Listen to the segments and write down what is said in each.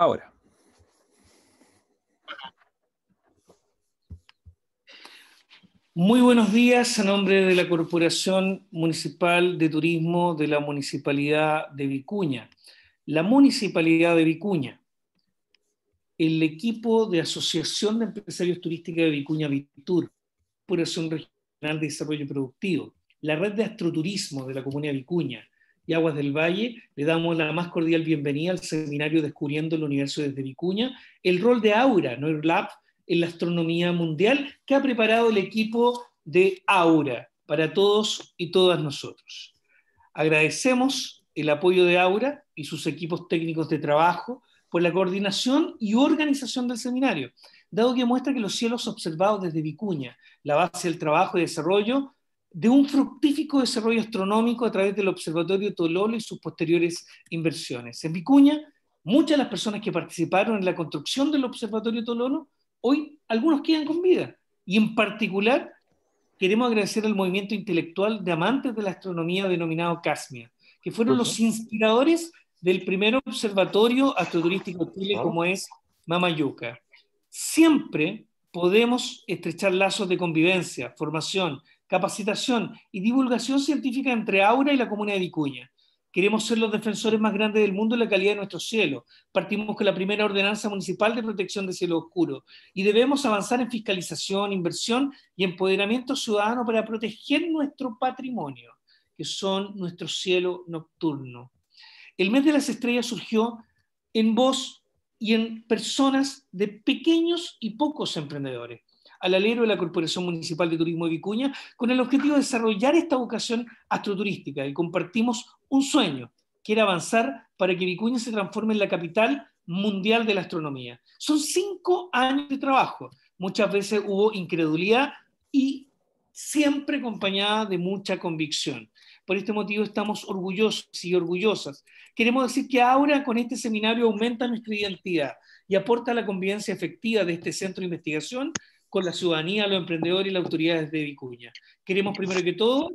Ahora. Muy buenos días a nombre de la Corporación Municipal de Turismo de la Municipalidad de Vicuña. La Municipalidad de Vicuña, el equipo de Asociación de Empresarios Turísticos de Vicuña Vitur, Corporación Regional de Desarrollo Productivo, la Red de Astroturismo de la Comunidad de Vicuña, y Aguas del Valle, le damos la más cordial bienvenida al seminario Descubriendo el Universo desde Vicuña, el rol de Aura, Lab en la astronomía mundial, que ha preparado el equipo de Aura para todos y todas nosotros. Agradecemos el apoyo de Aura y sus equipos técnicos de trabajo por la coordinación y organización del seminario, dado que muestra que los cielos observados desde Vicuña, la base del trabajo y desarrollo, de un fructífico desarrollo astronómico a través del Observatorio Tololo y sus posteriores inversiones. En Vicuña, muchas de las personas que participaron en la construcción del Observatorio Tololo, hoy algunos quedan con vida. Y en particular, queremos agradecer al movimiento intelectual de amantes de la astronomía denominado CASMIA, que fueron los inspiradores del primer observatorio astroturístico de Chile, como es Mamayuca. Siempre podemos estrechar lazos de convivencia, formación, capacitación y divulgación científica entre Aura y la Comuna de Vicuña. Queremos ser los defensores más grandes del mundo en la calidad de nuestro cielo. Partimos con la primera ordenanza municipal de protección de cielo oscuro y debemos avanzar en fiscalización, inversión y empoderamiento ciudadano para proteger nuestro patrimonio, que son nuestro cielo nocturno. El mes de las estrellas surgió en voz y en personas de pequeños y pocos emprendedores al alero de la Corporación Municipal de Turismo de Vicuña con el objetivo de desarrollar esta vocación astroturística y compartimos un sueño, que era avanzar para que Vicuña se transforme en la capital mundial de la astronomía. Son cinco años de trabajo. Muchas veces hubo incredulidad y siempre acompañada de mucha convicción. Por este motivo estamos orgullosos y orgullosas. Queremos decir que ahora con este seminario aumenta nuestra identidad y aporta la convivencia efectiva de este centro de investigación con la ciudadanía, los emprendedores y las autoridades de Vicuña. Queremos primero que todo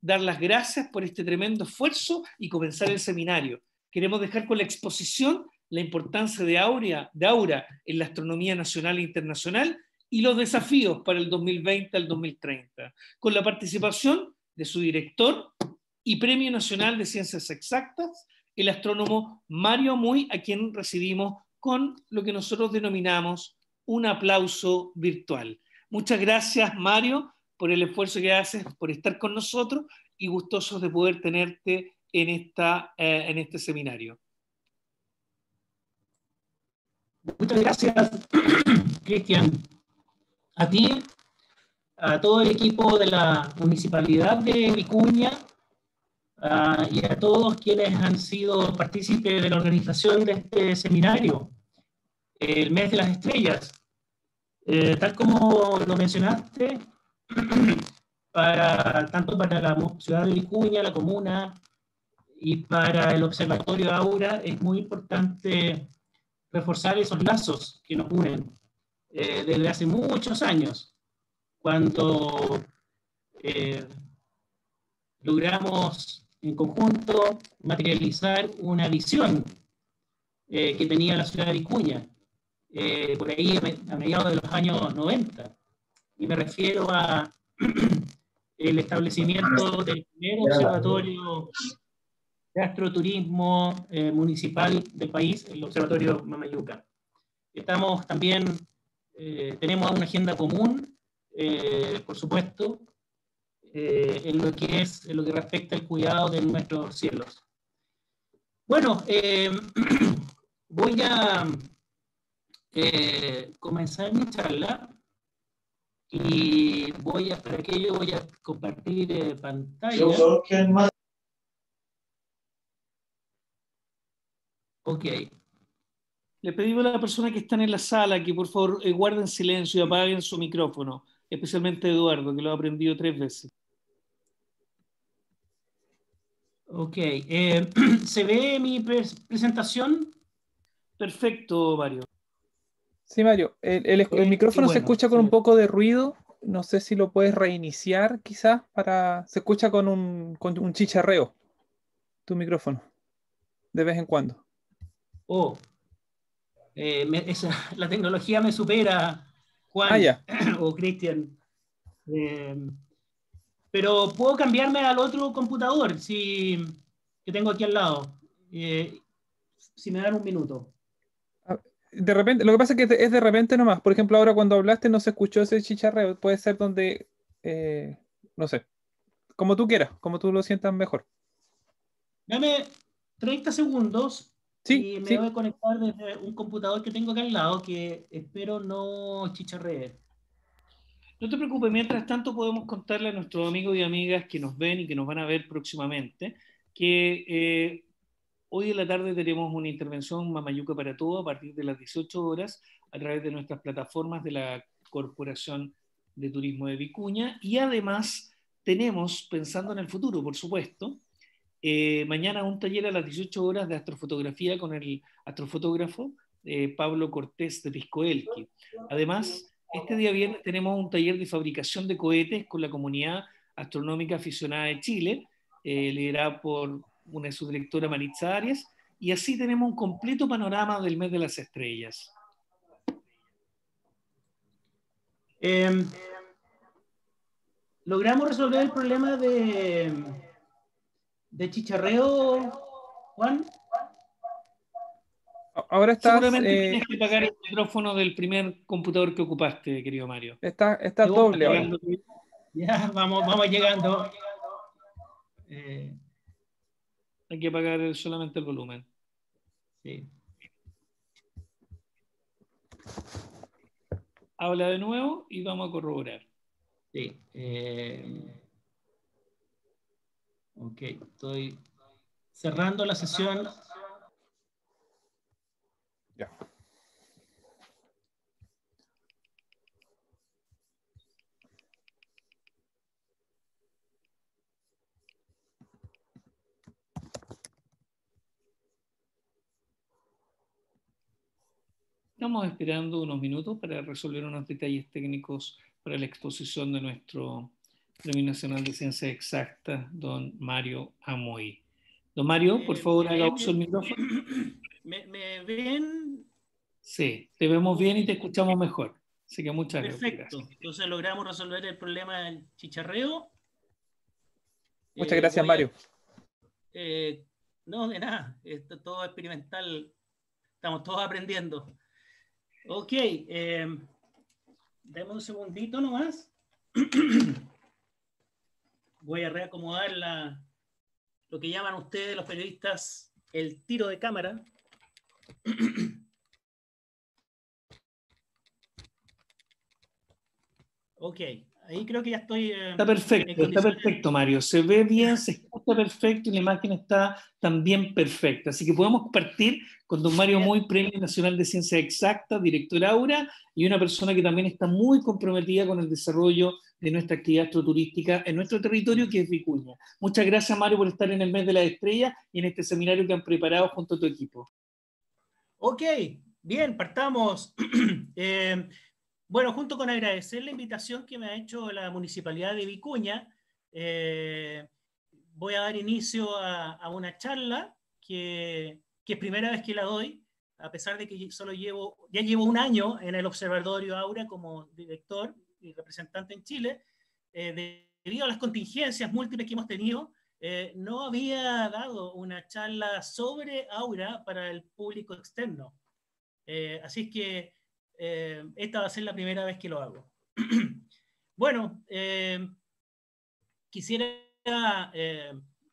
dar las gracias por este tremendo esfuerzo y comenzar el seminario. Queremos dejar con la exposición la importancia de Aura, de Aura en la astronomía nacional e internacional y los desafíos para el 2020 al 2030, con la participación de su director y Premio Nacional de Ciencias Exactas, el astrónomo Mario Muy, a quien recibimos con lo que nosotros denominamos un aplauso virtual. Muchas gracias, Mario, por el esfuerzo que haces, por estar con nosotros y gustosos de poder tenerte en, esta, eh, en este seminario. Muchas gracias, Cristian. A ti, a todo el equipo de la Municipalidad de Vicuña y a todos quienes han sido partícipes de la organización de este seminario el mes de las estrellas. Eh, tal como lo mencionaste, para, tanto para la ciudad de Vicuña, la comuna, y para el Observatorio Aura, es muy importante reforzar esos lazos que nos unen eh, desde hace muchos años, cuando eh, logramos en conjunto materializar una visión que tenía la ciudad de Vicuña, eh, por ahí a mediados de los años 90. Y me refiero a el establecimiento del primer observatorio de astroturismo eh, municipal del país, el Observatorio Mamayuca. Estamos también, eh, tenemos una agenda común, por supuesto, en lo que es, en lo que respecta al cuidado de nuestros cielos. Bueno, voy a eh, comenzar mi charla y voy a, para aquello voy a compartir eh, pantalla. Ok. Le pedimos a la persona que están en la sala que por favor eh, guarden silencio y apaguen su micrófono, especialmente Eduardo, que lo ha aprendido tres veces. Ok. Eh, ¿Se ve mi presentación? Perfecto, Mario. Sí, Mario, el, micrófono se escucha con un poco de ruido. No sé si lo puedes reiniciar quizás para... Se escucha con un, con un chicharreo tu micrófono, de vez en cuando. Oh, Eh, la tecnología me supera, Juan ah, o Cristian. Eh, pero puedo cambiarme al otro computador si, que tengo aquí al lado. Eh, si me dan un minuto. De repente, lo que pasa es que es de repente nomás. Por ejemplo, ahora cuando hablaste no se escuchó ese chicharreo. Puede ser donde, no sé, como tú quieras, como tú lo sientas mejor. Dame 30 segundos Sí, y me voy a conectar desde un computador que tengo acá al lado que espero no chicharree. No te preocupes, mientras tanto podemos contarle a nuestros amigos y amigas que nos ven y que nos van a ver próximamente que eh, hoy en la tarde tenemos una intervención Mamayuca para todo a partir de las 18 horas a través de nuestras plataformas de la Corporación de Turismo de Vicuña y además tenemos, pensando en el futuro, por supuesto, eh, mañana un taller a las 18 horas de astrofotografía con el astrofotógrafo eh, Pablo Cortés de Piscoelqui. Además, este día viernes tenemos un taller de fabricación de cohetes con la comunidad astronómica aficionada de Chile, eh, liderada por una subdirectora Maritza Arias, y así tenemos un completo panorama del mes de las estrellas. Em, logramos resolver el problema de de chicharreo, Juan? Ahora estás... Seguramente eh, tienes que pagar el micrófono del primer computador que ocupaste, querido Mario. Está, está doble ahora. Ya, vamos, vamos llegando. Eh, Hay que pagar solamente el volumen. Sí. Habla de nuevo y vamos a corroborar. Sí. Eh, Ok, estoy cerrando la sesión. Ya. Estamos esperando unos minutos para resolver unos detalles técnicos para la exposición de nuestro Premio Nacional de Ciencia Exacta, don Mario Amoy. Don Mario, por favor, haga uso del micrófono. ¿Me, ven? Sí, te vemos bien y te escuchamos mejor. Así que muchas gracias. Perfecto. Entonces logramos resolver el problema del chicharreo. Muchas gracias, Mario. Eh, no, de nada. Esto es todo experimental. Estamos todos aprendiendo. Ok. Eh, un segundito nomás. voy a reacomodar la, lo que llaman ustedes los periodistas el tiro de cámara. ok, Ahí creo que ya estoy. Eh, está perfecto, está perfecto, Mario. Se ve bien, se escucha perfecto y la imagen está también perfecta. Así que podemos partir con don Mario Muy, Premio Nacional de Ciencia Exacta, director Aura, y una persona que también está muy comprometida con el desarrollo de nuestra actividad astroturística en nuestro territorio, que es Vicuña. Muchas gracias, Mario, por estar en el mes de la estrella y en este seminario que han preparado junto a tu equipo. Ok, bien, partamos. eh, bueno, junto con agradecer la invitación que me ha hecho la Municipalidad de Vicuña, eh, voy a dar inicio a, una charla que, es primera vez que la doy, a pesar de que solo llevo, ya llevo un año en el Observatorio Aura como director y representante en Chile, eh, debido a las contingencias múltiples que hemos tenido, eh, no había dado una charla sobre Aura para el público externo. así que eh, esta va a ser la primera vez que lo hago. bueno, eh, quisiera, eh,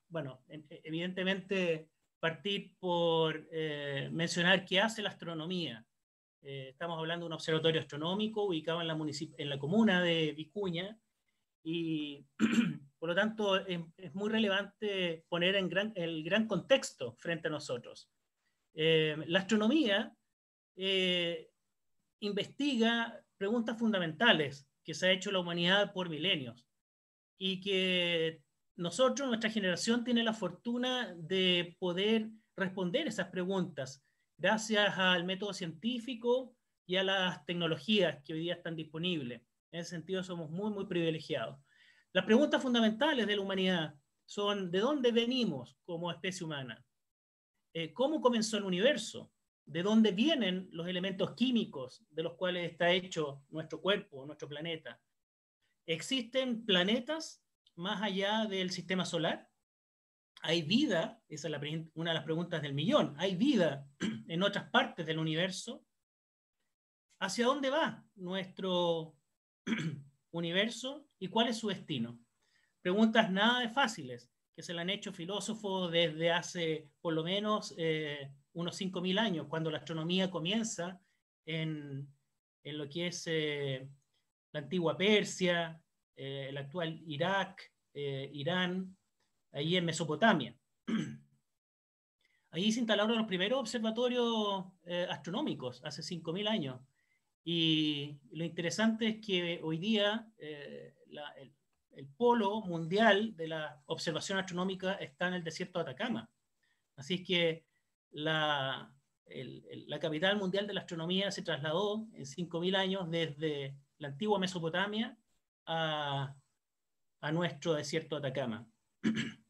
bueno, evidentemente partir por mencionar qué hace la astronomía. estamos hablando de un observatorio astronómico ubicado en la, en la comuna de Vicuña y por lo tanto es, muy relevante poner en gran, el gran contexto frente a nosotros. la astronomía investiga preguntas fundamentales que se ha hecho la humanidad por milenios y que nosotros, nuestra generación, tiene la fortuna de poder responder esas preguntas gracias al método científico y a las tecnologías que hoy día están disponibles. En ese sentido, somos muy, muy privilegiados. Las preguntas fundamentales de la humanidad son ¿de dónde venimos como especie humana? Eh, ¿Cómo comenzó el universo? De dónde vienen los elementos químicos de los cuales está hecho nuestro cuerpo, nuestro planeta. ¿Existen planetas más allá del sistema solar? ¿Hay vida? Esa es una de las preguntas del millón. ¿Hay vida en otras partes del universo? ¿Hacia dónde va nuestro universo y cuál es su destino? Preguntas nada fáciles, que se le han hecho filósofos desde hace por lo menos eh, unos 5.000 años, cuando la astronomía comienza en, en lo que es eh, la antigua Persia, eh, el actual Irak, Irán, ahí en Mesopotamia. Ahí se instalaron los primeros observatorios astronómicos hace 5.000 años. Y lo interesante es que hoy día el, el polo mundial de la observación astronómica está en el desierto de Atacama. Así es que la, capital mundial de la astronomía se trasladó en 5.000 años desde la antigua Mesopotamia a, a nuestro desierto de Atacama.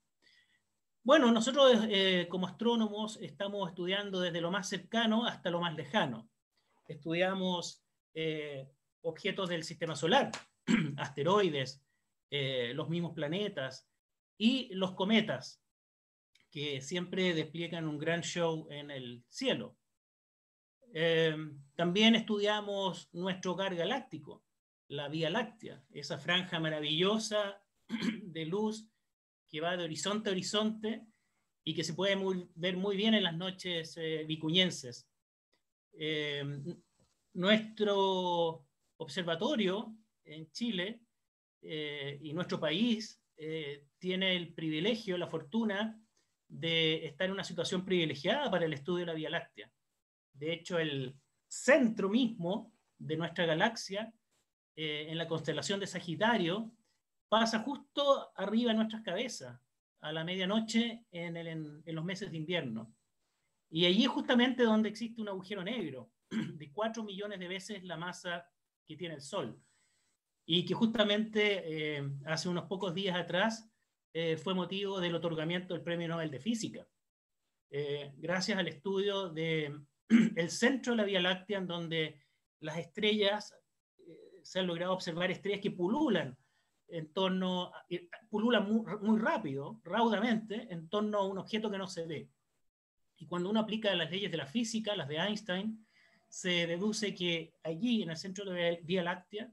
Bueno, nosotros eh, como astrónomos estamos estudiando desde lo más cercano hasta lo más lejano. Estudiamos eh, objetos del sistema solar, asteroides, eh, los mismos planetas y los cometas, que siempre despliegan un gran show en el cielo. Eh, también estudiamos nuestro hogar galáctico, la Vía Láctea, esa franja maravillosa de luz que va de horizonte a horizonte y que se puede ver muy bien en las noches eh, vicuñenses. nuestro observatorio en Chile eh, y nuestro país eh, tiene el privilegio, la fortuna de estar en una situación privilegiada para el estudio de la Vía Láctea. De hecho, el centro mismo de nuestra galaxia, eh, en la constelación de Sagitario, pasa justo arriba de nuestras cabezas, a la medianoche en, en los meses de invierno. Y allí es justamente donde existe un agujero negro, de 4 millones de veces la masa que tiene el Sol y que justamente eh, hace unos pocos días atrás eh, fue motivo del otorgamiento del Premio Nobel de Física, eh, gracias al estudio del el centro de la Vía Láctea, en donde las estrellas, se han logrado observar estrellas que pululan en torno, pululan muy, muy rápido, raudamente, en torno a un objeto que no se ve. Y cuando uno aplica las leyes de la física, las de Einstein, se deduce que allí, en el centro de la Vía Láctea,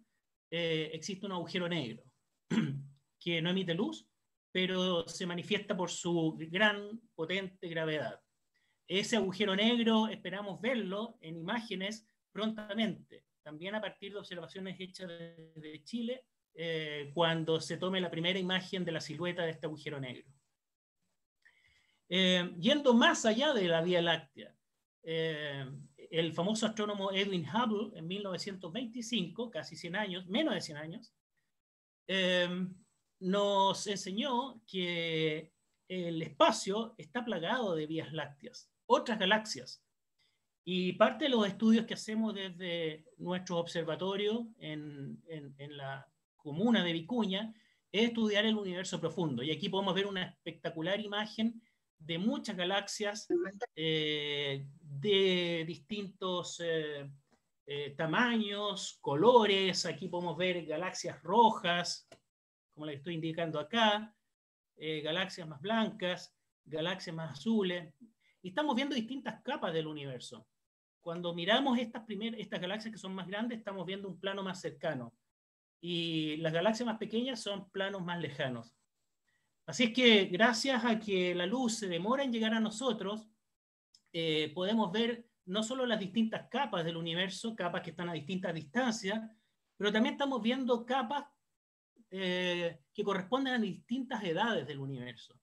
eh, existe un agujero negro que no emite luz, pero se manifiesta por su gran, potente gravedad. Ese agujero negro esperamos verlo en imágenes prontamente, también a partir de observaciones hechas desde Chile, eh, cuando se tome la primera imagen de la silueta de este agujero negro. Eh, yendo más allá de la Vía Láctea, el famoso astrónomo Edwin Hubble en 1925, casi 100 años, menos de 100 años, em, nos enseñó que el espacio está plagado de vías lácteas, otras galaxias. Y parte de los estudios que hacemos desde nuestro observatorio en, la comuna de Vicuña es estudiar el universo profundo. Y aquí podemos ver una espectacular imagen de muchas galaxias eh, de distintos eh, eh, tamaños, colores. Aquí podemos ver galaxias rojas, como la que estoy indicando acá, galaxias más blancas, galaxias más azules. Y estamos viendo distintas capas del universo. Cuando miramos estas, estas galaxias que son más grandes, estamos viendo un plano más cercano. Y las galaxias más pequeñas son planos más lejanos. Así es que gracias a que la luz se demora en llegar a nosotros, eh, podemos ver no solo las distintas capas del universo, capas que están a distintas distancias, pero también estamos viendo capas eh, que corresponden a distintas edades del universo.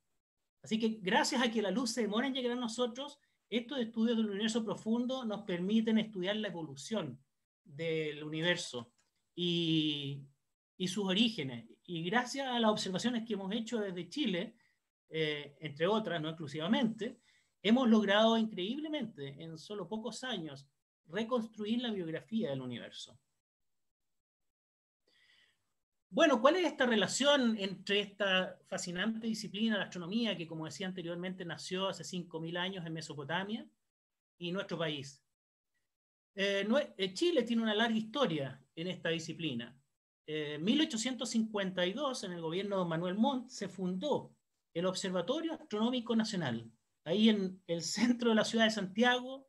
Así que gracias a que la luz se demora en llegar a nosotros, estos estudios del universo profundo nos permiten estudiar la evolución del universo y, sus orígenes. Y gracias a las observaciones que hemos hecho desde Chile, eh, entre otras, no exclusivamente, hemos logrado increíblemente, en solo pocos años, reconstruir la biografía del universo. Bueno, ¿cuál es esta relación entre esta fascinante disciplina, la astronomía, que como decía anteriormente nació hace 5.000 años en Mesopotamia, y nuestro país. Eh, eh, Chile tiene una larga historia en esta disciplina. En 1852, en el gobierno de Manuel Montt, se fundó el Observatorio Astronómico Nacional, ahí en el centro de la ciudad de Santiago,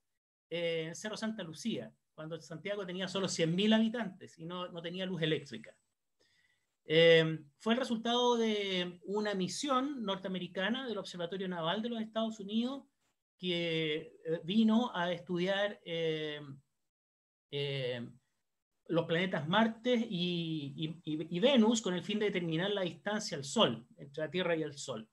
en Cerro Santa Lucía, cuando Santiago tenía solo 100.000 habitantes y no, no tenía luz eléctrica. Eh, fue el resultado de una misión norteamericana del Observatorio Naval de los Estados Unidos que eh, vino a estudiar eh, los planetas Marte y, Venus con el fin de determinar la distancia al Sol, entre la Tierra y el Sol.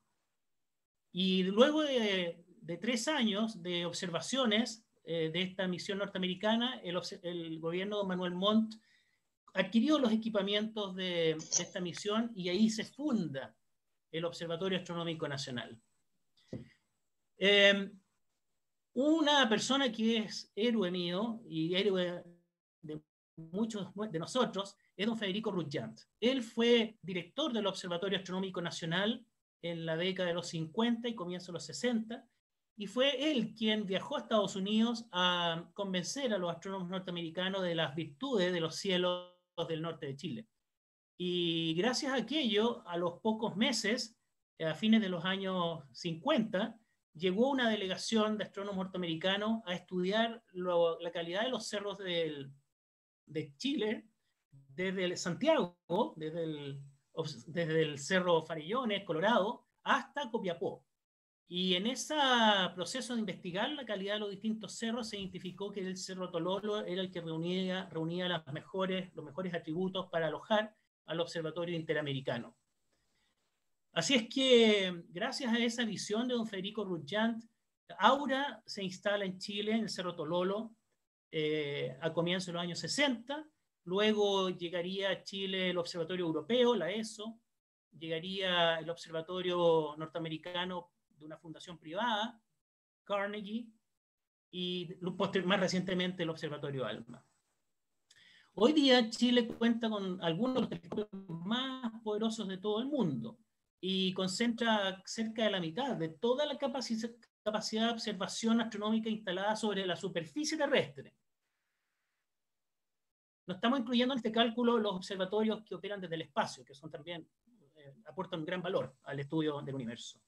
Y luego de, de tres años de observaciones de esta misión norteamericana, el, el gobierno de Manuel Montt adquirió los equipamientos de, esta misión y ahí se funda el Observatorio Astronómico Nacional. Em, una persona que es héroe mío y héroe de muchos de nosotros es don Federico Ruggiant. Él fue director del Observatorio Astronómico Nacional en la década de los 50 y comienzo de los 60, y fue él quien viajó a Estados Unidos a convencer a los astrónomos norteamericanos de las virtudes de los cielos del norte de Chile. Y gracias a aquello, a los pocos meses, a fines de los años 50, llegó una delegación de astrónomos norteamericanos a estudiar la calidad de los cerros de Chile desde Santiago, desde el, desde el Cerro Farillones, Colorado, hasta Copiapó. Y en ese proceso de investigar la calidad de los distintos cerros, se identificó que el Cerro Tololo era el que reunía, reunía las mejores, los mejores atributos para alojar al Observatorio Interamericano. Así es que, gracias a esa visión de don Federico Ruggiant, Aura se instala en Chile, en el Cerro Tololo, eh, a comienzos de los años 60. Luego llegaría a Chile el Observatorio Europeo, la ESO. Llegaría el Observatorio Norteamericano de una fundación privada, Carnegie, y más recientemente el Observatorio ALMA. Hoy día Chile cuenta con algunos de los telescopios más poderosos de todo el mundo y concentra cerca de la mitad de toda la capacidad, capacidad de observación astronómica instalada sobre la superficie terrestre. No estamos incluyendo en este cálculo los observatorios que operan desde el espacio, que son también eh, aportan un gran valor al estudio del universo.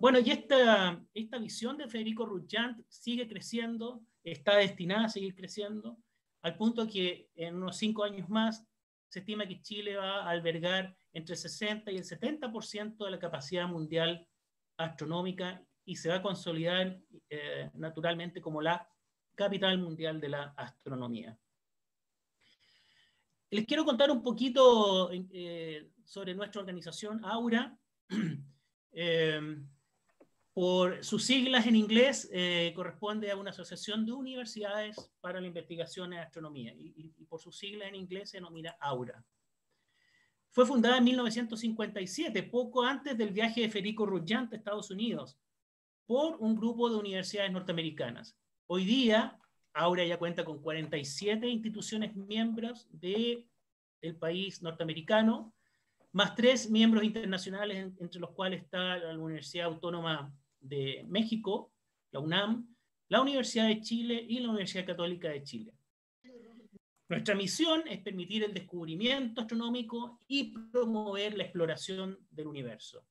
Bueno, y esta, esta visión de Federico Ruggiant sigue creciendo, está destinada a seguir creciendo, al punto que en unos cinco años más se estima que Chile va a albergar entre el 60 y el 70% de la capacidad mundial astronómica y se va a consolidar eh, naturalmente como la capital mundial de la astronomía. Les quiero contar un poquito eh, sobre nuestra organización Aura. eh, por sus siglas en inglés, eh, corresponde a una asociación de universidades para la investigación en astronomía y, por sus siglas en inglés se denomina AURA. Fue fundada en 1957, poco antes del viaje de Federico Ruggiant a Estados Unidos, por un grupo de universidades norteamericanas. Hoy día, AURA ya cuenta con 47 instituciones miembros del el país norteamericano, más tres miembros internacionales, entre los cuales está la Universidad Autónoma de México, la UNAM, la Universidad de Chile y la Universidad Católica de Chile. Nuestra misión es permitir el descubrimiento astronómico y promover la exploración del universo.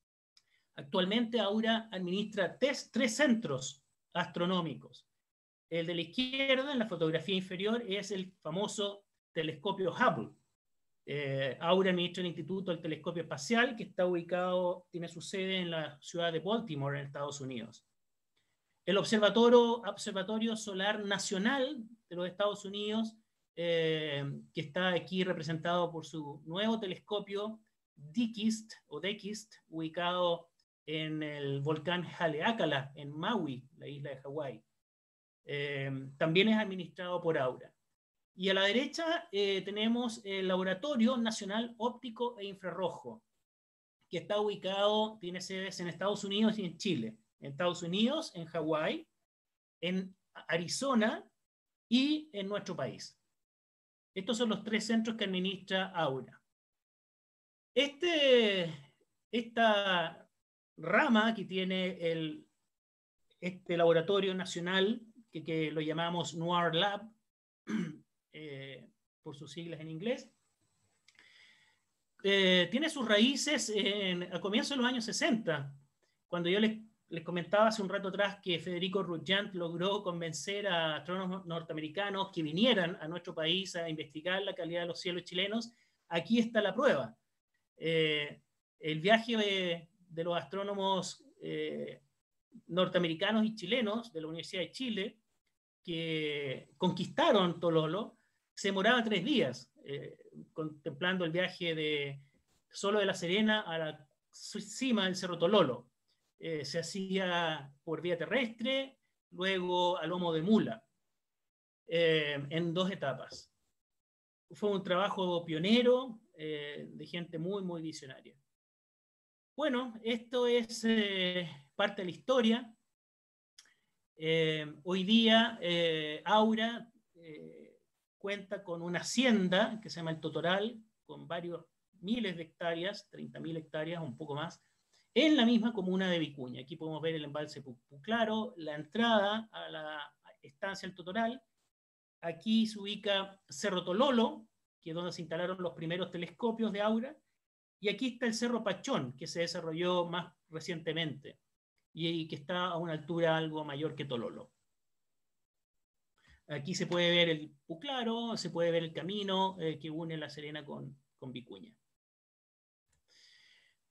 Actualmente Aura administra tres, centros astronómicos. El de la izquierda, en la fotografía inferior, es el famoso telescopio Hubble, eh, Aura administra el Instituto del Telescopio Espacial, que está ubicado, tiene su sede en la ciudad de Baltimore, en Estados Unidos. El Observatorio, Observatorio Solar Nacional de los Estados Unidos, eh, que está aquí representado por su nuevo telescopio DKIST, o DKIST, ubicado en el volcán Haleakala, en Maui, la isla de Hawái. Eh, también es administrado por Aura. Y a la derecha eh, tenemos el Laboratorio Nacional Óptico e Infrarrojo, que está ubicado, tiene sedes en Estados Unidos y en Chile. En Estados Unidos, en Hawái, en Arizona y en nuestro país. Estos son los tres centros que administra Aura. Este, esta rama que tiene el, este laboratorio nacional que, lo llamamos Noir Lab, eh, por sus siglas en inglés. Eh, tiene sus raíces a comienzos de los años 60, cuando yo les, les, comentaba hace un rato atrás que Federico Ruggiant logró convencer a astrónomos norteamericanos que vinieran a nuestro país a investigar la calidad de los cielos chilenos. Aquí está la prueba. Eh, el viaje de, de los astrónomos eh, norteamericanos y chilenos de la Universidad de Chile que conquistaron Tololo se demoraba tres días, eh, contemplando el viaje de solo de La Serena a la cima del Cerro Tololo. Eh, se hacía por vía terrestre, luego a lomo de mula, en dos etapas. Fue un trabajo pionero de gente muy, muy visionaria. Bueno, esto es eh, parte de la historia. Eh, hoy día eh, Aura cuenta con una hacienda que se llama el Totoral, con varios miles de hectáreas, 30.000 hectáreas, un poco más, en la misma comuna de Vicuña. Aquí podemos ver el embalse Puclaro, la entrada a la estancia del Totoral. Aquí se ubica Cerro Tololo, que es donde se instalaron los primeros telescopios de Aura, y aquí está el Cerro Pachón, que se desarrolló más recientemente y, que está a una altura algo mayor que Tololo. Aquí se puede ver el Puclaro, se puede ver el camino eh, que une La Serena con, con Vicuña.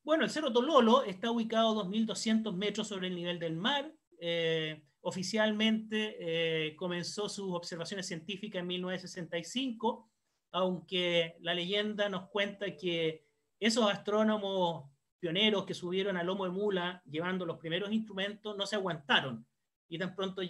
Bueno, el Cerro Tololo está ubicado a 2.200 metros sobre el nivel del mar. Eh, oficialmente eh, comenzó sus observaciones científicas en 1965, aunque la leyenda nos cuenta que esos astrónomos pioneros que subieron al lomo de mula llevando los primeros instrumentos no se aguantaron y tan pronto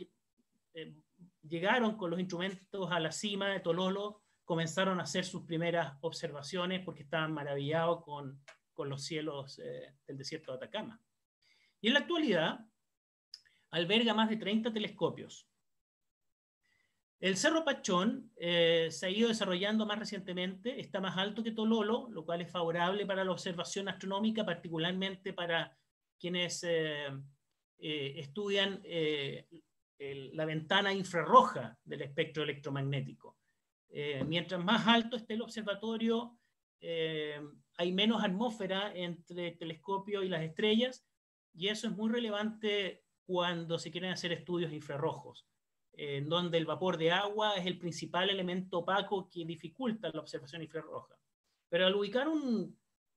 llegaron con los instrumentos a la cima de Tololo, comenzaron a hacer sus primeras observaciones porque estaban maravillados con, los cielos eh, del desierto de Atacama. Y en la actualidad alberga más de 30 telescopios, el Cerro Pachón eh, se ha ido desarrollando más recientemente, está más alto que Tololo, lo cual es favorable para la observación astronómica, particularmente para quienes eh, eh, estudian la ventana infrarroja del espectro electromagnético. mientras más alto esté el observatorio, hay menos atmósfera entre el telescopio y las estrellas, y eso es muy relevante cuando se quieren hacer estudios infrarrojos en donde el vapor de agua es el principal elemento opaco que dificulta la observación infrarroja. Pero al ubicar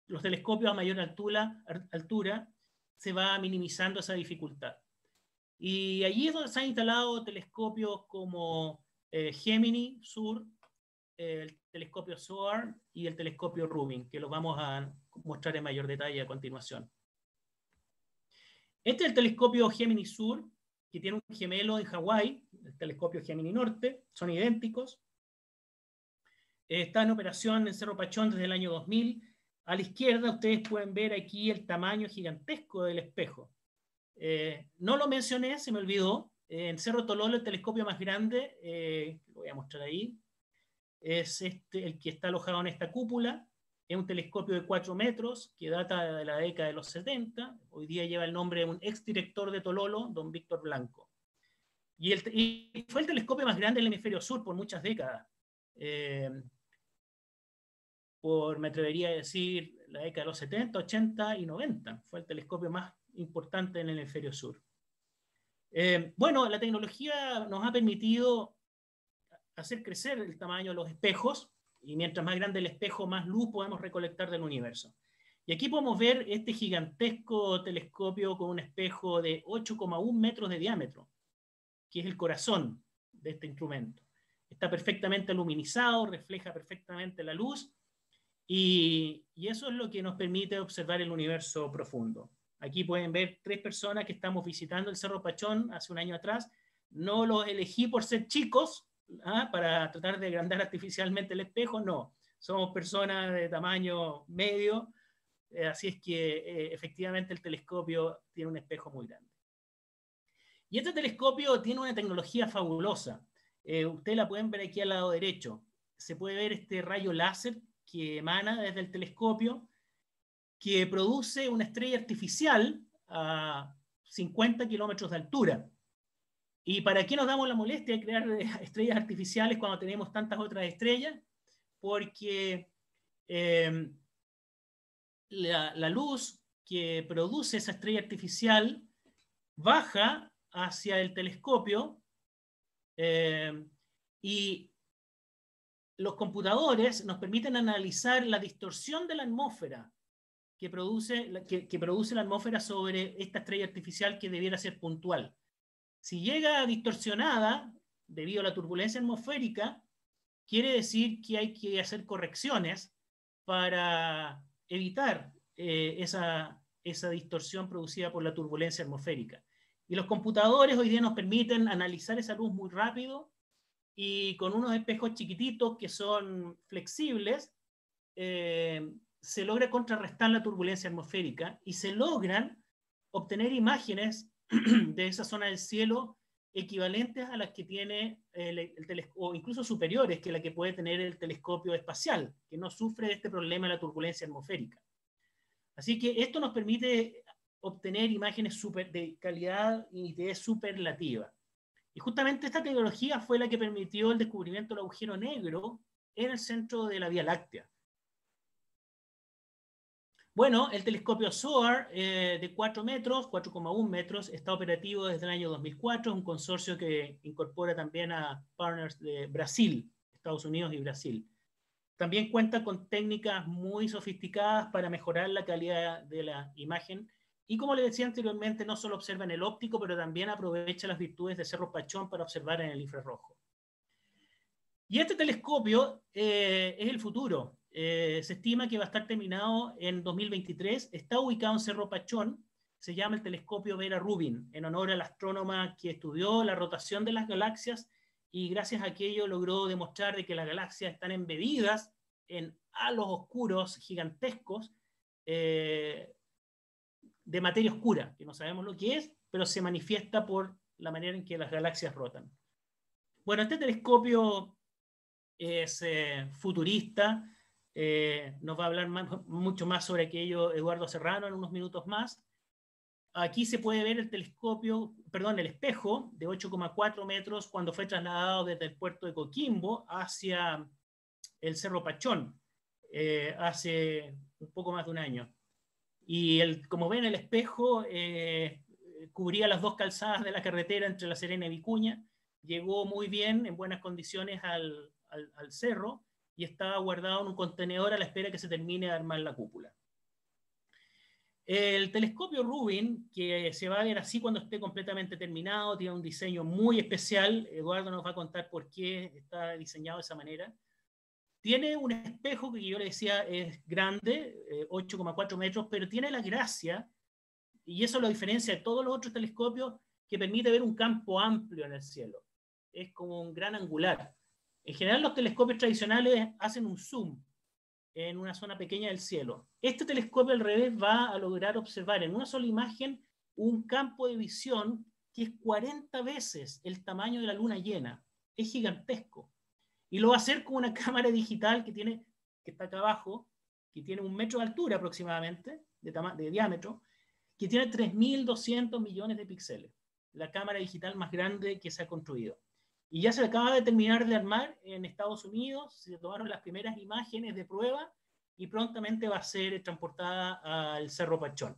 los telescopios a mayor altura, se va minimizando esa dificultad. Y allí es donde se han instalado telescopios como eh, Gemini Sur, el telescopio SOAR y el telescopio Rubin, que los vamos a mostrar en mayor detalle a continuación. Este es el telescopio Gemini Sur, que tiene un gemelo en Hawái, el telescopio Gemini Norte, son idénticos. Está en operación en Cerro Pachón desde el año 2000. A la izquierda ustedes pueden ver aquí el tamaño gigantesco del espejo. Eh, no lo mencioné, se me olvidó. en Cerro Tololo el telescopio más grande, eh, lo voy a mostrar ahí, es este, el que está alojado en esta cúpula. Es un telescopio de 4 metros que data de la década de los 70. Hoy día lleva el nombre de un exdirector de Tololo, don Víctor Blanco. Y, el, fue el telescopio más grande del hemisferio sur por muchas décadas. Eh, por, me atrevería a decir, la década de los 70, 80 y 90. Fue el telescopio más importante en el hemisferio sur. Eh, bueno, la tecnología nos ha permitido hacer crecer el tamaño de los espejos y mientras más grande el espejo, más luz podemos recolectar del universo. Y aquí podemos ver este gigantesco telescopio con un espejo de 8,1 metros de diámetro, que es el corazón de este instrumento. Está perfectamente luminizado, refleja perfectamente la luz y, y eso es lo que nos permite observar el universo profundo. Aquí pueden ver tres personas que estamos visitando el Cerro Pachón hace un año atrás. No los elegí por ser chicos, ¿ah? para tratar de agrandar artificialmente el espejo, no. Somos personas de tamaño medio, eh, así es que eh, efectivamente el telescopio tiene un espejo muy grande. Y este telescopio tiene una tecnología fabulosa. Eh, ustedes la pueden ver aquí al lado derecho. Se puede ver este rayo láser que emana desde el telescopio, que produce una estrella artificial a 50 kilómetros de altura. ¿Y para qué nos damos la molestia de crear estrellas artificiales cuando tenemos tantas otras estrellas? Porque em, la, luz que produce esa estrella artificial baja hacia el telescopio em, y los computadores nos permiten analizar la distorsión de la atmósfera que produce, que, produce la atmósfera sobre esta estrella artificial que debiera ser puntual. Si llega distorsionada debido a la turbulencia atmosférica, quiere decir que hay que hacer correcciones para evitar eh, esa, esa distorsión producida por la turbulencia atmosférica. Y los computadores hoy día nos permiten analizar esa luz muy rápido y con unos espejos chiquititos que son flexibles, eh, se logra contrarrestar la turbulencia atmosférica y se logran obtener imágenes de esa zona del cielo equivalentes a las que tiene el, el o incluso superiores que la que puede tener el telescopio espacial, que no sufre este problema de la turbulencia atmosférica. Así que esto nos permite obtener imágenes super, de calidad y nitidez superlativa. Y justamente esta tecnología fue la que permitió el descubrimiento del agujero negro en el centro de la Vía Láctea. Bueno, el telescopio SOAR eh, de 4 metros, 4,1 metros, está operativo desde el año 2004, es un consorcio que incorpora también a partners de Brasil, Estados Unidos y Brasil. También cuenta con técnicas muy sofisticadas para mejorar la calidad de la imagen y como les decía anteriormente, no solo observa en el óptico, pero también aprovecha las virtudes de Cerro Pachón para observar en el infrarrojo. Y este telescopio eh, es el futuro. Eh, se estima que va a estar terminado en 2023. Está ubicado en Cerro Pachón. Se llama el telescopio Vera Rubin, en honor al astrónoma que estudió la rotación de las galaxias y gracias a aquello logró demostrar de que las galaxias están embebidas en halos oscuros gigantescos eh, de materia oscura, que no sabemos lo que es, pero se manifiesta por la manera en que las galaxias rotan. Bueno, este telescopio es eh, futurista, eh, nos va a hablar mucho más sobre aquello Eduardo Serrano en unos minutos más. Aquí se puede ver el telescopio, perdón, el espejo de 8,4 metros cuando fue trasladado desde el puerto de Coquimbo hacia el Cerro Pachón eh, hace un poco más de un año. Y el, como ven, el espejo eh, cubría las dos calzadas de la carretera entre La Serena y Vicuña. Llegó muy bien, en buenas condiciones al, al cerro y estaba guardado en un contenedor a la espera que se termine de armar la cúpula. El telescopio Rubin, que se va a ver así cuando esté completamente terminado, tiene un diseño muy especial. Eduardo nos va a contar por qué está diseñado de esa manera. Tiene un espejo que yo le decía es grande, 8,4 eh, metros, pero tiene la gracia, y eso lo diferencia de todos los otros telescopios, que permite ver un campo amplio en el cielo. Es como un gran angular. En general, los telescopios tradicionales hacen un zoom en una zona pequeña del cielo. Este telescopio al revés va a lograr observar en una sola imagen un campo de visión que es 40 veces el tamaño de la luna llena. Es gigantesco. Y lo va a hacer con una cámara digital que, tiene, que está acá abajo, que tiene un metro de altura aproximadamente, de, de diámetro, que tiene 3.200 millones de píxeles. La cámara digital más grande que se ha construido. Y ya se acaba de terminar de armar en Estados Unidos, se tomaron las primeras imágenes de prueba y prontamente va a ser transportada al Cerro Pachón.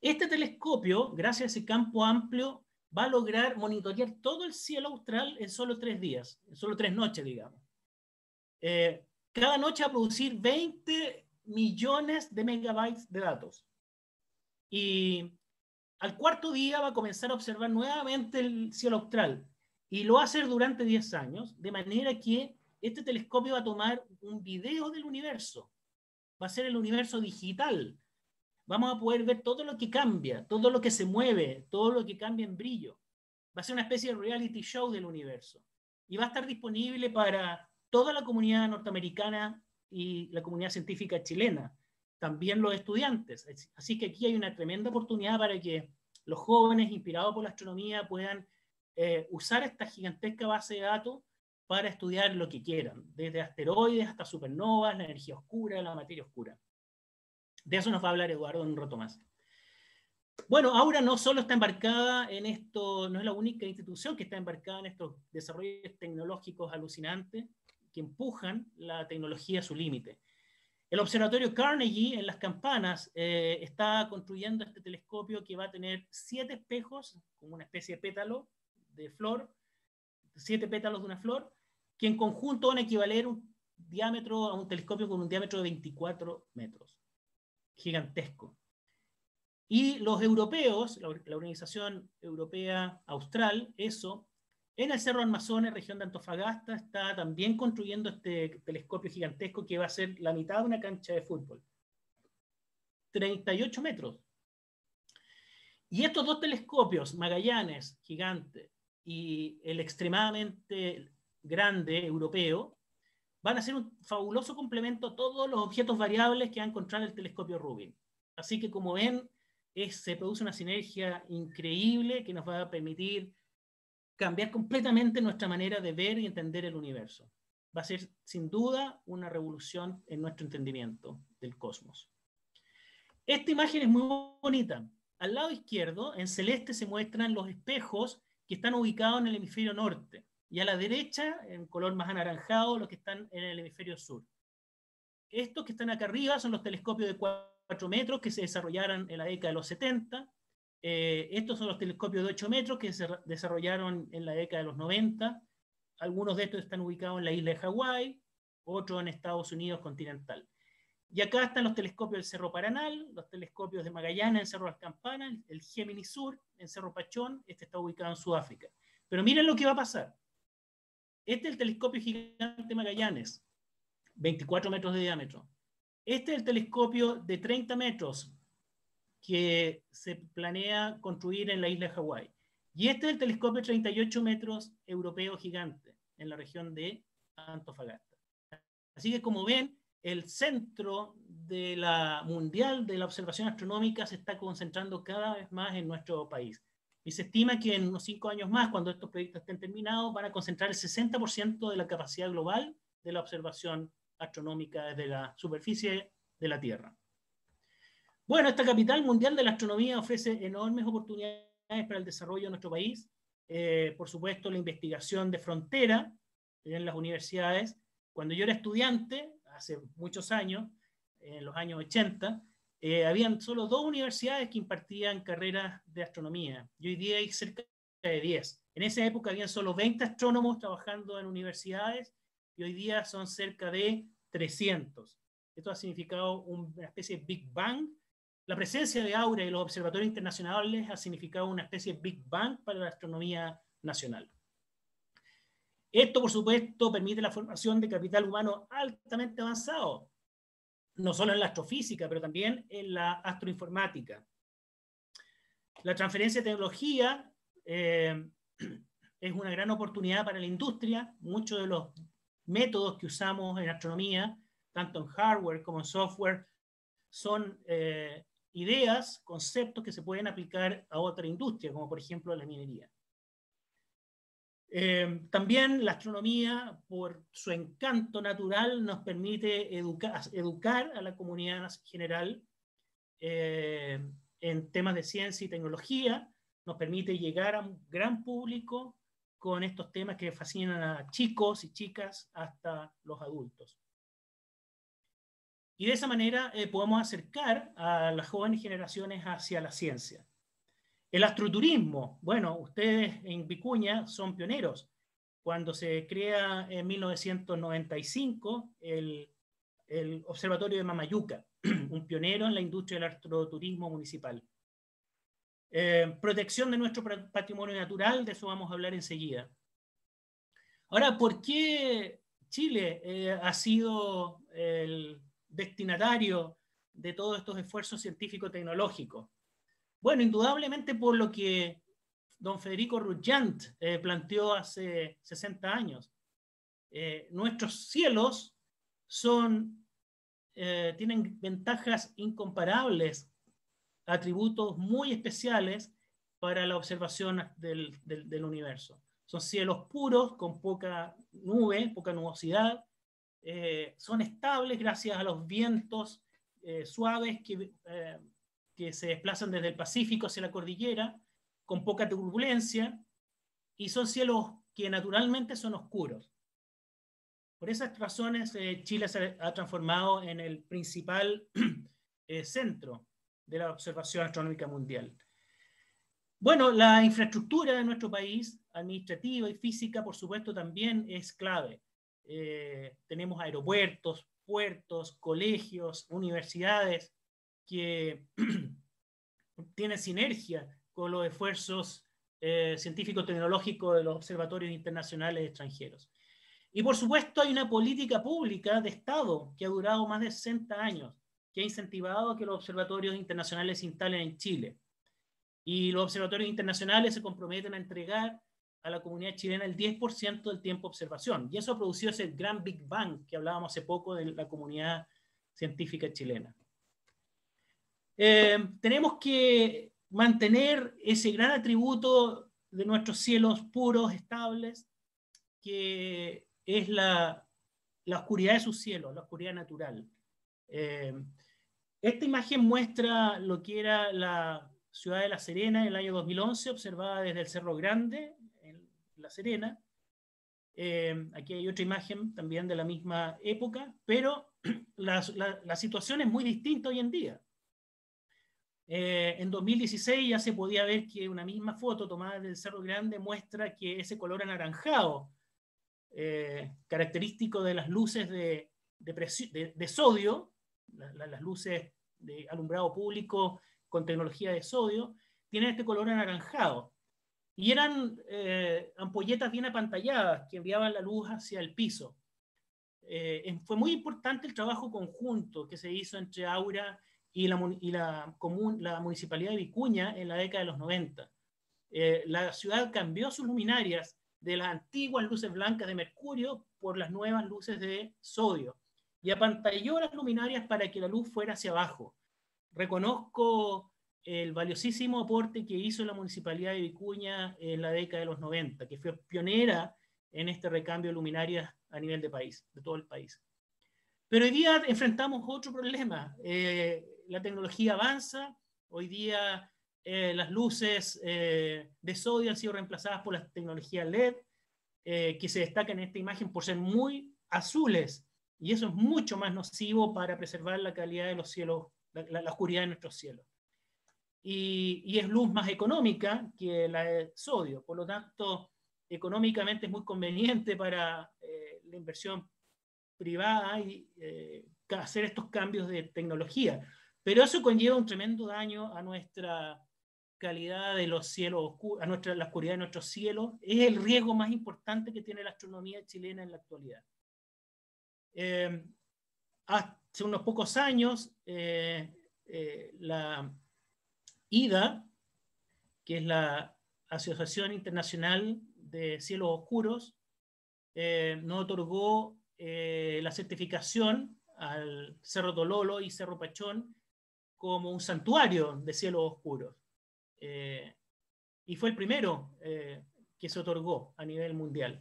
Este telescopio, gracias a ese campo amplio, va a lograr monitorear todo el cielo austral en solo tres días, en solo tres noches, digamos. Eh, cada noche va a producir 20 millones de megabytes de datos. Y al cuarto día va a comenzar a observar nuevamente el cielo austral, y lo va a hacer durante 10 años, de manera que este telescopio va a tomar un video del universo, va a ser el universo digital. Vamos a poder ver todo lo que cambia, todo lo que se mueve, todo lo que cambia en brillo. Va a ser una especie de reality show del universo. Y va a estar disponible para toda la comunidad norteamericana y la comunidad científica chilena, también los estudiantes. Así que aquí hay una tremenda oportunidad para que los jóvenes inspirados por la astronomía puedan eh, usar esta gigantesca base de datos para estudiar lo que quieran, desde asteroides hasta supernovas, la energía oscura, la materia oscura. De eso nos va a hablar Eduardo en un rato más. Bueno, Aura no solo está embarcada en esto, no es la única institución que está embarcada en estos desarrollos tecnológicos alucinantes que empujan la tecnología a su límite. El observatorio Carnegie en las campanas eh, está construyendo este telescopio que va a tener siete espejos, como una especie de pétalo de flor, siete pétalos de una flor, que en conjunto van a equivaler un diámetro a un telescopio con un diámetro de 24 metros. Gigantesco. Y los europeos, la, Organización Europea Austral, eso, en el Cerro Armazones, región de Antofagasta, está también construyendo este telescopio gigantesco que va a ser la mitad de una cancha de fútbol. 38 metros. Y estos dos telescopios, Magallanes, gigante, y el extremadamente grande europeo, van a ser un fabuloso complemento a todos los objetos variables que va a encontrar el telescopio Rubin. Así que como ven, se produce una sinergia increíble que nos va a permitir cambiar completamente nuestra manera de ver y entender el universo. Va a ser sin duda una revolución en nuestro entendimiento del cosmos. Esta imagen es muy bonita. Al lado izquierdo, en celeste, se muestran los espejos que están ubicados en el hemisferio norte. Y a la derecha, en color más anaranjado, los que están en el hemisferio sur. Estos que están acá arriba son los telescopios de 4 metros que se desarrollaron en la década de los 70 eh, estos son los telescopios de 8 metros que se desarrollaron en la década de los 90. Algunos de estos están ubicados en la isla de Hawái, otros en Estados Unidos continental. Y acá están los telescopios del Cerro Paranal, los telescopios de Magallanes en Cerro Las Campanas, el Gemini Sur en Cerro Pachón, este está ubicado en Sudáfrica. Pero miren lo que va a pasar. Este es el telescopio gigante Magallanes, 24 metros de diámetro. Este es el telescopio de 30 metros, que se planea construir en la isla de Hawái. Y este es el telescopio 38 metros europeo gigante en la región de Antofagasta. Así que como ven, el centro de la mundial de la observación astronómica se está concentrando cada vez más en nuestro país. Y se estima que en unos cinco años más, cuando estos proyectos estén terminados, van a concentrar el 60% de la capacidad global de la observación astronómica desde la superficie de la Tierra. Bueno, esta capital mundial de la astronomía ofrece enormes oportunidades para el desarrollo de nuestro país. Eh, por supuesto, la investigación de frontera en las universidades. Cuando yo era estudiante, hace muchos años, en los años 80, eh, habían solo dos universidades que impartían carreras de astronomía. Y hoy día hay cerca de 10. En esa época habían solo 20 astrónomos trabajando en universidades y hoy día son cerca de 300. Esto ha significado una especie de Big Bang la presencia de Aura y los observatorios internacionales ha significado una especie de Big Bang para la astronomía nacional. Esto, por supuesto, permite la formación de capital humano altamente avanzado, no solo en la astrofísica, pero también en la astroinformática. La transferencia de tecnología eh, es una gran oportunidad para la industria. Muchos de los métodos que usamos en astronomía, tanto en hardware como en software, son eh, ideas, conceptos que se pueden aplicar a otra industria, como por ejemplo la minería. Eh, también la astronomía, por su encanto natural, nos permite educar a la comunidad general eh, en temas de ciencia y tecnología, nos permite llegar a un gran público con estos temas que fascinan a chicos y chicas hasta los adultos. Y de esa manera eh, podemos acercar a las jóvenes generaciones hacia la ciencia. El astroturismo, bueno, ustedes en Vicuña son pioneros. Cuando se crea en 1995 el, Observatorio de Mamayuca, un pionero en la industria del astroturismo municipal. Eh, protección de nuestro patrimonio natural, de eso vamos a hablar enseguida. Ahora, ¿por qué Chile eh, ha sido el, destinatario de todos estos esfuerzos científico-tecnológicos? Bueno, indudablemente por lo que don Federico Ruggiant eh, planteó hace 60 años. Eh, nuestros cielos son, eh, tienen ventajas incomparables, atributos muy especiales para la observación del, del universo. Son cielos puros, con poca nube, poca nubosidad, eh, son estables gracias a los vientos suaves que que se desplazan desde el Pacífico hacia la cordillera, con poca turbulencia, y son cielos que naturalmente son oscuros. Por esas razones, eh, Chile se ha transformado en el principal eh, centro de la observación astronómica mundial. Bueno, la infraestructura de nuestro país, administrativa y física, por supuesto, también es clave. Eh, tenemos aeropuertos, puertos, colegios, universidades que tienen sinergia con los esfuerzos eh, científico-tecnológicos de los observatorios internacionales extranjeros. Y por supuesto hay una política pública de Estado que ha durado más de 60 años, que ha incentivado a que los observatorios internacionales se instalen en Chile. Y los observatorios internacionales se comprometen a entregar a la comunidad chilena el 10% del tiempo de observación. Y eso ha producido ese gran Big Bang que hablábamos hace poco de la comunidad científica chilena. Eh, tenemos que mantener ese gran atributo de nuestros cielos puros, estables, que es la, la oscuridad de sus cielos, la oscuridad natural. Eh, esta imagen muestra lo que era la ciudad de La Serena en el año 2011, observada desde el Cerro Grande, en La Serena. Eh, aquí hay otra imagen también de la misma época, pero la, la, situación es muy distinta hoy en día. Eh, en 2016 ya se podía ver que una misma foto tomada del Cerro Grande muestra que ese color anaranjado, eh, característico de las luces de, sodio, las luces de alumbrado público con tecnología de sodio, tienen este color anaranjado. Y eran eh, ampolletas bien apantalladas que enviaban la luz hacia el piso. Eh, fue muy importante el trabajo conjunto que se hizo entre Aura y la, y la, común, la municipalidad de Vicuña en la década de los 90. Eh, la ciudad cambió sus luminarias de las antiguas luces blancas de mercurio por las nuevas luces de sodio y apantalló las luminarias para que la luz fuera hacia abajo reconozco el valiosísimo aporte que hizo la Municipalidad de Vicuña en la década de los 90, que fue pionera en este recambio de luminarias a nivel de país, de todo el país. Pero hoy día enfrentamos otro problema. Eh, la tecnología avanza, hoy día eh, las luces eh, de sodio han sido reemplazadas por las tecnologías LED, que se destacan en esta imagen por ser muy azules, y eso es mucho más nocivo para preservar la calidad de los cielos la, oscuridad de nuestro cielo. Y, y, es luz más económica que la de sodio, por lo tanto, económicamente es muy conveniente para eh, la inversión privada y eh, hacer estos cambios de tecnología. Pero eso conlleva un tremendo daño a nuestra calidad de los cielos oscuros, a nuestra, la oscuridad de nuestros cielos. Es el riesgo más importante que tiene la astronomía chilena en la actualidad. Eh, hace unos pocos años, eh, eh, la IDA, que es la Asociación Internacional de Cielos Oscuros, eh, nos otorgó la certificación al Cerro Tololo y Cerro Pachón como un santuario de cielos oscuros. y fue el primero que se otorgó a nivel mundial.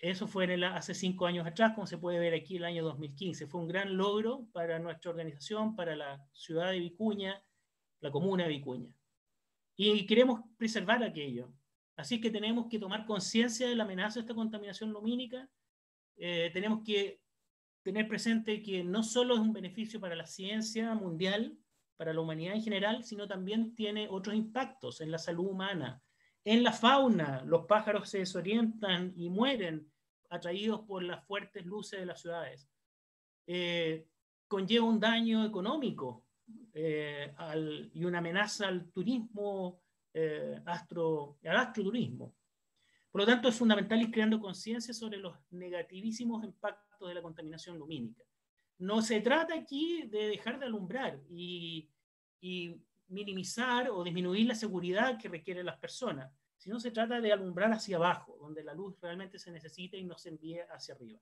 Eso fue en el, hace cinco años atrás, como se puede ver aquí, el año 2015. Fue un gran logro para nuestra organización, para la ciudad de Vicuña, la comuna de Vicuña. Y queremos preservar aquello. Así que tenemos que tomar conciencia de la amenaza de esta contaminación lumínica. Eh, tenemos que tener presente que no solo es un beneficio para la ciencia mundial, para la humanidad en general, sino también tiene otros impactos en la salud humana, en la fauna, los pájaros se desorientan y mueren atraídos por las fuertes luces de las ciudades. Eh, conlleva un daño económico eh, y una amenaza al turismo, eh, astro, al astroturismo. Por lo tanto, es fundamental ir creando conciencia sobre los negativísimos impactos de la contaminación lumínica. No se trata aquí de dejar de alumbrar y, minimizar o disminuir la seguridad que requieren las personas, sino se trata de alumbrar hacia abajo, donde la luz realmente se necesita y no se envíe hacia arriba.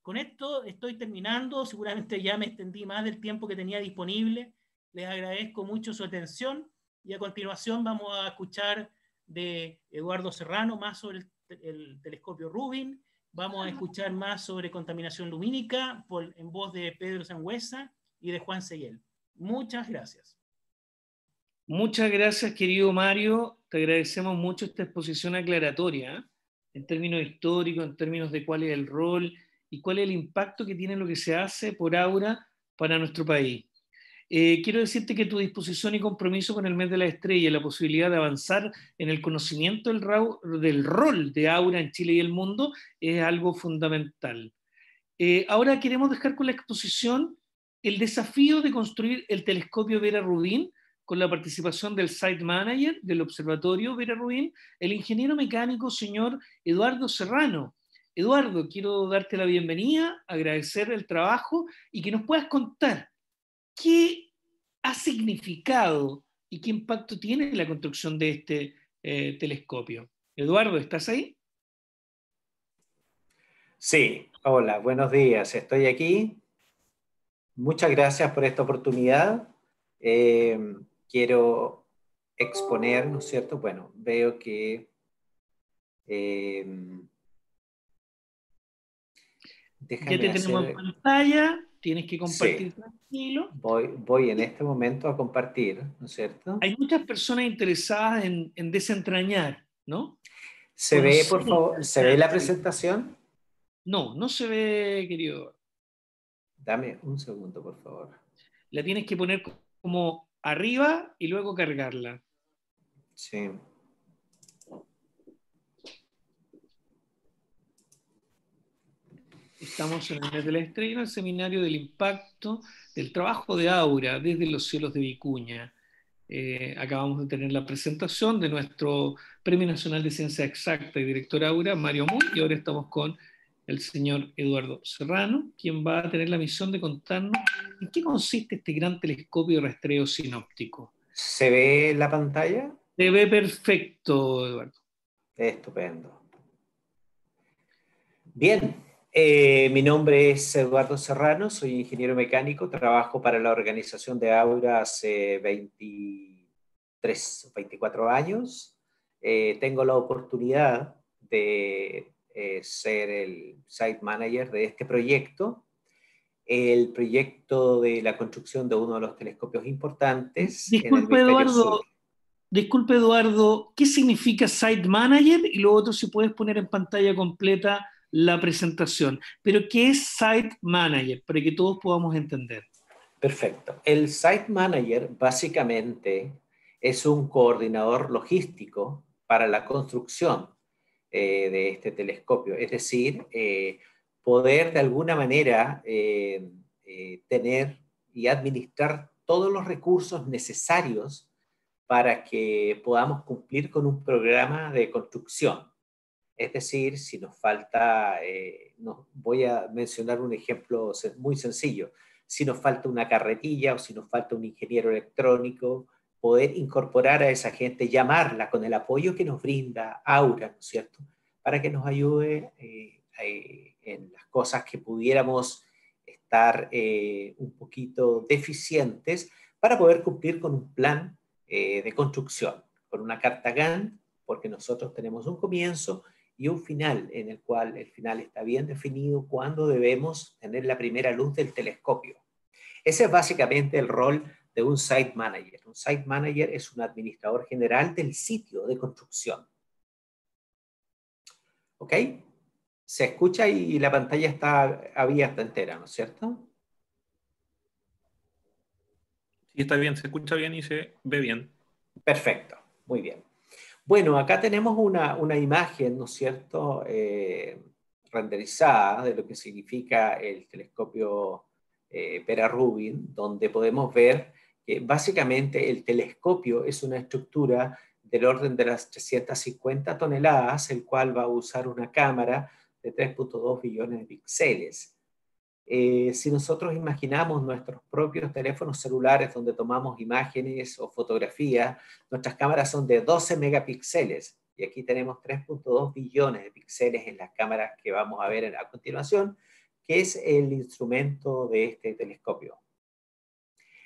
Con esto estoy terminando, seguramente ya me extendí más del tiempo que tenía disponible. Les agradezco mucho su atención y a continuación vamos a escuchar de Eduardo Serrano más sobre el, telescopio Rubin, vamos a escuchar más sobre contaminación lumínica en voz de Pedro Sangüesa y de Juan Seguel. Muchas gracias. Muchas gracias, querido Mario. Te agradecemos mucho esta exposición aclaratoria ¿eh? en términos históricos, en términos de cuál es el rol y cuál es el impacto que tiene lo que se hace por Aura para nuestro país. Eh, quiero decirte que tu disposición y compromiso con el mes de la estrella y la posibilidad de avanzar en el conocimiento del, rol de Aura en Chile y el mundo es algo fundamental. Eh, ahora queremos dejar con la exposición el desafío de construir el telescopio Vera Rubin con la participación del site manager del observatorio Vera Rubin, el ingeniero mecánico señor Eduardo Serrano. Eduardo, quiero darte la bienvenida, agradecer el trabajo y que nos puedas contar qué ha significado y qué impacto tiene la construcción de este eh, telescopio. Eduardo, ¿estás ahí? Sí, hola, buenos días, estoy aquí. Muchas gracias por esta oportunidad. Eh, quiero exponer, ¿no es cierto? Bueno, veo que... Eh, ya te tenemos en pantalla, tienes que compartir tranquilo. Voy, voy en este momento a compartir, ¿no es cierto? Hay muchas personas interesadas en, en desentrañar, ¿no? ¿Se ve, por favor, ¿se ve la presentación? No, no se ve, querido. Dame un segundo, por favor. La tienes que poner como arriba y luego cargarla. Sí. Estamos en el mes de la estrella, el seminario del impacto del trabajo de Aura desde los cielos de Vicuña. Eh, acabamos de tener la presentación de nuestro Premio Nacional de Ciencia Exacta y director Aura, Mario Muy, y ahora estamos con el señor Eduardo Serrano, quien va a tener la misión de contarnos en qué consiste este gran telescopio de rastreo sinóptico. ¿Se ve la pantalla? Se ve perfecto, Eduardo. Estupendo. Bien, eh, mi nombre es Eduardo Serrano, soy ingeniero mecánico, trabajo para la organización de Aura hace 23 o 24 años. Eh, tengo la oportunidad de eh, ser el site manager de este proyecto. El proyecto de la construcción de uno de los telescopios importantes. Disculpe, Eduardo. Disculpe, Eduardo, ¿qué significa site manager? Y luego otro, si puedes poner en pantalla completa la presentación. Pero, ¿qué es site manager? Para que todos podamos entender. Perfecto. El site manager básicamente es un coordinador logístico para la construcción eh, de este telescopio. Es decir, eh, poder de alguna manera eh, tener y administrar todos los recursos necesarios para que podamos cumplir con un programa de construcción. Es decir, si nos falta, voy a mencionar un ejemplo muy sencillo, si nos falta una carretilla o si nos falta un ingeniero electrónico poder incorporar a esa gente, llamarla con el apoyo que nos brinda Aura, ¿no es cierto? Para que nos ayude eh, eh, en las cosas que pudiéramos estar eh, un poquito deficientes para poder cumplir con un plan de construcción, con una carta GAN, porque nosotros tenemos un comienzo y un final en el cual el final está bien definido cuando debemos tener la primera luz del telescopio. Ese es básicamente el rol de un site manager. Un site manager es un administrador general del sitio de construcción. ¿Ok? Se escucha y la pantalla está abierta entera, ¿no es cierto? Sí, está bien, se escucha bien y se ve bien. Perfecto, muy bien. Bueno, acá tenemos una, una imagen, ¿no es cierto?, eh, renderizada de lo que significa el telescopio eh, Pera Rubin, donde podemos ver básicamente el telescopio es una estructura del orden de las 350 toneladas, el cual va a usar una cámara de 3.2 billones de píxeles. Eh, si nosotros imaginamos nuestros propios teléfonos celulares donde tomamos imágenes o fotografías, nuestras cámaras son de 12 megapíxeles y aquí tenemos 3.2 billones de píxeles en las cámaras que vamos a ver a continuación, que es el instrumento de este telescopio.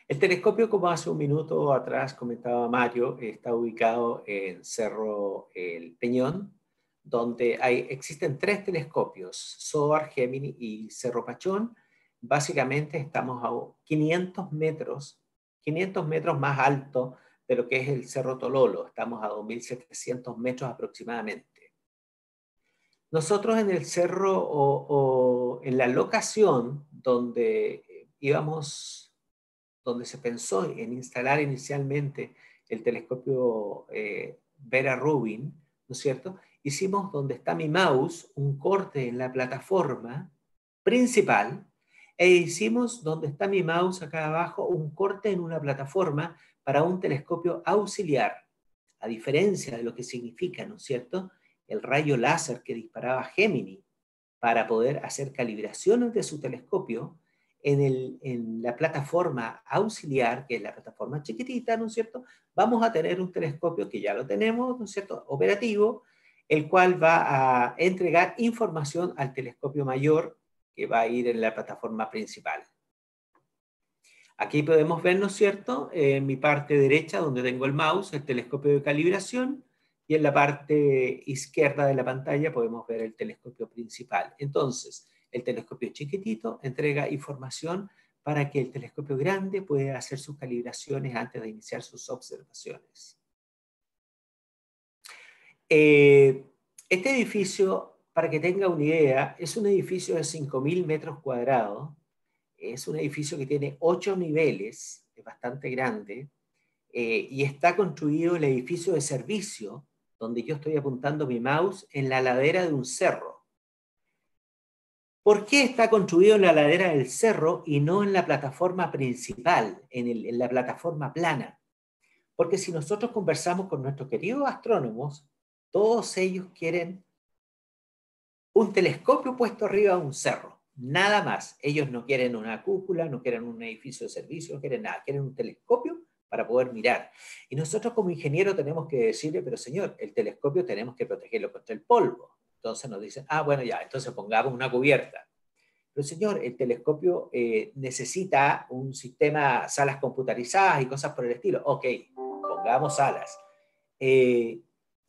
El telescopio, como hace un minuto atrás comentaba Mario, está ubicado en Cerro El Peñón, donde hay, existen tres telescopios, SOAR, Gemini y Cerro Pachón. Básicamente estamos a 500 metros, 500 metros más alto de lo que es el Cerro Tololo. Estamos a 2.700 metros aproximadamente. Nosotros en el cerro o, en la locación donde íbamos, donde se pensó en instalar inicialmente el telescopio eh, Vera Rubin, ¿no es cierto? Hicimos donde está mi mouse un corte en la plataforma principal e hicimos donde está mi mouse acá abajo un corte en una plataforma para un telescopio auxiliar, a diferencia de lo que significa, ¿no es cierto?, el rayo láser que disparaba Gemini para poder hacer calibraciones de su telescopio en, en, la plataforma auxiliar, que es la plataforma chiquitita, ¿no es cierto? Vamos a tener un telescopio que ya lo tenemos, ¿no es cierto?, operativo, el cual va a entregar información al telescopio mayor que va a ir en la plataforma principal. Aquí podemos ver, ¿no es cierto?, en mi parte derecha, donde tengo el mouse, el telescopio de calibración, y en la parte izquierda de la pantalla podemos ver el telescopio principal. Entonces, el telescopio chiquitito entrega información para que el telescopio grande pueda hacer sus calibraciones antes de iniciar sus observaciones. Eh, este edificio, para que tenga una idea, es un edificio de 5.000 metros cuadrados es un edificio que tiene ocho niveles, es bastante grande, eh, y está construido el edificio de servicio, donde yo estoy apuntando mi mouse, en la ladera de un cerro. ¿Por qué está construido en la ladera del cerro y no en la plataforma principal, en, en la plataforma plana? Porque si nosotros conversamos con nuestros queridos astrónomos, todos ellos quieren un telescopio puesto arriba de un cerro. Nada más. Ellos no quieren una cúpula, no quieren un edificio de servicio, no quieren nada. Quieren un telescopio para poder mirar. Y nosotros como ingenieros tenemos que decirle, pero señor, el telescopio tenemos que protegerlo contra el polvo. Entonces nos dicen, ah, bueno, ya, entonces pongamos una cubierta. Pero señor, el telescopio eh, necesita un sistema, salas computarizadas y cosas por el estilo. Ok, pongamos salas. Eh,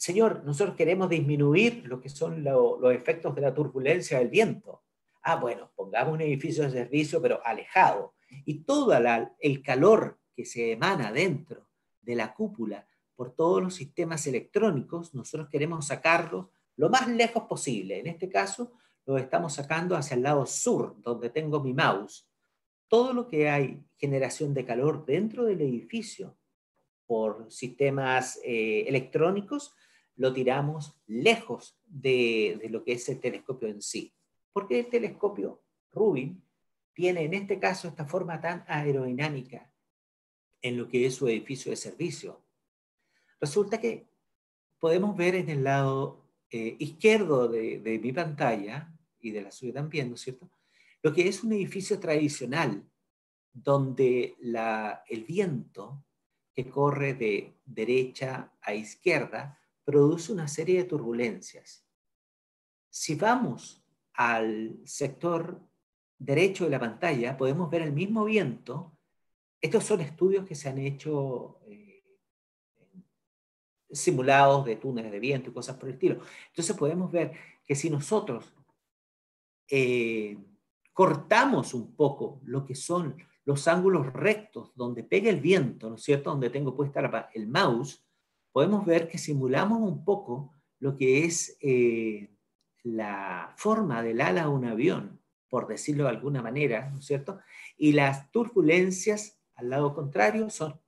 señor, nosotros queremos disminuir lo que son los efectos de la turbulencia del viento. Ah, bueno, pongamos un edificio de servicio, pero alejado. Y todo el calor que se emana dentro de la cúpula por todos los sistemas electrónicos, nosotros queremos sacarlos lo más lejos posible. En este caso, lo estamos sacando hacia el lado sur, donde tengo mi mouse. Todo lo que hay generación de calor dentro del edificio por sistemas eh, electrónicos, lo tiramos lejos de lo que es el telescopio en sí. Porque el telescopio Rubin tiene en este caso esta forma tan aerodinámica en lo que es su edificio de servicio. Resulta que podemos ver en el lado eh, izquierdo de, mi pantalla y de la suya también, ¿no es cierto? Lo que es un edificio tradicional donde el viento que corre de derecha a izquierda produce una serie de turbulencias. Si vamos al sector derecho de la pantalla, podemos ver el mismo viento. Estos son estudios que se han hecho eh, simulados de túneles de viento y cosas por el estilo. Entonces podemos ver que si nosotros eh, cortamos un poco lo que son los ángulos rectos donde pega el viento, ¿no es cierto? Donde tengo puesta el mouse, podemos ver que simulamos un poco lo que es eh, la forma del ala de un avión, por decirlo de alguna manera, ¿no es cierto? Y las turbulencias al lado contrario son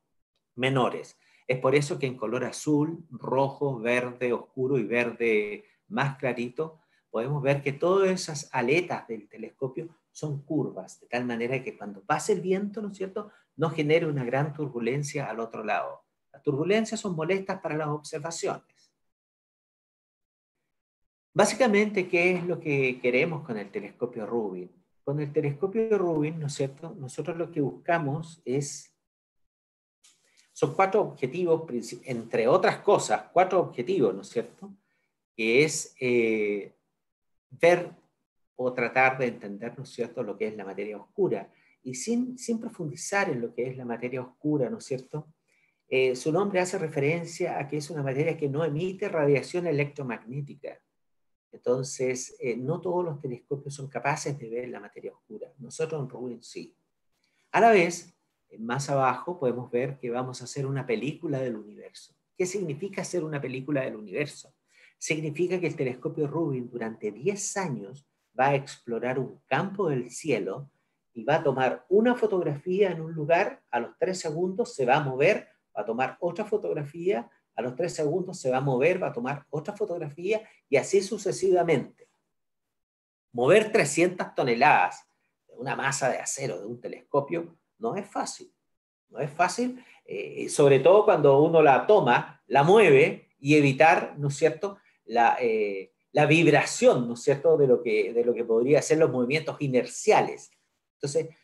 menores. Es por eso que en color azul, rojo, verde oscuro y verde más clarito, podemos ver que todas esas aletas del telescopio son curvas, de tal manera que cuando pase el viento, ¿no es cierto?, no genere una gran turbulencia al otro lado. Las turbulencias son molestas para las observaciones. Básicamente, ¿qué es lo que queremos con el telescopio Rubin? Con el telescopio Rubin, ¿no es cierto? Nosotros lo que buscamos es, son cuatro objetivos, entre otras cosas, cuatro objetivos, ¿no es cierto? Que es eh, ver o tratar de entender, ¿no es cierto?, lo que es la materia oscura. Y sin, sin profundizar en lo que es la materia oscura, ¿no es cierto? Eh, su nombre hace referencia a que es una materia que no emite radiación electromagnética. Entonces, eh, no todos los telescopios son capaces de ver la materia oscura. Nosotros en Rubin sí. A la vez, más abajo podemos ver que vamos a hacer una película del universo. ¿Qué significa hacer una película del universo? Significa que el telescopio Rubin durante 10 años va a explorar un campo del cielo y va a tomar una fotografía en un lugar, a los 3 segundos se va a mover, va a tomar otra fotografía, a los 3 segundos se va a mover, va a tomar otra fotografía y así sucesivamente. Mover 300 toneladas de una masa de acero de un telescopio no es fácil. No es fácil, eh, sobre todo cuando uno la toma, la mueve y evitar, ¿no es cierto?, la, eh, la vibración, ¿no es cierto?, de lo, que, de lo que podría ser los movimientos inerciales. Entonces,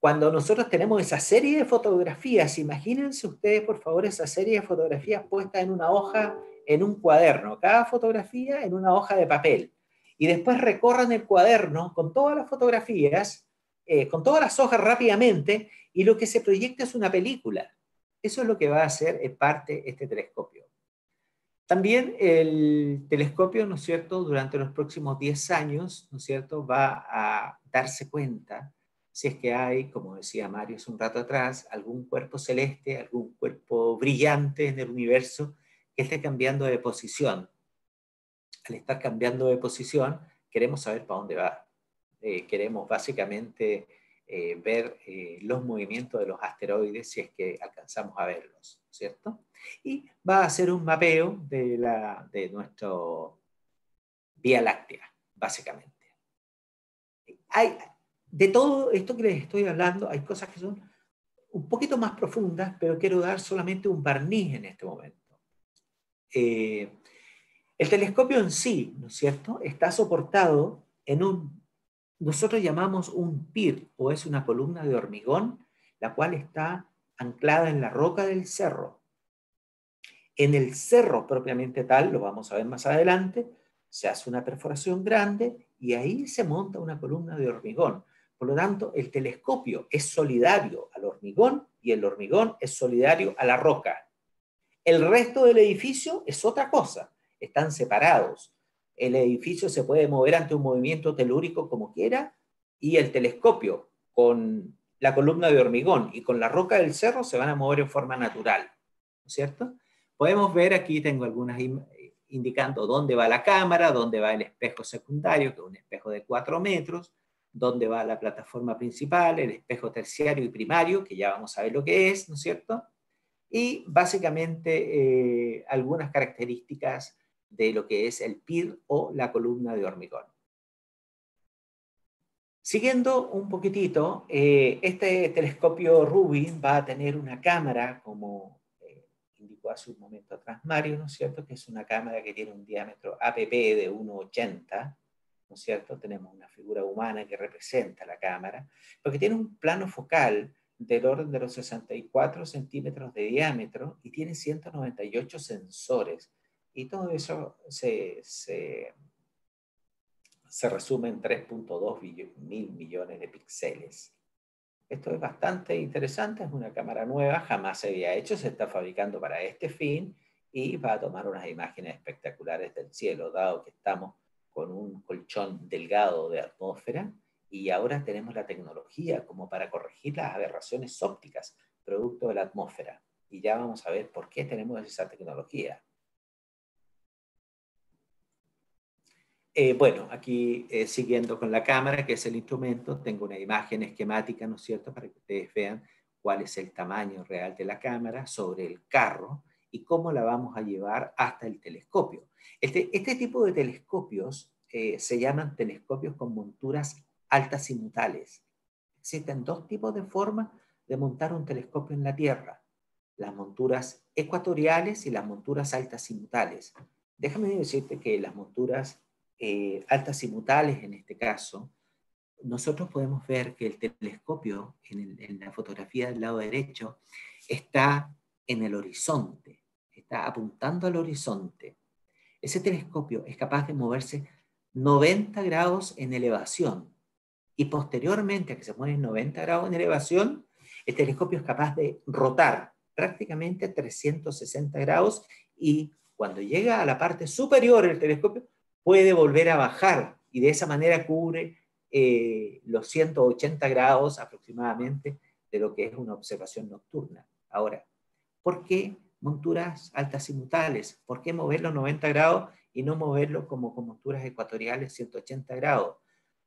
cuando nosotros tenemos esa serie de fotografías, imagínense ustedes, por favor, esa serie de fotografías puestas en una hoja, en un cuaderno, cada fotografía en una hoja de papel. Y después recorran el cuaderno con todas las fotografías, eh, con todas las hojas rápidamente, y lo que se proyecta es una película. Eso es lo que va a hacer en parte este telescopio. También el telescopio, ¿no es cierto?, durante los próximos 10 años, ¿no es cierto?, va a darse cuenta si es que hay, como decía Mario hace un rato atrás, algún cuerpo celeste, algún cuerpo brillante en el universo que esté cambiando de posición. Al estar cambiando de posición, queremos saber para dónde va. Eh, queremos básicamente eh, ver eh, los movimientos de los asteroides si es que alcanzamos a verlos, ¿cierto? y va a hacer un mapeo de, la, de nuestro Vía Láctea, básicamente. Hay, de todo esto que les estoy hablando, hay cosas que son un poquito más profundas, pero quiero dar solamente un barniz en este momento. Eh, el telescopio en sí, ¿no es cierto?, está soportado en un, nosotros llamamos un PIR, o es una columna de hormigón, la cual está anclada en la roca del cerro. En el cerro propiamente tal, lo vamos a ver más adelante, se hace una perforación grande y ahí se monta una columna de hormigón. Por lo tanto, el telescopio es solidario al hormigón y el hormigón es solidario a la roca. El resto del edificio es otra cosa, están separados. El edificio se puede mover ante un movimiento telúrico como quiera y el telescopio con la columna de hormigón y con la roca del cerro se van a mover en forma natural, ¿no es cierto? Podemos ver aquí, tengo algunas indicando dónde va la cámara, dónde va el espejo secundario, que es un espejo de 4 metros, dónde va la plataforma principal, el espejo terciario y primario, que ya vamos a ver lo que es, ¿no es cierto? Y básicamente eh, algunas características de lo que es el PIR o la columna de hormigón. Siguiendo un poquitito, eh, este telescopio Rubin va a tener una cámara como indicó hace un momento atrás Mario, ¿no es cierto? Que es una cámara que tiene un diámetro APP de 1,80, ¿no es cierto? Tenemos una figura humana que representa la cámara, porque tiene un plano focal del orden de los 64 centímetros de diámetro y tiene 198 sensores. Y todo eso se, se, se resume en 3.2 mil millones de píxeles. Esto es bastante interesante, es una cámara nueva, jamás se había hecho, se está fabricando para este fin y va a tomar unas imágenes espectaculares del cielo, dado que estamos con un colchón delgado de atmósfera y ahora tenemos la tecnología como para corregir las aberraciones ópticas producto de la atmósfera. Y ya vamos a ver por qué tenemos esa tecnología. Eh, bueno, aquí eh, siguiendo con la cámara, que es el instrumento, tengo una imagen esquemática, ¿no es cierto?, para que ustedes vean cuál es el tamaño real de la cámara sobre el carro y cómo la vamos a llevar hasta el telescopio. Este, este tipo de telescopios eh, se llaman telescopios con monturas altas simultáneas. Existen dos tipos de formas de montar un telescopio en la Tierra, las monturas ecuatoriales y las monturas altas simultáneas. Déjame decirte que las monturas eh, altas simutales en este caso, nosotros podemos ver que el telescopio en, la fotografía del lado derecho está en el horizonte, está apuntando al horizonte. Ese telescopio es capaz de moverse 90 grados en elevación y posteriormente a que se mueve 90 grados en elevación, el telescopio es capaz de rotar prácticamente 360 grados y cuando llega a la parte superior del telescopio puede volver a bajar y de esa manera cubre eh, los 180 grados aproximadamente de lo que es una observación nocturna. Ahora, ¿por qué monturas altasimutales? ¿Por qué moverlo 90 grados y no moverlo como con monturas ecuatoriales 180 grados?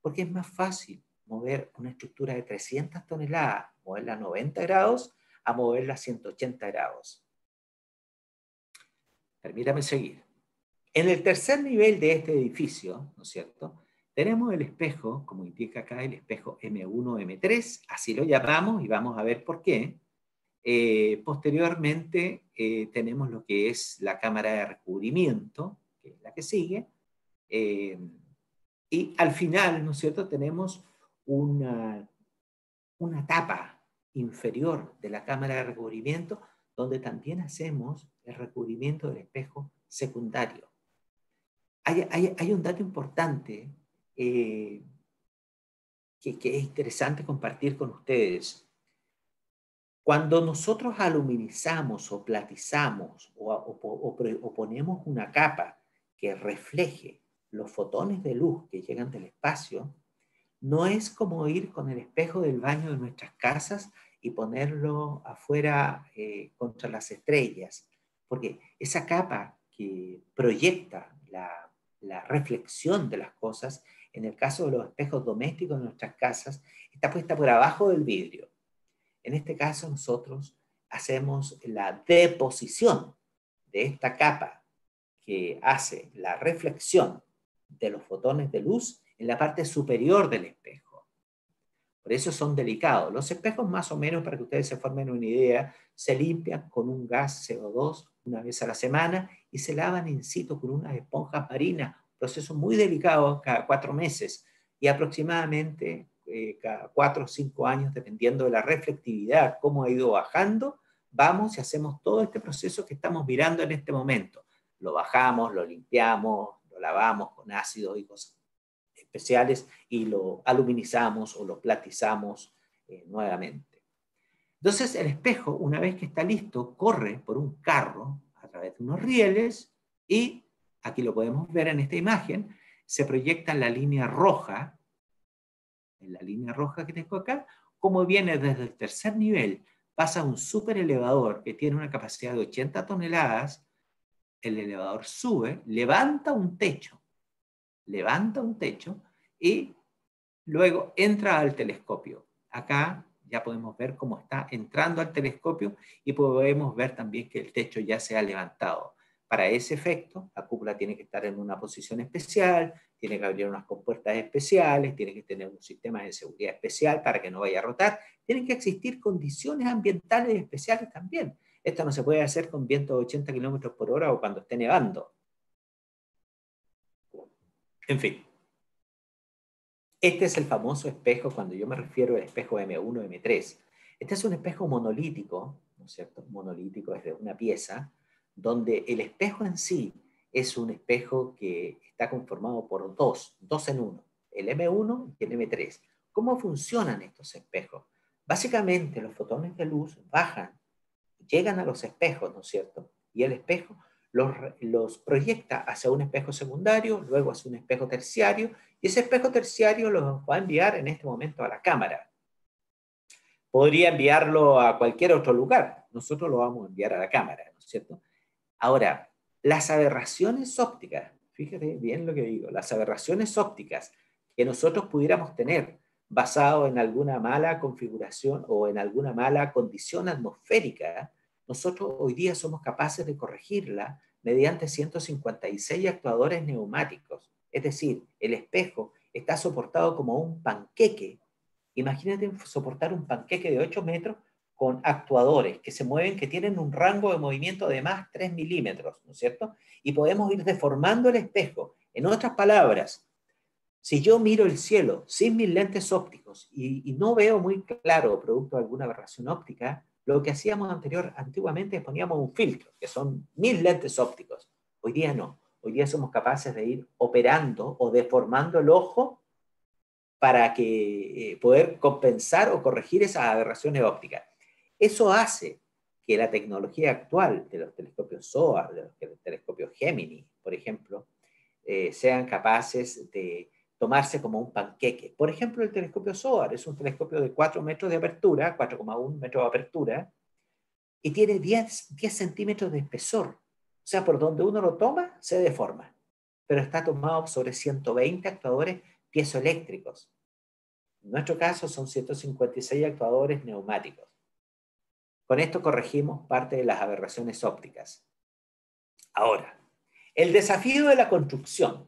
Porque es más fácil mover una estructura de 300 toneladas, moverla a 90 grados, a moverla a 180 grados. Permítame seguir. En el tercer nivel de este edificio, ¿no es cierto? Tenemos el espejo, como indica acá el espejo M1, M3, así lo llamamos y vamos a ver por qué. Eh, posteriormente eh, tenemos lo que es la cámara de recubrimiento, que es la que sigue. Eh, y al final, ¿no es cierto?, tenemos una, una tapa inferior de la cámara de recubrimiento donde también hacemos el recubrimiento del espejo secundario. Hay, hay, hay un dato importante que, que es interesante compartir con ustedes. Cuando nosotros aluminizamos o platizamos o, ponemos una capa que refleje los fotones de luz que llegan del espacio, no es como ir con el espejo del baño de nuestras casas y ponerlo afuera eh, contra las estrellas, porque esa capa que proyecta la, la reflexión de las cosas, en el caso de los espejos domésticos de nuestras casas, está puesta por abajo del vidrio. En este caso nosotros hacemos la deposición de esta capa que hace la reflexión de los fotones de luz en la parte superior del espejo. Por eso son delicados. Los espejos más o menos, para que ustedes se formen una idea, se limpian con un gas CO2 una vez a la semana y se lavan in situ con unas esponjas marinas, proceso muy delicado cada cuatro meses y aproximadamente eh, cada cuatro o cinco años, dependiendo de la reflectividad, cómo ha ido bajando, vamos y hacemos todo este proceso que estamos mirando en este momento. Lo bajamos, lo limpiamos, lo lavamos con ácidos y cosas especiales y lo aluminizamos o lo platizamos eh, nuevamente. Entonces el espejo, una vez que está listo, corre por un carro a través de unos rieles y, aquí lo podemos ver en esta imagen, se proyecta la línea roja en la línea roja que tengo acá, como viene desde el tercer nivel, pasa un super elevador que tiene una capacidad de 80 toneladas, el elevador sube, levanta un techo, levanta un techo y luego entra al telescopio. Acá ya podemos ver cómo está entrando al telescopio y podemos ver también que el techo ya se ha levantado. Para ese efecto, la cúpula tiene que estar en una posición especial, tiene que abrir unas compuertas especiales, tiene que tener un sistema de seguridad especial para que no vaya a rotar, tienen que existir condiciones ambientales especiales también. Esto no se puede hacer con vientos de 80 kilómetros por hora o cuando esté nevando. En fin. Este es el famoso espejo cuando yo me refiero al espejo M1, M3. Este es un espejo monolítico, ¿no es cierto? Monolítico es de una pieza, donde el espejo en sí es un espejo que está conformado por dos, dos en uno, el M1 y el M3. ¿Cómo funcionan estos espejos? Básicamente los fotones de luz bajan, llegan a los espejos, ¿no es cierto? Y el espejo los, proyecta hacia un espejo secundario, luego hacia un espejo terciario, y ese espejo terciario los va a enviar en este momento a la cámara. Podría enviarlo a cualquier otro lugar, nosotros lo vamos a enviar a la cámara, ¿no es cierto? Ahora, las aberraciones ópticas, fíjate bien lo que digo, las aberraciones ópticas que nosotros pudiéramos tener basado en alguna mala configuración o en alguna mala condición atmosférica, nosotros hoy día somos capaces de corregirla mediante 156 actuadores neumáticos. Es decir, el espejo está soportado como un panqueque. Imagínate soportar un panqueque de 8 metros con actuadores que se mueven, que tienen un rango de movimiento de más 3 milímetros, ¿no es cierto? Y podemos ir deformando el espejo. En otras palabras, si yo miro el cielo sin mis lentes ópticos y, no veo muy claro producto de alguna aberración óptica, lo que hacíamos anterior, antiguamente poníamos un filtro, que son mil lentes ópticos. Hoy día no. Hoy día somos capaces de ir operando o deformando el ojo para que, eh, poder compensar o corregir esas aberraciones ópticas. Eso hace que la tecnología actual de los telescopios SOAR, de los telescopios Gemini, por ejemplo, eh, sean capaces de tomarse como un panqueque. Por ejemplo, el telescopio SOAR es un telescopio de 4 metros de apertura, 4,1 metros de apertura, y tiene 10, 10 centímetros de espesor. O sea, por donde uno lo toma, se deforma. Pero está tomado sobre 120 actuadores piezoeléctricos. En nuestro caso son 156 actuadores neumáticos. Con esto corregimos parte de las aberraciones ópticas. Ahora, el desafío de la construcción.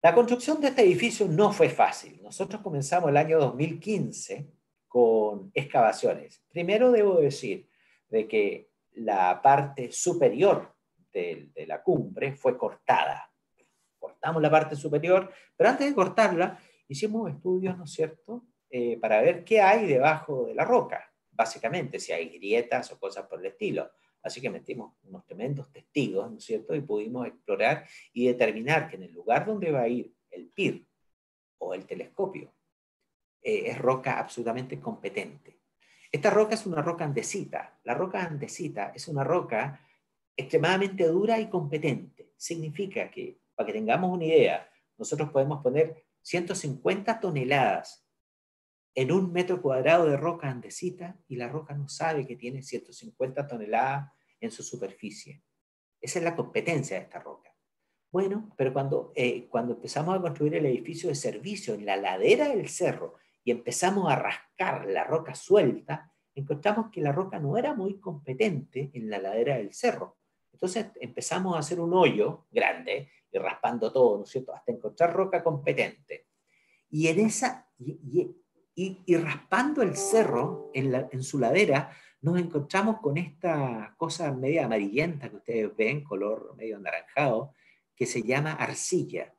La construcción de este edificio no fue fácil. Nosotros comenzamos el año 2015 con excavaciones. Primero debo decir de que la parte superior de, la cumbre fue cortada. Cortamos la parte superior, pero antes de cortarla hicimos estudios, ¿no es cierto?, eh, para ver qué hay debajo de la roca, básicamente, si hay grietas o cosas por el estilo. Así que metimos unos tremendos testigos, ¿no es cierto?, y pudimos explorar y determinar que en el lugar donde va a ir el PIR o el telescopio, eh, es roca absolutamente competente. Esta roca es una roca andesita. La roca andesita es una roca extremadamente dura y competente. Significa que, para que tengamos una idea, nosotros podemos poner 150 toneladas en un metro cuadrado de roca andesita y la roca no sabe que tiene 150 toneladas en su superficie. Esa es la competencia de esta roca. Bueno, pero cuando, eh, cuando empezamos a construir el edificio de servicio en la ladera del cerro y empezamos a rascar la roca suelta, encontramos que la roca no era muy competente en la ladera del cerro. Entonces empezamos a hacer un hoyo grande y raspando todo, ¿no es cierto?, hasta encontrar roca competente. Y en esa, y, y, raspando el cerro en, su ladera, nos encontramos con esta cosa media amarillenta que ustedes ven, color medio anaranjado, que se llama arcilla.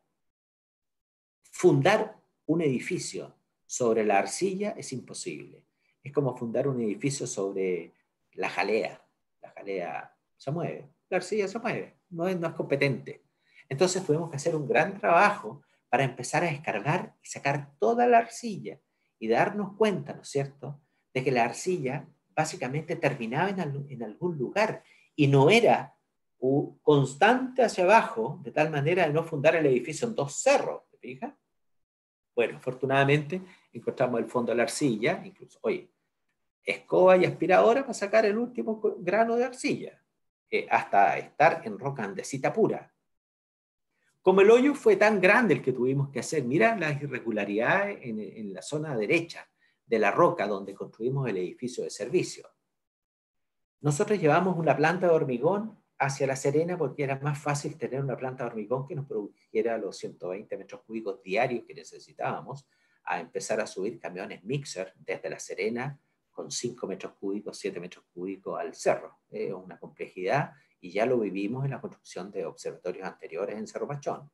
Fundar un edificio sobre la arcilla es imposible. Es como fundar un edificio sobre la jalea. La jalea se mueve, la arcilla se mueve, no es, no es competente. Entonces tuvimos que hacer un gran trabajo para empezar a descargar y sacar toda la arcilla y darnos cuenta, ¿no es cierto?, de que la arcilla básicamente terminaba en, algún lugar y no era constante hacia abajo, de tal manera de no fundar el edificio en dos cerros, ¿te fijas? Bueno, afortunadamente encontramos el fondo de la arcilla, incluso, oye, escoba y aspiradora para sacar el último grano de arcilla, hasta estar en roca andesita pura. Como el hoyo fue tan grande el que tuvimos que hacer, mira las irregularidades en, la zona derecha de la roca donde construimos el edificio de servicio. Nosotros llevamos una planta de hormigón hacia La Serena porque era más fácil tener una planta de hormigón que nos produjera los 120 metros cúbicos diarios que necesitábamos, a empezar a subir camiones mixer desde La Serena con 5 metros cúbicos, 7 metros cúbicos al cerro. Es una complejidad y ya lo vivimos en la construcción de observatorios anteriores en Cerro Pachón.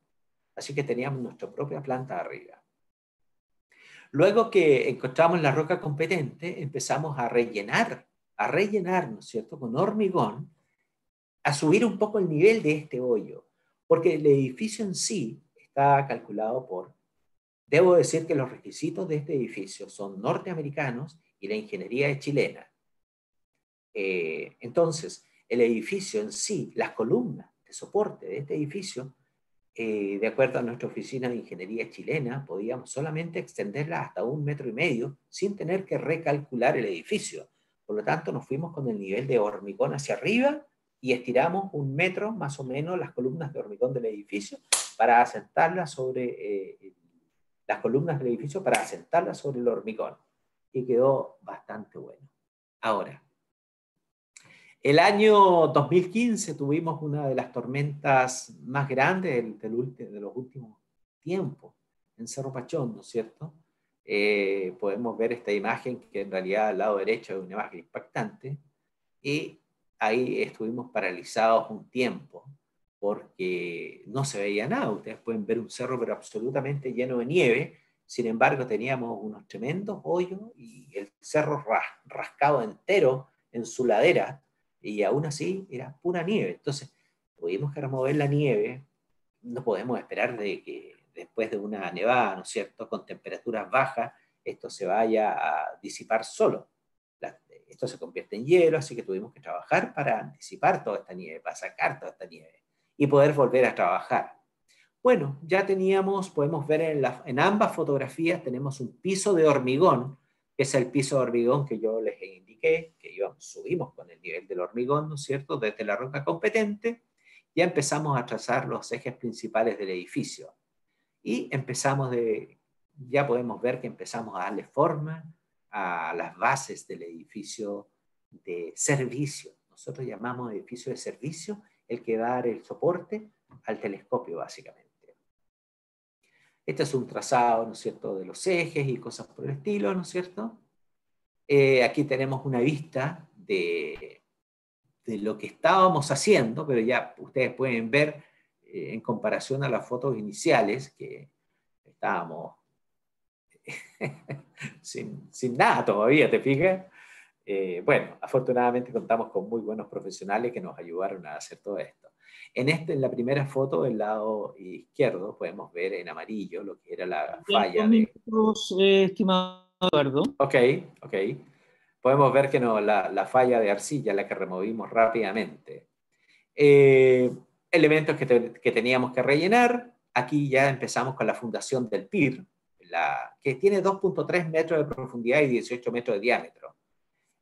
Así que teníamos nuestra propia planta arriba. Luego que encontramos la roca competente, empezamos a rellenar, a rellenar, ¿no es cierto?, con hormigón, a subir un poco el nivel de este hoyo, porque el edificio en sí está calculado por, debo decir que los requisitos de este edificio son norteamericanos y la ingeniería es chilena. Eh, entonces, el edificio en sí, las columnas de soporte de este edificio, eh, de acuerdo a nuestra oficina de ingeniería chilena, podíamos solamente extenderla hasta un metro y medio sin tener que recalcular el edificio. Por lo tanto, nos fuimos con el nivel de hormigón hacia arriba y estiramos un metro más o menos las columnas de hormigón del edificio para asentarlas sobre eh, las columnas del edificio para asentarlas sobre el hormigón. Y quedó bastante bueno. Ahora, el año 2015 tuvimos una de las tormentas más grandes de los últimos tiempos en Cerro Pachón, ¿no es cierto? Eh, podemos ver esta imagen que en realidad al lado derecho es una imagen impactante y ahí estuvimos paralizados un tiempo porque no se veía nada. Ustedes pueden ver un cerro pero absolutamente lleno de nieve. Sin embargo, teníamos unos tremendos hoyos y el cerro rascado entero en su ladera y aún así era pura nieve. Entonces, tuvimos que remover la nieve, no podemos esperar de que después de una nevada, ¿no es cierto?, con temperaturas bajas, esto se vaya a disipar solo. esto se convierte en hielo, así que tuvimos que trabajar para disipar toda esta nieve, para sacar toda esta nieve y poder volver a trabajar. Bueno, ya teníamos, podemos ver en, en ambas fotografías, tenemos un piso de hormigón, que es el piso de hormigón que yo les que íbamos, subimos con el nivel del hormigón, ¿no es cierto?, desde la roca competente, ya empezamos a trazar los ejes principales del edificio. Y empezamos de, ya podemos ver que empezamos a darle forma a las bases del edificio de servicio. Nosotros llamamos edificio de servicio el que va a dar el soporte al telescopio, básicamente. Este es un trazado, ¿no es cierto?, de los ejes y cosas por el estilo, ¿no es cierto? Eh, aquí tenemos una vista de, de, lo que estábamos haciendo, pero ya ustedes pueden ver eh, en comparación a las fotos iniciales que estábamos sin, sin, nada todavía, ¿te fijas? Eh, bueno, afortunadamente contamos con muy buenos profesionales que nos ayudaron a hacer todo esto. En, este, en la primera foto, del lado izquierdo, podemos ver en amarillo lo que era la falla. De... Eh, estimado Eduardo. Ok, ok. Podemos ver que no, la, la falla de arcilla, la que removimos rápidamente. Eh, elementos que, teníamos que rellenar. Aquí ya empezamos con la fundación del PIR, que tiene 2.3 metros de profundidad y 18 metros de diámetro.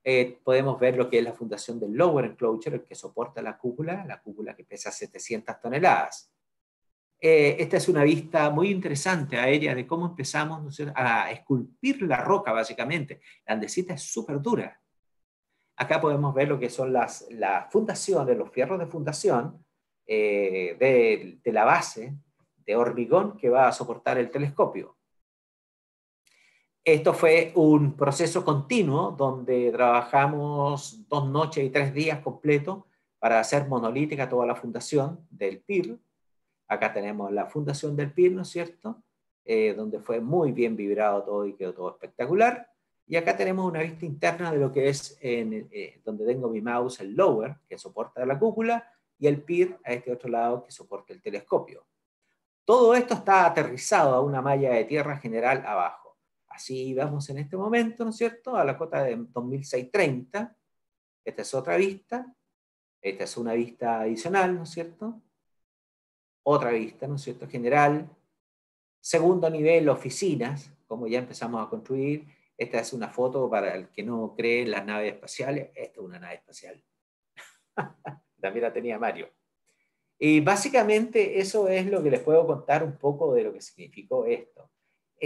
Eh, podemos ver lo que es la fundación del lower enclosure, el que soporta la cúpula, la cúpula que pesa 700 toneladas. Eh, esta es una vista muy interesante aérea de cómo empezamos a esculpir la roca, básicamente. La andesita es súper dura. Acá podemos ver lo que son las, la fundaciones, los fierros de fundación eh, de, de la base de hormigón que va a soportar el telescopio. Esto fue un proceso continuo donde trabajamos dos noches y tres días completos para hacer monolítica toda la fundación del PIR. Acá tenemos la fundación del PIR, ¿no es cierto? Eh, donde fue muy bien vibrado todo y quedó todo espectacular. Y acá tenemos una vista interna de lo que es en, eh, donde tengo mi mouse, el lower, que soporta la cúpula, y el PIR a este otro lado que soporta el telescopio. Todo esto está aterrizado a una malla de tierra general abajo. Así vamos en este momento, ¿no es cierto?, a la cota de 2630. Esta es otra vista. Esta es una vista adicional, ¿no es cierto? Otra vista, ¿no es cierto?, general. Segundo nivel, oficinas, como ya empezamos a construir. Esta es una foto para el que no cree en las naves espaciales. Esta es una nave espacial. También la tenía Mario. Y básicamente eso es lo que les puedo contar un poco de lo que significó esto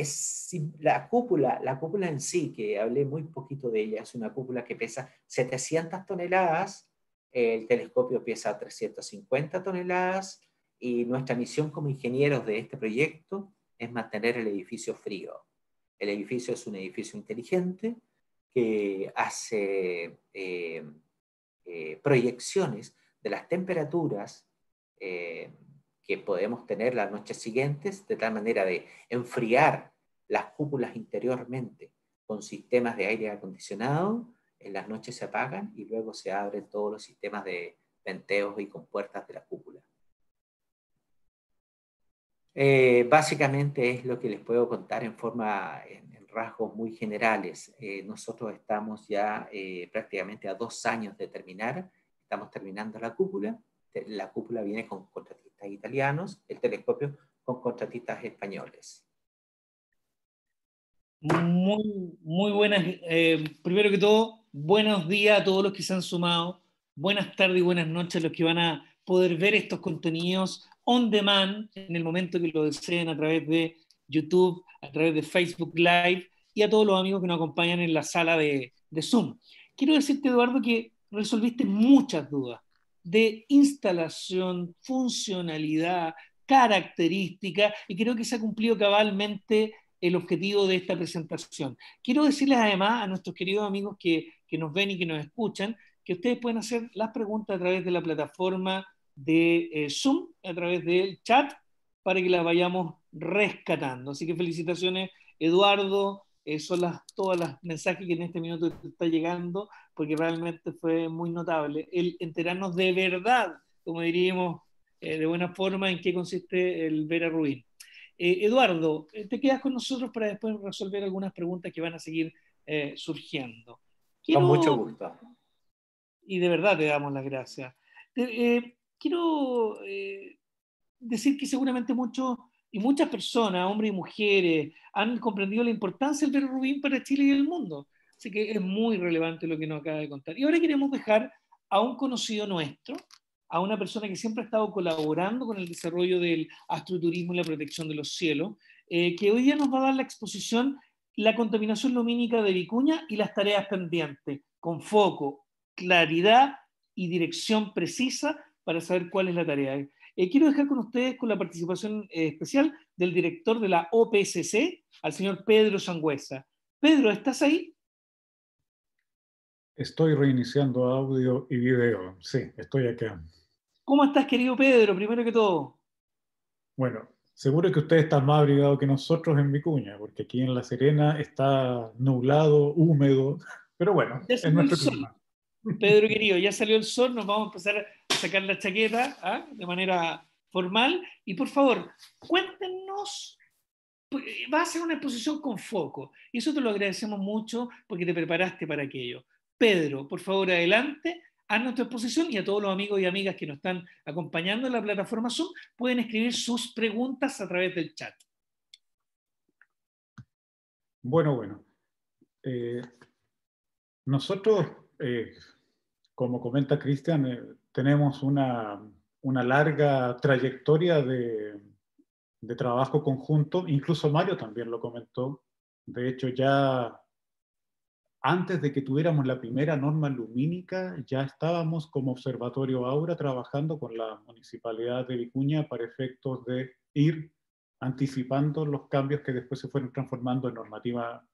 es la cúpula, la cúpula en sí, que hablé muy poquito de ella, es una cúpula que pesa 700 toneladas, el telescopio pesa 350 toneladas y nuestra misión como ingenieros de este proyecto es mantener el edificio frío. El edificio es un edificio inteligente que hace eh, eh, proyecciones de las temperaturas eh, que podemos tener las noches siguientes, de tal manera de enfriar las cúpulas interiormente con sistemas de aire acondicionado, en las noches se apagan y luego se abren todos los sistemas de venteos y compuertas de la cúpula. Eh, básicamente es lo que les puedo contar en forma, en, rasgos muy generales. Eh, nosotros estamos ya eh, prácticamente a dos años de terminar, estamos terminando la cúpula. La cúpula viene con contratistas italianos, el telescopio con contratistas españoles. Muy, muy buenas, eh, primero que todo, buenos días a todos los que se han sumado, buenas tardes y buenas noches a los que van a poder ver estos contenidos on demand en el momento que lo deseen a través de YouTube, a través de Facebook Live y a todos los amigos que nos acompañan en la sala de, Zoom. Quiero decirte, Eduardo, que resolviste muchas dudas de instalación, funcionalidad, característica, y creo que se ha cumplido cabalmente el objetivo de esta presentación. Quiero decirles además a nuestros queridos amigos que, nos ven y que nos escuchan, que ustedes pueden hacer las preguntas a través de la plataforma de eh, Zoom, a través del chat, para que las vayamos rescatando. Así que felicitaciones, Eduardo, eh, son las, todas las mensajes que en este minuto te está llegando, porque realmente fue muy notable. El enterarnos de verdad, como diríamos eh, de buena forma, en qué consiste el Vera Rubin. Eh, Eduardo, te quedas con nosotros para después resolver algunas preguntas que van a seguir surgiendo. con mucho gusto. Y de verdad te damos las gracias. Quiero decir que seguramente muchos y muchas personas, hombres y mujeres, han comprendido la importancia del Vero Rubín para Chile y el mundo. Así que es muy relevante lo que nos acaba de contar. Y ahora queremos dejar a un conocido nuestro, a una persona que siempre ha estado colaborando con el desarrollo del astroturismo y la protección de los cielos, eh, que hoy día nos va a dar la exposición La contaminación lumínica de Vicuña y las tareas pendientes, con foco, claridad y dirección precisa para saber cuál es la tarea. Eh, quiero dejar con ustedes con la participación eh, especial del director de la OPSC, al señor Pedro Sangüesa. Pedro, ¿estás ahí? Estoy reiniciando audio y video. Sí, estoy acá. ¿Cómo estás, querido Pedro? Primero que todo. Bueno, seguro que usted está más abrigado que nosotros en Vicuña, porque aquí en La Serena está nublado, húmedo, pero bueno, es nuestro clima. Pedro querido, ya salió el sol, nos vamos a empezar sacar la chaqueta ¿ah? de manera formal. Y por favor, cuéntenos, pues, va a ser una exposición con foco, y eso te lo agradecemos mucho porque te preparaste para aquello. Pedro, por favor, adelante, haznos tu exposición y a todos los amigos y amigas que nos están acompañando en la plataforma Zoom pueden escribir sus preguntas a través del chat. Bueno, bueno. Eh, nosotros, eh, como comenta Cristian, eh, tenemos una, larga trayectoria de, de trabajo conjunto, incluso Mario también lo comentó. De hecho, ya antes de que tuviéramos la primera norma lumínica, ya estábamos como Observatorio Aura trabajando con la Municipalidad de Vicuña para efectos de ir anticipando los cambios que después se fueron transformando en normativa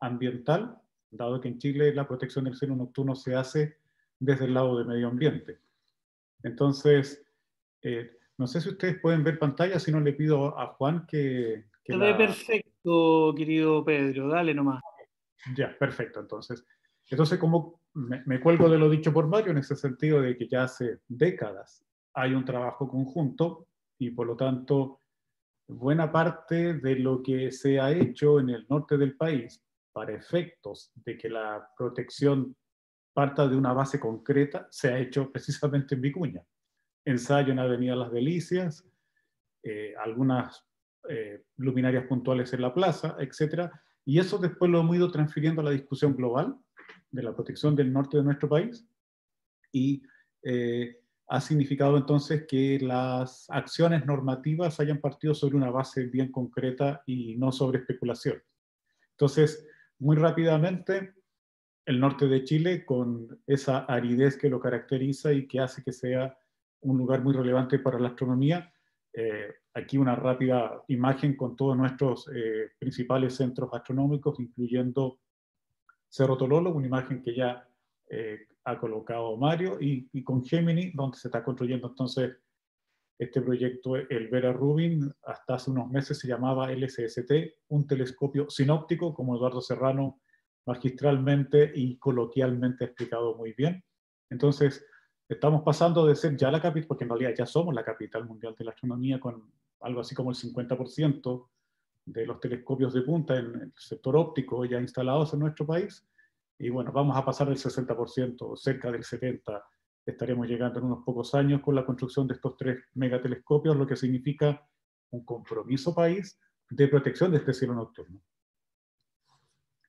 ambiental, dado que en Chile la protección del cielo nocturno se hace desde el lado de medio ambiente. Entonces, eh, no sé si ustedes pueden ver pantalla, si no le pido a Juan que... que Se ve perfecto, querido Pedro, dale nomás. Ya, perfecto. Entonces, entonces como me, cuelgo de lo dicho por Mario en ese sentido de que ya hace décadas hay un trabajo conjunto y por lo tanto buena parte de lo que se ha hecho en el norte del país para efectos de que la protección parta de una base concreta se ha hecho precisamente en Vicuña. Ensayo en Avenida Las Delicias, eh, algunas eh, luminarias puntuales en la plaza, etcétera, y eso después lo hemos ido transfiriendo a la discusión global de la protección del norte de nuestro país y eh, ha significado entonces que las acciones normativas hayan partido sobre una base bien concreta y no sobre especulación. Entonces, muy rápidamente, el norte de Chile, con esa aridez que lo caracteriza y que hace que sea un lugar muy relevante para la astronomía, eh, aquí una rápida imagen con todos nuestros eh, principales centros astronómicos, incluyendo Cerro Tololo, una imagen que ya eh, ha colocado Mario, y, con Gemini, donde se está construyendo entonces este proyecto, el Vera Rubin, hasta hace unos meses se llamaba LCST, un telescopio sinóptico, como Eduardo Serrano magistralmente y coloquialmente explicado muy bien. Entonces, estamos pasando de ser ya la capital, porque en realidad ya somos la capital mundial de la astronomía con algo así como el 50% de los telescopios de punta en el sector óptico ya instalados en nuestro país. Y bueno, vamos a pasar del 60%, cerca del 70%. Estaremos llegando en unos pocos años con la construcción de estos tres megatelescopios, lo que significa un compromiso país de protección de este cielo nocturno.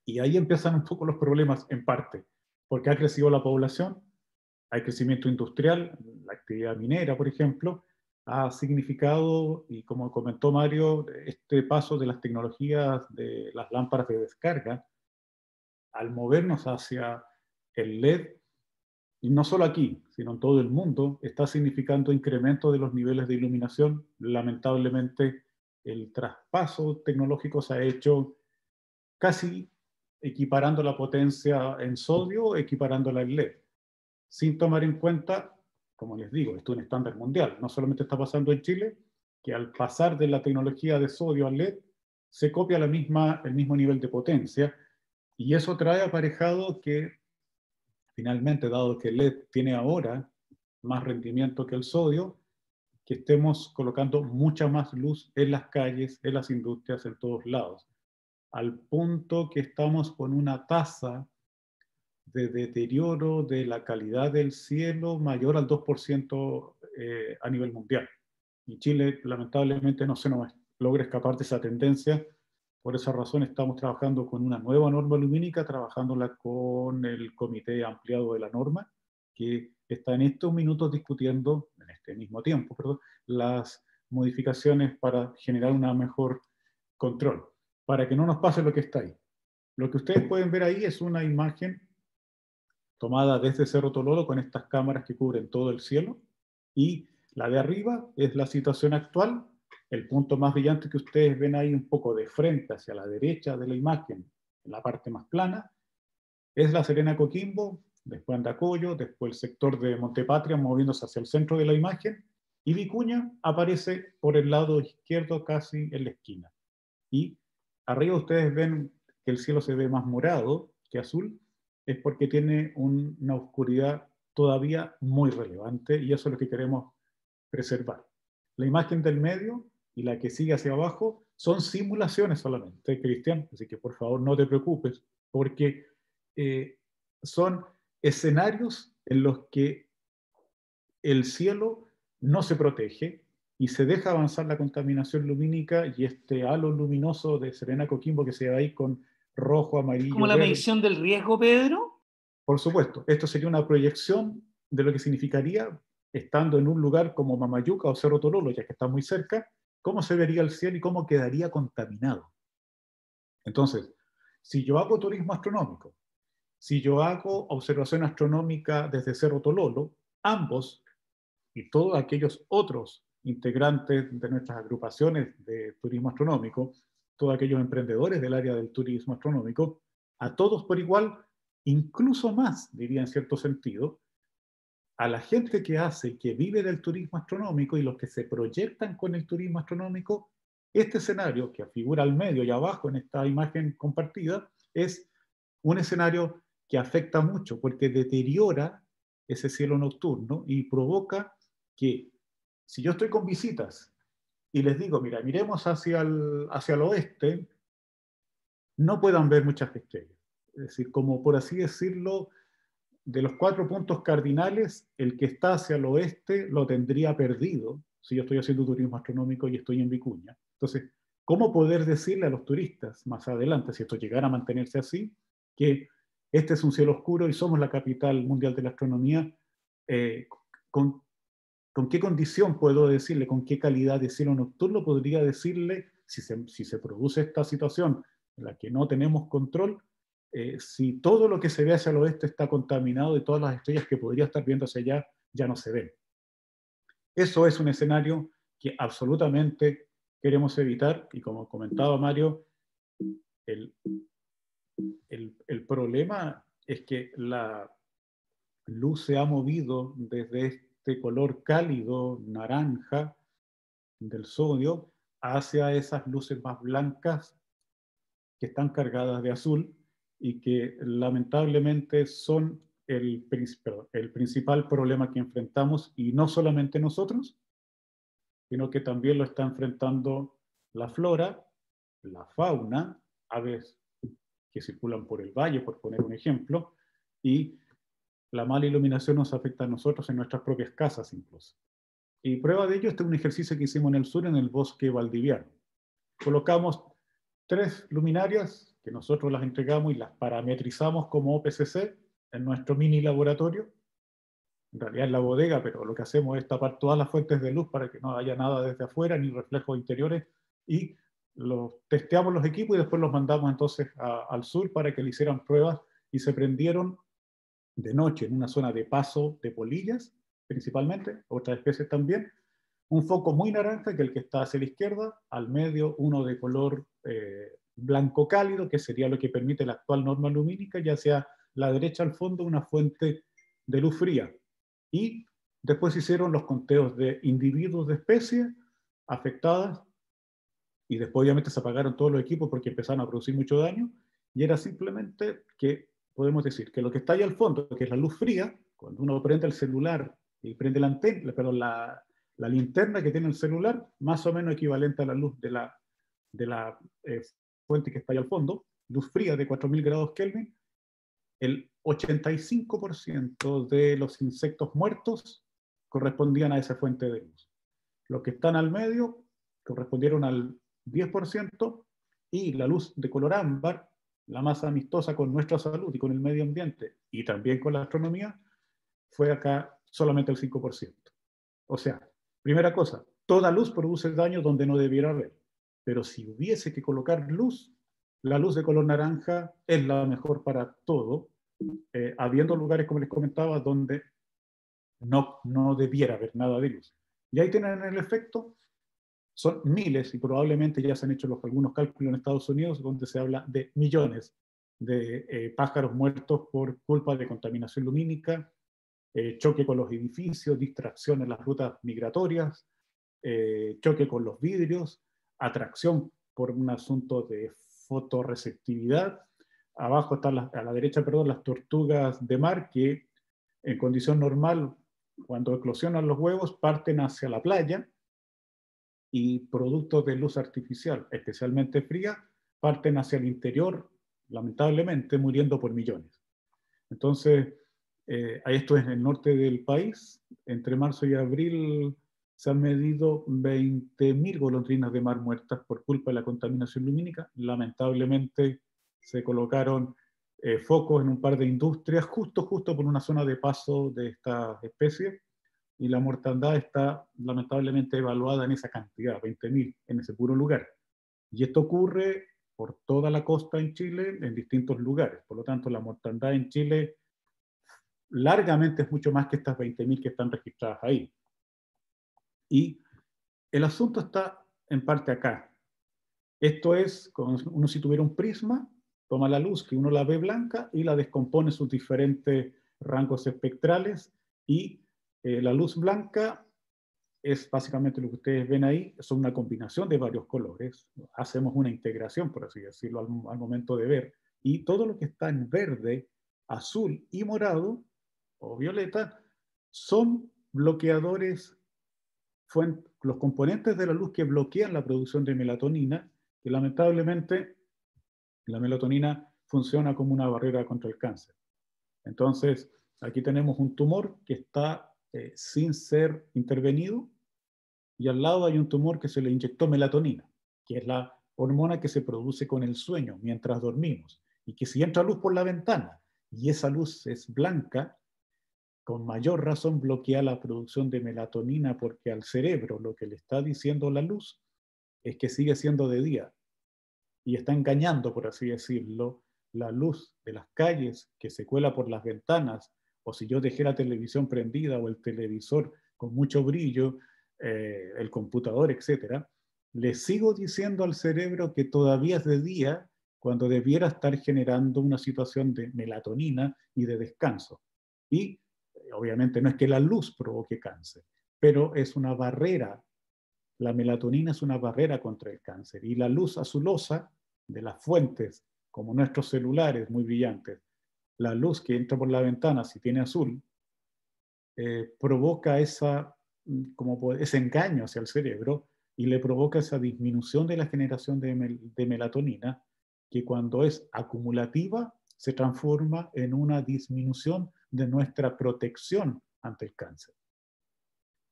Y ahí empiezan un poco los problemas, en parte, porque ha crecido la población, hay crecimiento industrial, la actividad minera, por ejemplo, ha significado, y como comentó Mario, este paso de las tecnologías de las lámparas de descarga, al movernos hacia el LED, y no solo aquí, sino en todo el mundo, está significando incremento de los niveles de iluminación. Lamentablemente, el traspaso tecnológico se ha hecho casi equiparando la potencia en sodio, equiparándola en LED, sin tomar en cuenta como les digo, esto es un estándar mundial. No solamente está pasando en Chile, que al pasar de la tecnología de sodio al LED, se copia la misma, el mismo nivel de potencia, y eso trae aparejado que, finalmente, dado que el LED tiene ahora más rendimiento que el sodio, que estemos colocando mucha más luz en las calles, en las industrias, en todos lados, al punto que estamos con una tasa de deterioro de la calidad del cielo mayor al 2% eh, a nivel mundial. Y Chile lamentablemente no se nos logra escapar de esa tendencia. Por esa razón estamos trabajando con una nueva norma lumínica, trabajándola con el comité ampliado de la norma, que está en estos minutos discutiendo, en este mismo tiempo, perdón, las modificaciones para generar un mejor control, para que no nos pase lo que está ahí. Lo que ustedes pueden ver ahí es una imagen tomada desde Cerro Tololo con estas cámaras que cubren todo el cielo y la de arriba es la situación actual. El punto más brillante que ustedes ven ahí un poco de frente hacia la derecha de la imagen, en la parte más plana, es la Serena Coquimbo, después Andacoyo, después el sector de Montepatria moviéndose hacia el centro de la imagen y Vicuña aparece por el lado izquierdo casi en la esquina. Y arriba ustedes ven que el cielo se ve más morado que azul, es porque tiene una oscuridad todavía muy relevante y eso es lo que queremos preservar. La imagen del medio y la que sigue hacia abajo son simulaciones solamente, Cristian, así que por favor no te preocupes, porque eh, son escenarios en los que el cielo no se protege y se deja avanzar la contaminación lumínica y este halo luminoso de Serena Coquimbo que se ve ahí con rojo, amarillo. ¿Como la medición del riesgo, Pedro? Por supuesto, esto sería una proyección de lo que significaría, estando en un lugar como Mamayuca o Cerro Tololo, ya que está muy cerca, cómo se vería el cielo y cómo quedaría contaminado. Entonces, si yo hago turismo astronómico, si yo hago observación astronómica desde Cerro Tololo, ambos y todos aquellos otros integrantes de nuestras agrupaciones de turismo astronómico todos aquellos emprendedores del área del turismo astronómico, a todos por igual, incluso más, diría en cierto sentido, a la gente que hace, que vive del turismo astronómico y los que se proyectan con el turismo astronómico, este escenario que figura al medio y abajo en esta imagen compartida es un escenario que afecta mucho porque deteriora ese cielo nocturno y provoca que si yo estoy con visitas y les digo, mira, miremos hacia el, hacia el oeste, no puedan ver muchas estrellas. Es decir, como por así decirlo, de los cuatro puntos cardinales, el que está hacia el oeste lo tendría perdido si yo estoy haciendo turismo astronómico y estoy en Vicuña. Entonces, ¿cómo poder decirle a los turistas más adelante, si esto llegara a mantenerse así, que este es un cielo oscuro y somos la capital mundial de la astronomía, eh, con ¿Con qué condición puedo decirle, con qué calidad de cielo nocturno podría decirle si se, si se produce esta situación en la que no tenemos control, eh, si todo lo que se ve hacia el oeste está contaminado y todas las estrellas que podría estar viendo hacia allá ya no se ven? Eso es un escenario que absolutamente queremos evitar y como comentaba Mario, el, el, el problema es que la luz se ha movido desde este color cálido naranja del sodio hacia esas luces más blancas que están cargadas de azul y que lamentablemente son el, el principal problema que enfrentamos y no solamente nosotros, sino que también lo está enfrentando la flora, la fauna, aves que circulan por el valle, por poner un ejemplo, y la mala iluminación nos afecta a nosotros en nuestras propias casas incluso. Y prueba de ello este es un ejercicio que hicimos en el sur, en el bosque valdiviano. Colocamos tres luminarias que nosotros las entregamos y las parametrizamos como OPCC en nuestro mini laboratorio. En realidad es la bodega, pero lo que hacemos es tapar todas las fuentes de luz para que no haya nada desde afuera ni reflejos interiores y los, testeamos los equipos y después los mandamos entonces al sur para que le hicieran pruebas y se prendieron de noche en una zona de paso de polillas, principalmente, otras especies también, un foco muy naranja, que el que está hacia la izquierda, al medio uno de color eh, blanco cálido, que sería lo que permite la actual norma lumínica, y hacia la derecha al fondo una fuente de luz fría. Y después hicieron los conteos de individuos de especies afectadas, y después obviamente se apagaron todos los equipos porque empezaron a producir mucho daño, y era simplemente que podemos decir que lo que está ahí al fondo, que es la luz fría, cuando uno prende el celular y prende la, antena, pero la, la linterna que tiene el celular, más o menos equivalente a la luz de la, de la eh, fuente que está ahí al fondo, luz fría de 4000 grados Kelvin, el 85% de los insectos muertos correspondían a esa fuente de luz. Los que están al medio correspondieron al 10% y la luz de color ámbar, la más amistosa con nuestra salud y con el medio ambiente y también con la astronomía, fue acá solamente el 5%. O sea, primera cosa, toda luz produce daño donde no debiera haber. Pero si hubiese que colocar luz, la luz de color naranja es la mejor para todo, eh, habiendo lugares, como les comentaba, donde no, no debiera haber nada de luz. Y ahí tienen el efecto, son miles y probablemente ya se han hecho algunos cálculos en Estados Unidos donde se habla de millones de eh, pájaros muertos por culpa de contaminación lumínica, eh, choque con los edificios, distracción en las rutas migratorias, eh, choque con los vidrios, atracción por un asunto de fotoreceptividad. Abajo están a la derecha, perdón, las tortugas de mar que en condición normal, cuando eclosionan los huevos, parten hacia la playa y producto de luz artificial, especialmente fría, parten hacia el interior, lamentablemente muriendo por millones. Entonces, eh, esto es en el norte del país. Entre marzo y abril se han medido 20.000 golondrinas de mar muertas por culpa de la contaminación lumínica. Lamentablemente se colocaron eh, focos en un par de industrias justo, justo por una zona de paso de esta especie y la mortandad está lamentablemente evaluada en esa cantidad, 20.000, en ese puro lugar. Y esto ocurre por toda la costa en Chile, en distintos lugares. Por lo tanto, la mortandad en Chile largamente es mucho más que estas 20.000 que están registradas ahí. Y el asunto está en parte acá. Esto es, como uno si tuviera un prisma, toma la luz que uno la ve blanca y la descompone en sus diferentes rangos espectrales y eh, la luz blanca es básicamente lo que ustedes ven ahí, es una combinación de varios colores. Hacemos una integración, por así decirlo, al, al momento de ver. Y todo lo que está en verde, azul y morado o violeta son bloqueadores, los componentes de la luz que bloquean la producción de melatonina, que lamentablemente la melatonina funciona como una barrera contra el cáncer. Entonces, aquí tenemos un tumor que está eh, sin ser intervenido y al lado hay un tumor que se le inyectó melatonina, que es la hormona que se produce con el sueño mientras dormimos y que si entra luz por la ventana y esa luz es blanca, con mayor razón bloquea la producción de melatonina porque al cerebro lo que le está diciendo la luz es que sigue siendo de día y está engañando, por así decirlo, la luz de las calles que se cuela por las ventanas o si yo dejé la televisión prendida o el televisor con mucho brillo, eh, el computador, etcétera, le sigo diciendo al cerebro que todavía es de día cuando debiera estar generando una situación de melatonina y de descanso. Y obviamente no es que la luz provoque cáncer, pero es una barrera. La melatonina es una barrera contra el cáncer y la luz azulosa de las fuentes, como nuestros celulares muy brillantes, la luz que entra por la ventana, si tiene azul, eh, provoca esa, como ese engaño hacia el cerebro y le provoca esa disminución de la generación de, de melatonina, que cuando es acumulativa se transforma en una disminución de nuestra protección ante el cáncer.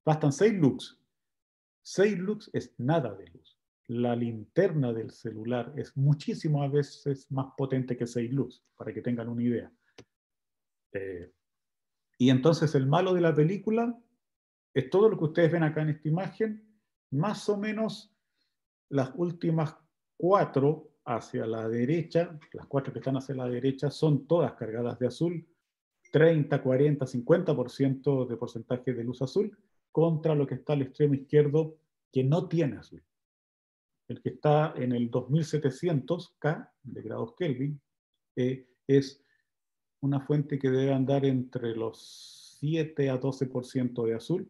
Bastan 6 lux. 6 lux es nada de luz. La linterna del celular es muchísimo a veces más potente que 6 lux, para que tengan una idea. Eh, y entonces el malo de la película es todo lo que ustedes ven acá en esta imagen, más o menos las últimas cuatro hacia la derecha, las cuatro que están hacia la derecha son todas cargadas de azul, 30, 40, 50% de porcentaje de luz azul contra lo que está al extremo izquierdo que no tiene azul. El que está en el 2700 K de grados Kelvin eh, es una fuente que debe andar entre los 7 a 12% de azul.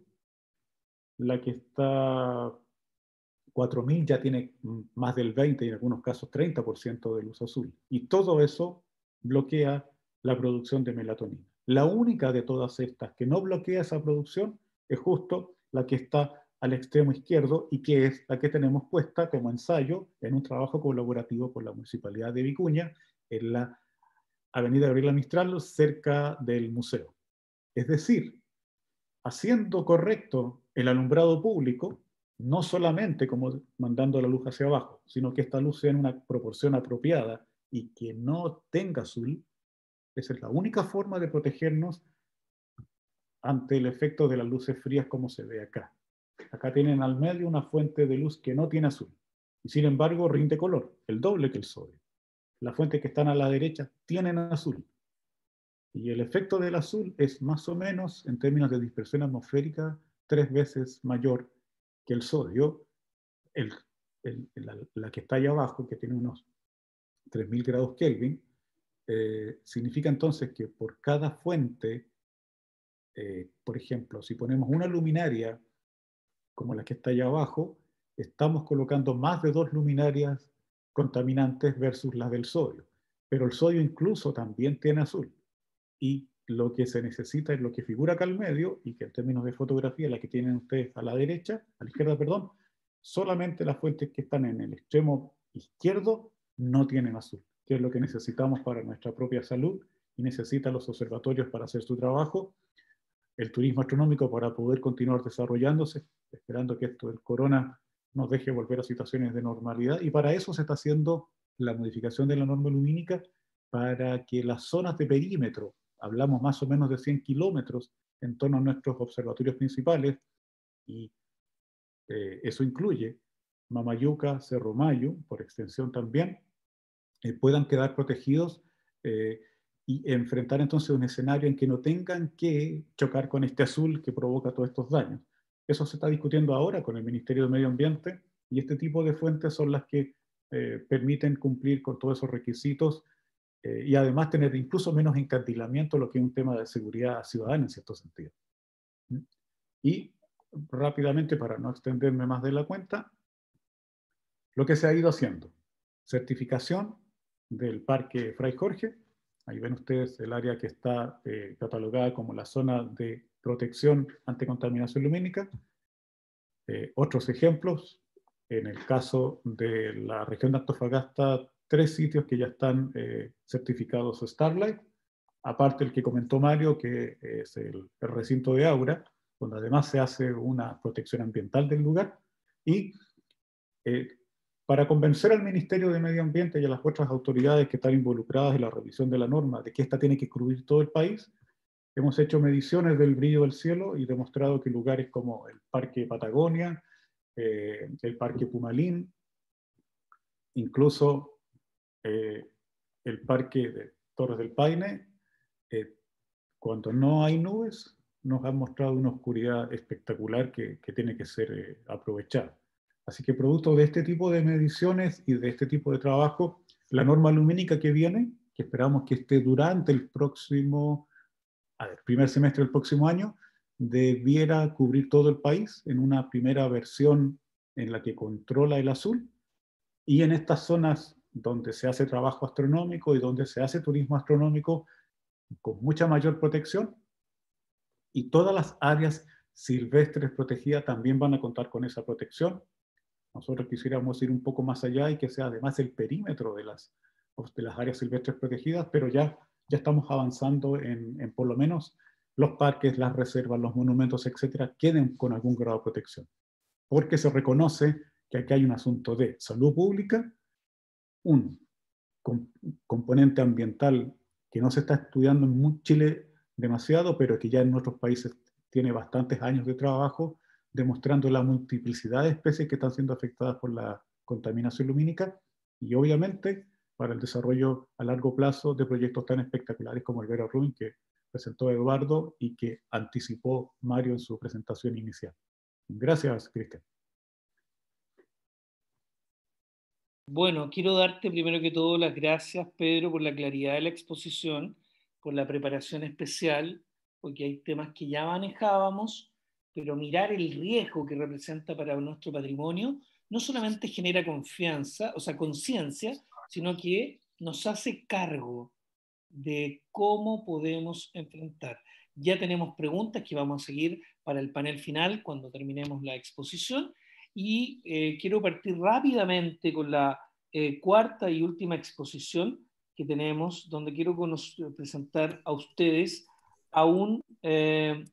La que está 4000 ya tiene más del 20 y en algunos casos 30% de luz azul. Y todo eso bloquea la producción de melatonina. La única de todas estas que no bloquea esa producción es justo la que está al extremo izquierdo y que es la que tenemos puesta como ensayo en un trabajo colaborativo con la Municipalidad de Vicuña en la Avenida Gabriela Mistral cerca del museo. Es decir, haciendo correcto el alumbrado público, no solamente como mandando la luz hacia abajo, sino que esta luz sea en una proporción apropiada y que no tenga azul, esa es la única forma de protegernos ante el efecto de las luces frías como se ve acá. Acá tienen al medio una fuente de luz que no tiene azul y sin embargo rinde color, el doble que el sodio. Las fuentes que están a la derecha tienen azul. Y el efecto del azul es más o menos, en términos de dispersión atmosférica, tres veces mayor que el sodio. la, que está ahí abajo, que tiene unos 3000 grados Kelvin, eh, significa entonces que por cada fuente, eh, por ejemplo, si ponemos una luminaria como la que está allá abajo, estamos colocando más de dos luminarias contaminantes versus las del sodio. Pero el sodio incluso también tiene azul. Y lo que se necesita es lo que figura acá al medio y que en términos de fotografía, la que tienen ustedes a la derecha, a la izquierda, perdón, solamente las fuentes que están en el extremo izquierdo no tienen azul, que es lo que necesitamos para nuestra propia salud y necesitan los observatorios para hacer su trabajo, el turismo astronómico para poder continuar desarrollándose, esperando que esto del corona nos deje volver a situaciones de normalidad. Y para eso se está haciendo la modificación de la norma lumínica para que las zonas de perímetro, hablamos más o menos de 100 kilómetros en torno a nuestros observatorios principales, y eh, eso incluye Mamayuca, Cerro Mayo, por extensión también, eh, puedan quedar protegidos eh, y enfrentar entonces un escenario en que no tengan que chocar con este azul que provoca todos estos daños. Eso se está discutiendo ahora con el Ministerio de Medio Ambiente y este tipo de fuentes son las que eh, permiten cumplir con todos esos requisitos eh, y además tener incluso menos encantilamiento, lo que es un tema de seguridad ciudadana en cierto sentido. ¿Mm? Y rápidamente, para no extenderme más de la cuenta, lo que se ha ido haciendo. Certificación del Parque Fray Jorge. Ahí ven ustedes el área que está eh, catalogada como la zona de protección ante contaminación lumínica. Eh, otros ejemplos, en el caso de la región de Antofagasta, tres sitios que ya están eh, certificados Starlight, aparte el que comentó Mario, que es el, recinto de Aura, donde además se hace una protección ambiental del lugar, y eh, para convencer al Ministerio de Medio Ambiente y a las otras autoridades que están involucradas en la revisión de la norma de que esta tiene que cubrir todo el país, Hemos hecho mediciones del brillo del cielo y demostrado que lugares como el Parque Patagonia, eh, el Parque Pumalín, incluso eh, el Parque de Torres del Paine, eh, cuando no hay nubes, nos han mostrado una oscuridad espectacular que, que tiene que ser aprovechada. Así que producto de este tipo de mediciones y de este tipo de trabajo, la norma lumínica que viene, que esperamos que esté durante el próximo el primer semestre del próximo año, debiera cubrir todo el país en una primera versión en la que controla el azul y en estas zonas donde se hace trabajo astronómico y donde se hace turismo astronómico con mucha mayor protección y todas las áreas silvestres protegidas también van a contar con esa protección. Nosotros quisiéramos ir un poco más allá y que sea además el perímetro de las, de las áreas silvestres protegidas, pero ya ya estamos avanzando en, por lo menos los parques, las reservas, los monumentos, etcétera, queden con algún grado de protección. Porque se reconoce que aquí hay un asunto de salud pública, un componente ambiental que no se está estudiando en Chile demasiado, pero que ya en otros países tiene bastantes años de trabajo, demostrando la multiplicidad de especies que están siendo afectadas por la contaminación lumínica y obviamente para el desarrollo a largo plazo de proyectos tan espectaculares como el Vera Rubin que presentó Eduardo y que anticipó Mario en su presentación inicial. Gracias, Cristian. Bueno, quiero darte primero que todo las gracias, Pedro, por la claridad de la exposición, por la preparación especial, porque hay temas que ya manejábamos, pero mirar el riesgo que representa para nuestro patrimonio no solamente genera confianza, o sea, conciencia, sino que nos hace cargo de cómo podemos enfrentar. Ya tenemos preguntas que vamos a seguir para el panel final cuando terminemos la exposición y eh, quiero partir rápidamente con la eh, cuarta y última exposición que tenemos, donde quiero presentar a ustedes a un, eh,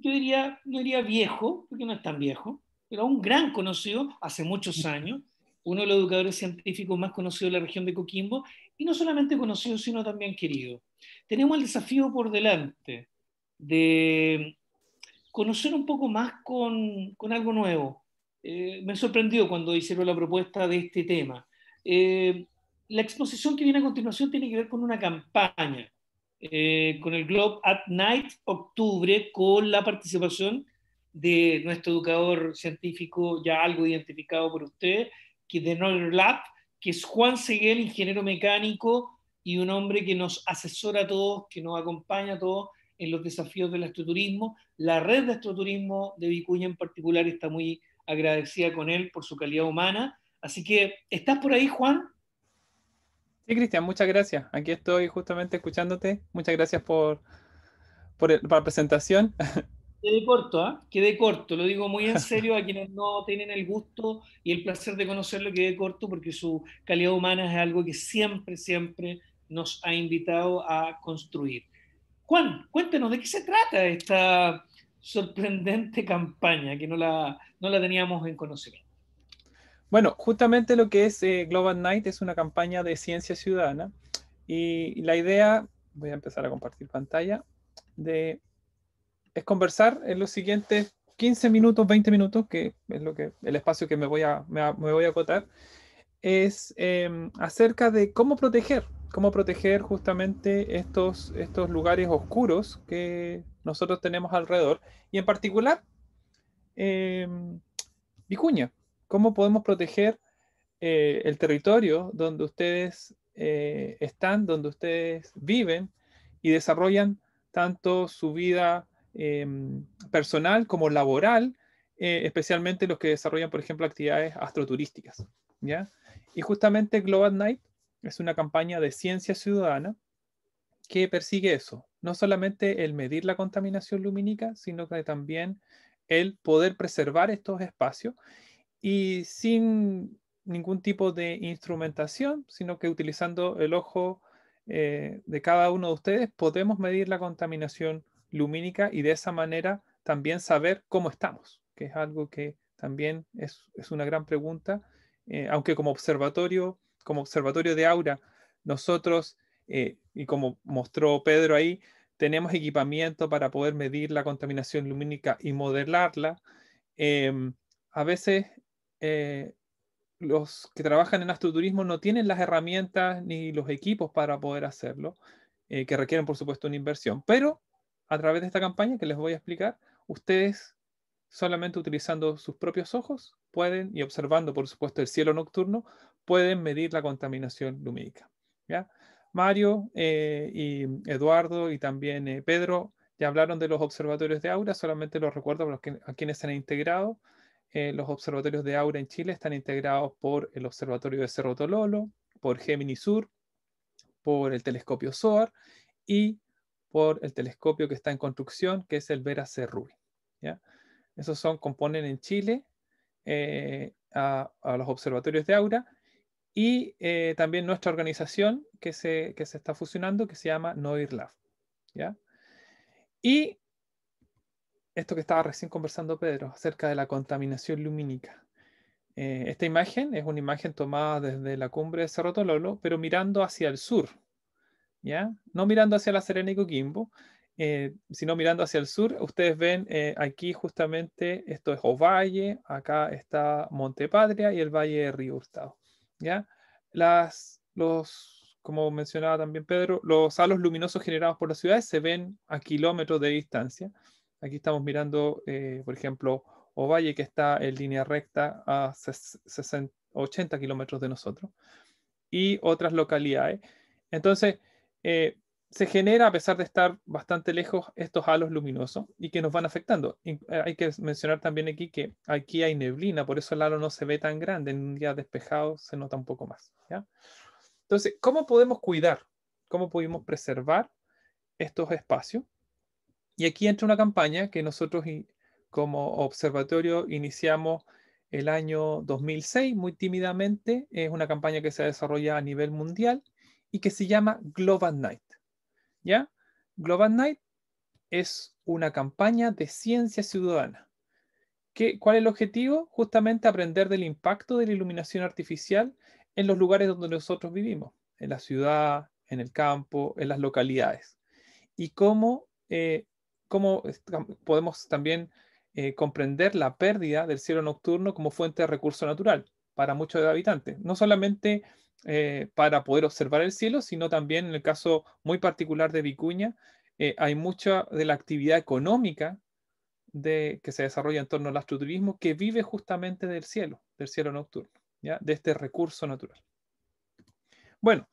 yo diría, no diría viejo, porque no es tan viejo, pero un gran conocido hace muchos años, uno de los educadores científicos más conocidos de la región de Coquimbo, y no solamente conocido, sino también querido. Tenemos el desafío por delante de conocer un poco más con, con algo nuevo. Eh, me sorprendió cuando hicieron la propuesta de este tema. Eh, la exposición que viene a continuación tiene que ver con una campaña, eh, con el Globe at Night, octubre, con la participación de nuestro educador científico ya algo identificado por usted, que de Northern Lab, que es Juan Seguel, ingeniero mecánico y un hombre que nos asesora a todos, que nos acompaña a todos en los desafíos del astroturismo. La red de astroturismo de Vicuña en particular está muy agradecida con él por su calidad humana. Así que, ¿estás por ahí, Juan? Sí, Cristian, muchas gracias. Aquí estoy justamente escuchándote. Muchas gracias por, por, la presentación. Quedé corto, ¿ah? Quedé corto, lo digo muy en serio a quienes no tienen el gusto y el placer de conocerlo, quedé corto porque su calidad humana es algo que siempre, siempre nos ha invitado a construir. Juan, cuéntenos de qué se trata esta sorprendente campaña que no la, no la teníamos en conocimiento. Bueno, justamente lo que es eh, Global Night es una campaña de ciencia ciudadana y la idea, voy a empezar a compartir pantalla, de, es conversar en los siguientes 15 minutos, 20 minutos, que es lo que, el espacio que me voy a, me, voy a acotar, es em, acerca de cómo proteger, cómo proteger justamente estos, estos lugares oscuros que nosotros tenemos alrededor y en particular em, Vicuña cómo podemos proteger eh, el territorio donde ustedes eh, están, donde ustedes viven y desarrollan tanto su vida em, personal como laboral, eh, especialmente los que desarrollan, por ejemplo, actividades astroturísticas. ¿ya? Y justamente Global Night es una campaña de ciencia ciudadana que persigue eso, no solamente el medir la contaminación lumínica, sino que también el poder preservar estos espacios y sin ningún tipo de instrumentación, sino que utilizando el ojo eh, de cada uno de ustedes podemos medir la contaminación lumínica y de esa manera también saber cómo estamos, que es algo que también es, una gran pregunta, eh, aunque como observatorio, como observatorio de aura, nosotros, eh, y como mostró Pedro ahí, tenemos equipamiento para poder medir la contaminación lumínica y modelarla. Em, a veces eh, los que trabajan en astroturismo no tienen las herramientas ni los equipos para poder hacerlo, eh, que requieren por supuesto una inversión. Pero a través de esta campaña que les voy a explicar, ustedes solamente utilizando sus propios ojos pueden, y observando por supuesto el cielo nocturno, pueden medir la contaminación lumínica. ¿ya? Mario eh, y Eduardo y también Pedro ya hablaron de los observatorios de aura, solamente los recuerdo a, a quienes se han integrado. Eh, los observatorios de aura en Chile están integrados por el Observatorio de Cerro Tololo, por Gemini Sur, por el telescopio SOAR y por el telescopio que está en construcción, que es el Vera C. Rubin. ¿ya? Esos son, componen en Chile eh, a, los observatorios de aura y eh, también nuestra organización que se, que se está fusionando, que se llama NOIRLAB. ¿ya? Y esto que estaba recién conversando Pedro, acerca de la contaminación lumínica. Eh, esta imagen es una imagen tomada desde la cumbre de Cerro Tololo, pero mirando hacia el sur, ¿ya? No mirando hacia la Serena y Coquimbo, eh, sino mirando hacia el sur. Ustedes ven eh, aquí justamente, esto es Ovalle, acá está Montepatria y el Valle de Río Hurtado, ¿ya? Las, los, como mencionaba también Pedro, los halos luminosos generados por las ciudades se ven a kilómetros de distancia. Aquí estamos mirando, eh, por ejemplo, Ovalle, que está en línea recta a 80 kilómetros de nosotros, y otras localidades. Entonces, eh, se genera, a pesar de estar bastante lejos, estos halos luminosos y que nos van afectando. Eh, hay que mencionar también aquí que aquí hay neblina, por eso el halo no se ve tan grande. En un día despejado se nota un poco más. Entonces, ¿cómo podemos cuidar? ¿Cómo podemos preservar estos espacios? Y aquí entra una campaña que nosotros como observatorio iniciamos el año 2006 muy tímidamente. Es una campaña que se desarrolla a nivel mundial y que se llama Global Night. ¿Ya? Global Night es una campaña de ciencia ciudadana. ¿qué, ¿cuál es el objetivo? Justamente aprender del impacto de la iluminación artificial en los lugares donde nosotros vivimos, en la ciudad, en el campo, en las localidades. Y cómo, eh, cómo podemos también eh, comprender la pérdida del cielo nocturno como fuente de recurso natural para muchos habitantes. No solamente eh, para poder observar el cielo, sino también en el caso muy particular de Vicuña, hay mucha de la actividad económica que se desarrolla en torno al astroturismo que vive justamente del cielo, del cielo nocturno, ¿ya? de este recurso natural. Bueno,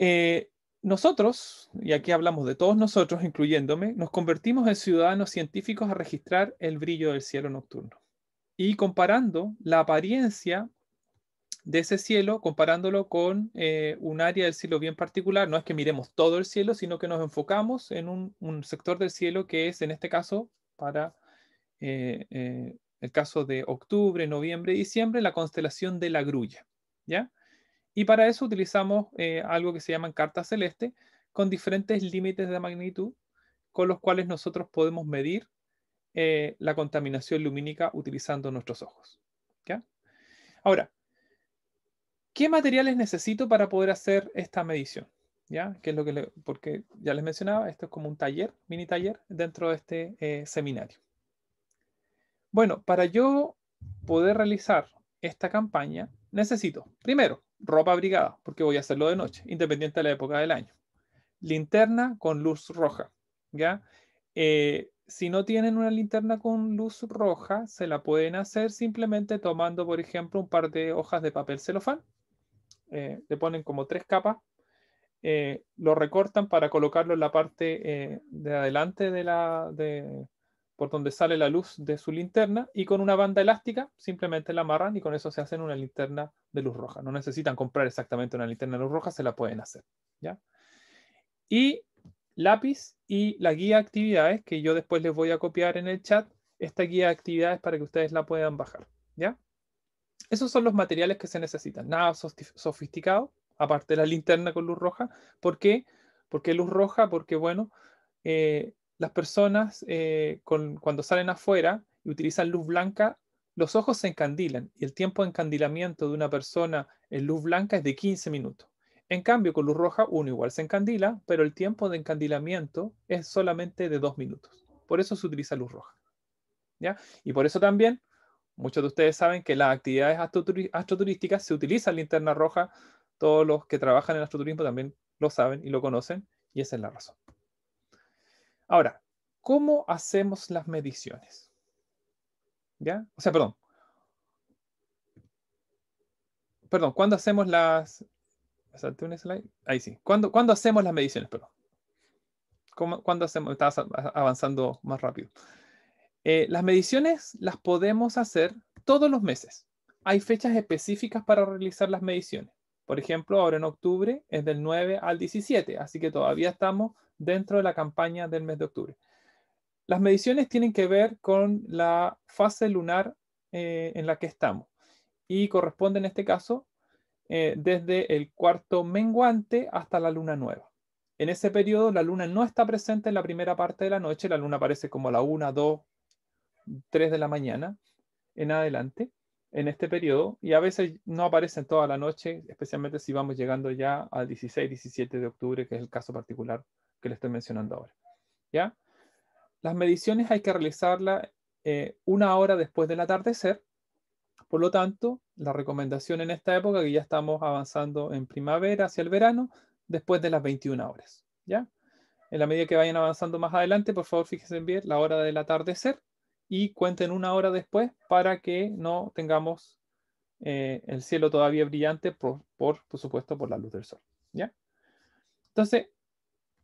eh, nosotros, y aquí hablamos de todos nosotros, incluyéndome, nos convertimos en ciudadanos científicos a registrar el brillo del cielo nocturno. Y comparando la apariencia de ese cielo, comparándolo con eh, un área del cielo bien particular, no es que miremos todo el cielo, sino que nos enfocamos en un, sector del cielo que es, en este caso, para eh, el caso de octubre, noviembre, diciembre, la constelación de la grulla. ¿Ya? Y para eso utilizamos eh, algo que se llaman cartas celeste con diferentes límites de magnitud con los cuales nosotros podemos medir eh, la contaminación lumínica utilizando nuestros ojos. Ahora, ¿qué materiales necesito para poder hacer esta medición? ¿Ya? ¿Qué es lo que porque ya les mencionaba, esto es como un taller, mini taller dentro de este eh, seminario. Bueno, para yo poder realizar esta campaña, necesito, primero, ropa abrigada, porque voy a hacerlo de noche, independiente de la época del año. Linterna con luz roja, ¿ya? Eh, si no tienen una linterna con luz roja, se la pueden hacer simplemente tomando, por ejemplo, un par de hojas de papel celofán. Eh, le ponen como tres capas, eh, lo recortan para colocarlo en la parte de adelante de la, de, por donde sale la luz de su linterna y con una banda elástica simplemente la amarran y con eso se hacen una linterna de luz roja. No necesitan comprar exactamente una linterna de luz roja, se la pueden hacer. ¿ya? Y lápiz y la guía de actividades que yo después les voy a copiar en el chat. Esta guía de actividades para que ustedes la puedan bajar. ¿ya? Esos son los materiales que se necesitan. Nada sofisticado, aparte de la linterna con luz roja. ¿Por qué? Porque luz roja, porque bueno, eh, las personas eh, cuando salen afuera y utilizan luz blanca, los ojos se encandilan y el tiempo de encandilamiento de una persona en luz blanca es de 15 minutos. En cambio, con luz roja uno igual se encandila, pero el tiempo de encandilamiento es solamente de 2 minutos. Por eso se utiliza luz roja. ¿ya? Y por eso también, muchos de ustedes saben que las actividades astroturísticas se utilizan linterna roja. Todos los que trabajan en astroturismo también lo saben y lo conocen, y esa es la razón. Ahora, ¿cómo hacemos las mediciones? ¿Ya? O sea, perdón. Perdón, ¿cuándo hacemos las... ¿Salté un slide? Ahí sí. ¿Cuándo, hacemos las mediciones? Perdón. ¿Cuándo hacemos? Estabas avanzando más rápido. Eh, las mediciones las podemos hacer todos los meses. Hay fechas específicas para realizar las mediciones. Por ejemplo, ahora en octubre es del 9 al 17, así que todavía estamos dentro de la campaña del mes de octubre. Las mediciones tienen que ver con la fase lunar eh, en la que estamos y corresponde en este caso eh, desde el cuarto menguante hasta la luna nueva. En ese periodo la luna no está presente en la primera parte de la noche, la luna aparece como a la 1, 2, 3 de la mañana en adelante en este periodo y a veces no aparece toda la noche, especialmente si vamos llegando ya al 16, 17 de octubre, que es el caso particular que le estoy mencionando ahora. ¿Ya? Las mediciones hay que realizarlas eh, una hora después del atardecer. Por lo tanto, la recomendación en esta época, que ya estamos avanzando en primavera hacia el verano, después de las 21 horas. ¿Ya? En la medida que vayan avanzando más adelante, por favor, fíjense bien la hora del atardecer y cuenten una hora después para que no tengamos eh, el cielo todavía brillante, por, por, por supuesto, por la luz del sol. ¿Ya? Entonces,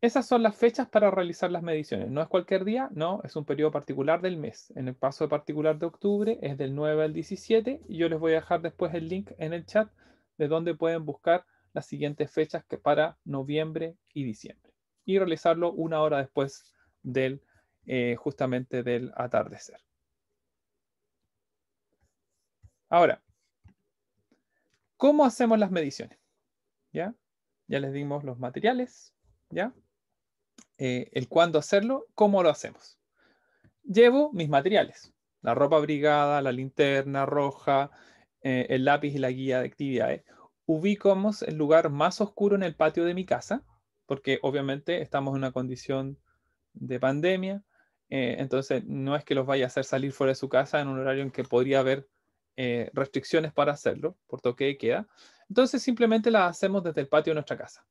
esas son las fechas para realizar las mediciones. No es cualquier día, no, es un periodo particular del mes. En el paso particular de octubre es del 9 al 17 y yo les voy a dejar después el link en el chat de donde pueden buscar las siguientes fechas que para noviembre y diciembre y realizarlo una hora después del eh, justamente del atardecer. Ahora, ¿cómo hacemos las mediciones? ¿Ya? Ya les dimos los materiales, ¿ya? Eh, el cuándo hacerlo, cómo lo hacemos. Llevo mis materiales, la ropa abrigada, la linterna roja, eh, el lápiz y la guía de actividades, ubicamos el lugar más oscuro en el patio de mi casa, porque obviamente estamos en una condición de pandemia, eh, entonces no es que los vaya a hacer salir fuera de su casa en un horario en que podría haber restricciones para hacerlo, por toque de queda. Entonces simplemente las hacemos desde el patio de nuestra casa.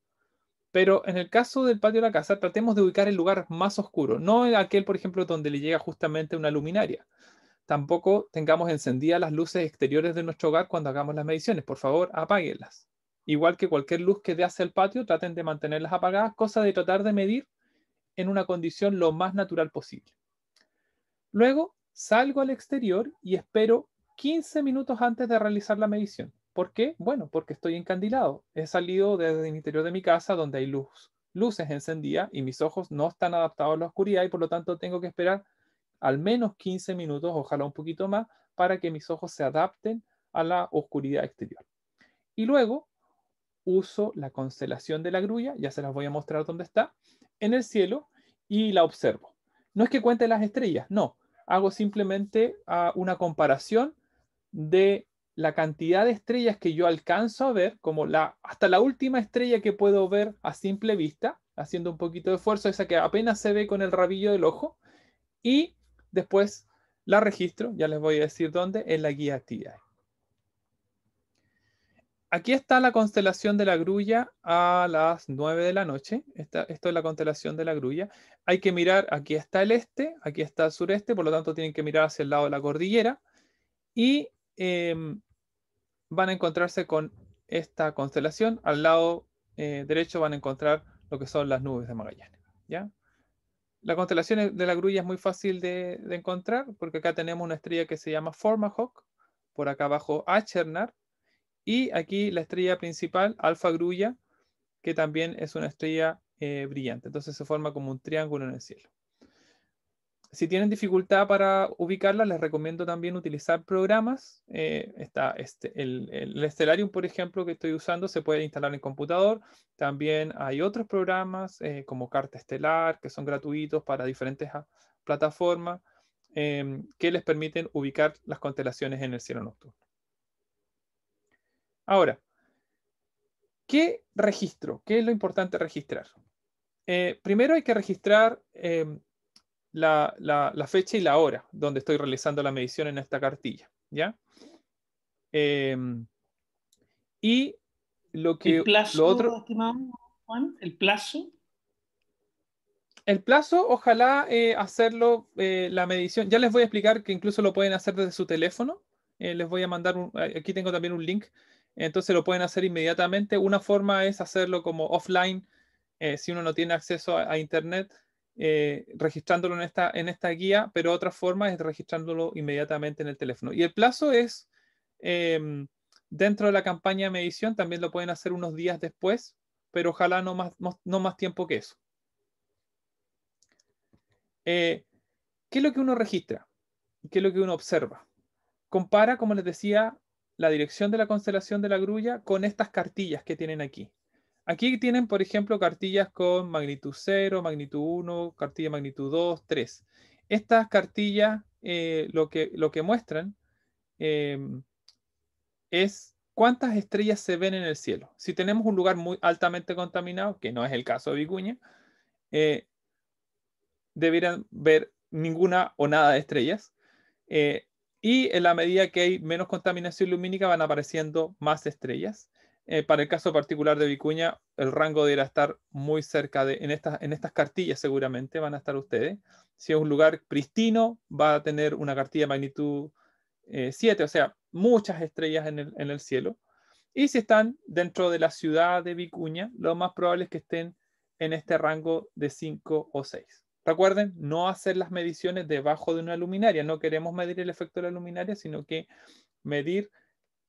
Pero en el caso del patio de la casa, tratemos de ubicar el lugar más oscuro, no aquel, por ejemplo, donde le llega justamente una luminaria. Tampoco tengamos encendidas las luces exteriores de nuestro hogar cuando hagamos las mediciones. Por favor, apáguenlas. Igual que cualquier luz que dé hacia el patio, traten de mantenerlas apagadas, cosa de tratar de medir en una condición lo más natural posible. Luego salgo al exterior y espero 15 minutos antes de realizar la medición. ¿Por qué? Bueno, porque estoy encandilado. He salido desde el interior de mi casa donde hay luz, luces encendidas y mis ojos no están adaptados a la oscuridad y por lo tanto tengo que esperar al menos 15 minutos, ojalá un poquito más, para que mis ojos se adapten a la oscuridad exterior. Y luego uso la constelación de la grulla, ya se las voy a mostrar dónde está, en el cielo y la observo. No es que cuente las estrellas, no. Hago simplemente ah, una comparación de la cantidad de estrellas que yo alcanzo a ver, como la, hasta la última estrella que puedo ver a simple vista, haciendo un poquito de esfuerzo, esa que apenas se ve con el rabillo del ojo, y después la registro, ya les voy a decir dónde, en la guía actividad. Aquí está la constelación de la grulla a las 9 de la noche. esto es la constelación de la grulla. Hay que mirar, aquí está el este, aquí está el sureste, por lo tanto tienen que mirar hacia el lado de la cordillera. Y Em, van a encontrarse con esta constelación. Al lado eh, derecho van a encontrar lo que son las nubes de Magallanes. ¿ya? La constelación de la grulla es muy fácil de, encontrar porque acá tenemos una estrella que se llama Formahawk, por acá abajo Achernar, y aquí la estrella principal, Alfa Grulla, que también es una estrella eh, brillante. Entonces se forma como un triángulo en el cielo. Si tienen dificultad para ubicarla, les recomiendo también utilizar programas. Eh, está este, el, el, Stellarium, por ejemplo, que estoy usando, se puede instalar en computador. También hay otros programas eh, como Carta Estelar, que son gratuitos para diferentes ah, plataformas, em, que les permiten ubicar las constelaciones en el cielo nocturno. Ahora, ¿qué registro? ¿Qué es lo importante registrar? Eh, primero hay que registrar em, la, fecha y la hora donde estoy realizando la medición en esta cartilla. ¿Ya? Em, y lo que... ¿El plazo, otro, Juan? ¿El plazo? El plazo, ojalá eh, hacerlo, eh, la medición, ya les voy a explicar que incluso lo pueden hacer desde su teléfono. Eh, les voy a mandar, un, aquí tengo también un link, entonces lo pueden hacer inmediatamente. Una forma es hacerlo como offline, si uno no tiene acceso a Internet, eh, registrándolo en esta, en esta guía, pero otra forma es registrándolo inmediatamente en el teléfono. Y el plazo es, em, dentro de la campaña de medición, también lo pueden hacer unos días después, pero ojalá no más, no, más tiempo que eso. Eh, ¿Qué es lo que uno registra? ¿Qué es lo que uno observa? Compara, como les decía, la dirección de la constelación de la grulla con estas cartillas que tienen aquí. Aquí tienen, por ejemplo, cartillas con magnitud 0, magnitud 1, cartilla magnitud 2, 3. Estas cartillas eh, lo, que, lo que muestran em, es cuántas estrellas se ven en el cielo. Si tenemos un lugar muy altamente contaminado, que no es el caso de Vicuña, eh, deberían ver ninguna o nada de estrellas. Eh, y en la medida que hay menos contaminación lumínica van apareciendo más estrellas. Eh, para el caso particular de Vicuña, el rango deberá estar muy cerca de, en estas, en estas cartillas seguramente van a estar ustedes. Si es un lugar pristino, va a tener una cartilla de magnitud 7, eh, o sea, muchas estrellas en el, en el, cielo. Y si están dentro de la ciudad de Vicuña, lo más probable es que estén en este rango de 5 o 6. Recuerden, no hacer las mediciones debajo de una luminaria. No queremos medir el efecto de la luminaria, sino que medir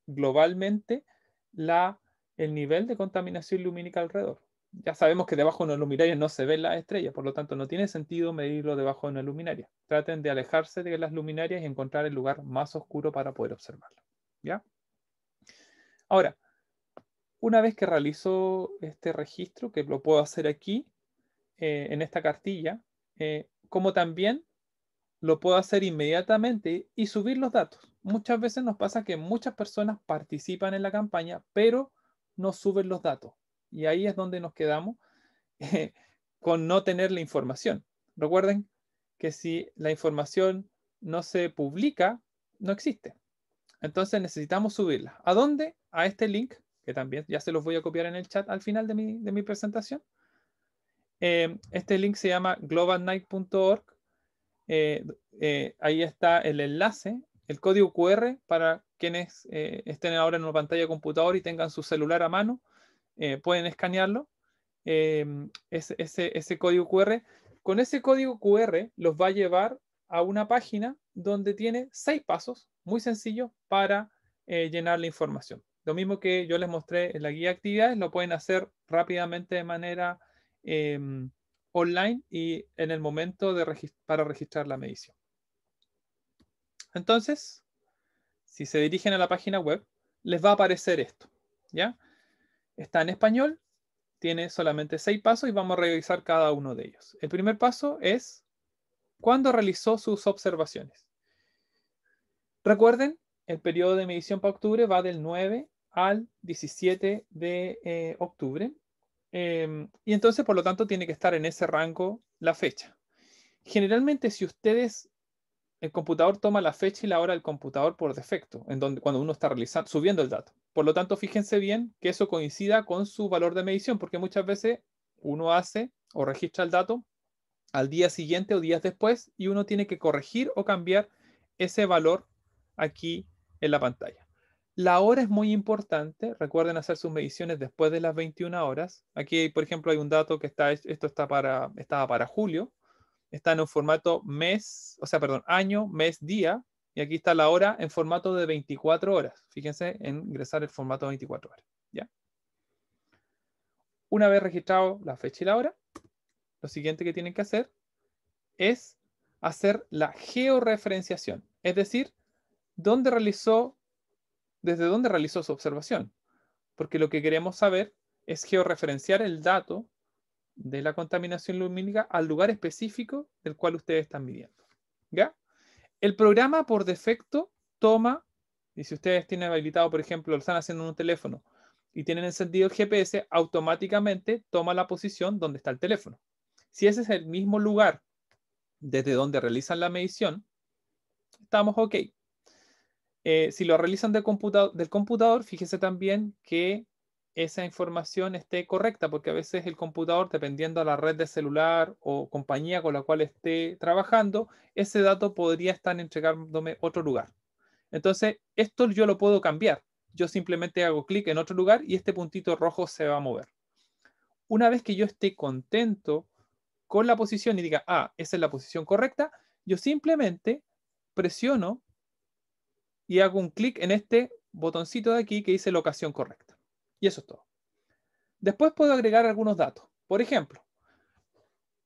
globalmente la el nivel de contaminación lumínica alrededor. Ya sabemos que debajo de una luminaria no se ven las estrellas, por lo tanto no tiene sentido medirlo debajo de una luminaria. Traten de alejarse de las luminarias y encontrar el lugar más oscuro para poder observarlo. ¿Ya? Ahora, una vez que realizo este registro, que lo puedo hacer aquí, eh, en esta cartilla, eh, como también lo puedo hacer inmediatamente y subir los datos. Muchas veces nos pasa que muchas personas participan en la campaña, pero no suben los datos. Y ahí es donde nos quedamos con no tener la información. Recuerden que si la información no se publica, no existe. Entonces necesitamos subirla. ¿A dónde? A este link, que también ya se los voy a copiar en el chat al final de mi, presentación. Eh, este link se llama globalnight.org. Eh, eh, ahí está el enlace, el código QR para quienes estén ahora en una pantalla de computador y tengan su celular a mano. pueden escanearlo. Ese, ese, código QR. Con ese código QR los va a llevar a una página donde tiene seis pasos muy sencillos para eh, llenar la información. Lo mismo que yo les mostré en la guía de actividades, lo pueden hacer rápidamente de manera em, online y en el momento de para registrar la medición. Entonces, si se dirigen a la página web, les va a aparecer esto. ¿ya? Está en español, tiene solamente seis pasos y vamos a revisar cada uno de ellos. El primer paso es cuándo realizó sus observaciones. Recuerden, el periodo de medición para octubre va del 9 al 17 de eh, octubre. Em, y entonces, por lo tanto, tiene que estar en ese rango la fecha. Generalmente, si ustedes, el computador toma la fecha y la hora del computador por defecto, en donde, cuando uno está realizando, subiendo el dato. Por lo tanto, fíjense bien que eso coincida con su valor de medición, porque muchas veces uno hace o registra el dato al día siguiente o días después y uno tiene que corregir o cambiar ese valor aquí en la pantalla. La hora es muy importante. Recuerden hacer sus mediciones después de las 21 horas. Aquí, por ejemplo, hay un dato que está, esto está para, estaba para julio. Está en un formato mes, o sea, perdón, año, mes, día. Y aquí está la hora en formato de 24 horas. Fíjense en ingresar el formato de 24 horas. ¿ya? Una vez registrado la fecha y la hora, lo siguiente que tienen que hacer es hacer la georreferenciación, es decir, dónde realizó, desde dónde realizó su observación. Porque lo que queremos saber es georreferenciar el dato de la contaminación lumínica al lugar específico del cual ustedes están midiendo. ¿Ya? El programa por defecto toma, y si ustedes tienen habilitado, por ejemplo, lo están haciendo en un teléfono y tienen encendido el GPS, automáticamente toma la posición donde está el teléfono. Si ese es el mismo lugar desde donde realizan la medición, estamos ok. Eh, si lo realizan del computador, del computador, fíjese también que esa información esté correcta, porque a veces el computador, dependiendo de la red de celular o compañía con la cual esté trabajando, ese dato podría estar entregándome otro lugar. Entonces, esto yo lo puedo cambiar. Yo simplemente hago clic en otro lugar y este puntito rojo se va a mover. Una vez que yo esté contento con la posición y diga, ah, esa es la posición correcta, yo simplemente presiono y hago un clic en este botoncito de aquí que dice locación correcta. Y eso es todo. Después puedo agregar algunos datos. Por ejemplo,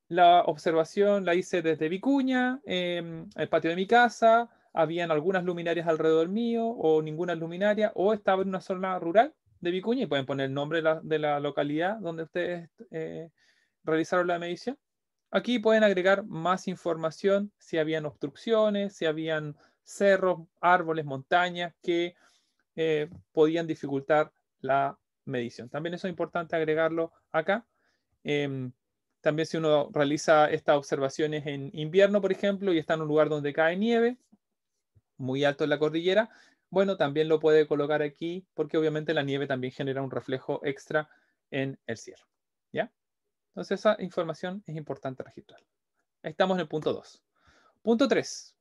la observación la hice desde Vicuña, em, el patio de mi casa, habían algunas luminarias alrededor mío o ninguna luminaria, o estaba en una zona rural de Vicuña y pueden poner el nombre de la, localidad donde ustedes eh, realizaron la medición. Aquí pueden agregar más información si habían obstrucciones, si habían cerros, árboles, montañas que eh, podían dificultar la medición. También eso es importante agregarlo acá. Em, también si uno realiza estas observaciones en invierno, por ejemplo, y está en un lugar donde cae nieve, muy alto en la cordillera, bueno, también lo puede colocar aquí porque obviamente la nieve también genera un reflejo extra en el cielo. ¿Ya? Entonces esa información es importante registrar. Estamos en el punto 2. Punto 3.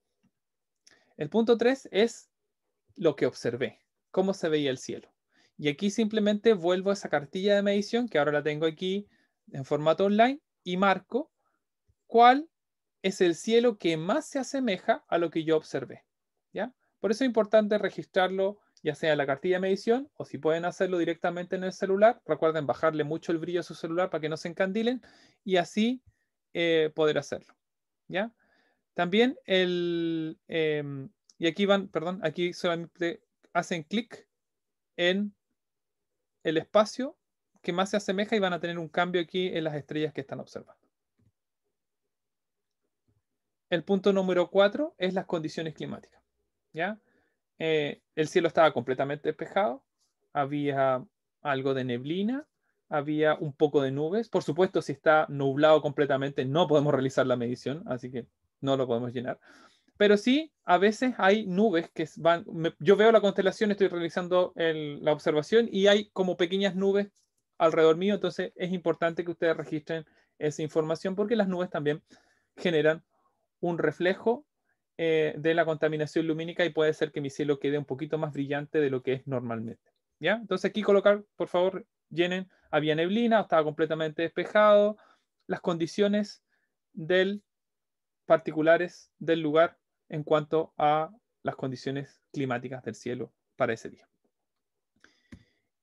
El punto 3 es lo que observé, cómo se veía el cielo. Y aquí simplemente vuelvo a esa cartilla de medición que ahora la tengo aquí en formato online y marco cuál es el cielo que más se asemeja a lo que yo observé. ¿ya? Por eso es importante registrarlo ya sea la cartilla de medición o si pueden hacerlo directamente en el celular, recuerden bajarle mucho el brillo a su celular para que no se encandilen y así eh, poder hacerlo. ¿ya? También el, em, y aquí van, perdón, aquí solamente hacen clic en el espacio que más se asemeja y van a tener un cambio aquí en las estrellas que están observando. el punto número cuatro es las condiciones climáticas. ¿ya? Eh, el cielo estaba completamente despejado, había algo de neblina, había un poco de nubes. Por supuesto, si está nublado completamente, no podemos realizar la medición, así que no lo podemos llenar. Pero sí, a veces hay nubes que van. yo veo la constelación, estoy realizando la observación y hay como pequeñas nubes alrededor mío, entonces es importante que ustedes registren esa información porque las nubes también generan un reflejo eh, de la contaminación lumínica y puede ser que mi cielo quede un poquito más brillante de lo que es normalmente. ¿ya? Entonces aquí colocar, por favor, llenen, había neblina, estaba completamente despejado, las condiciones del particulares del lugar en cuanto a las condiciones climáticas del cielo para ese día.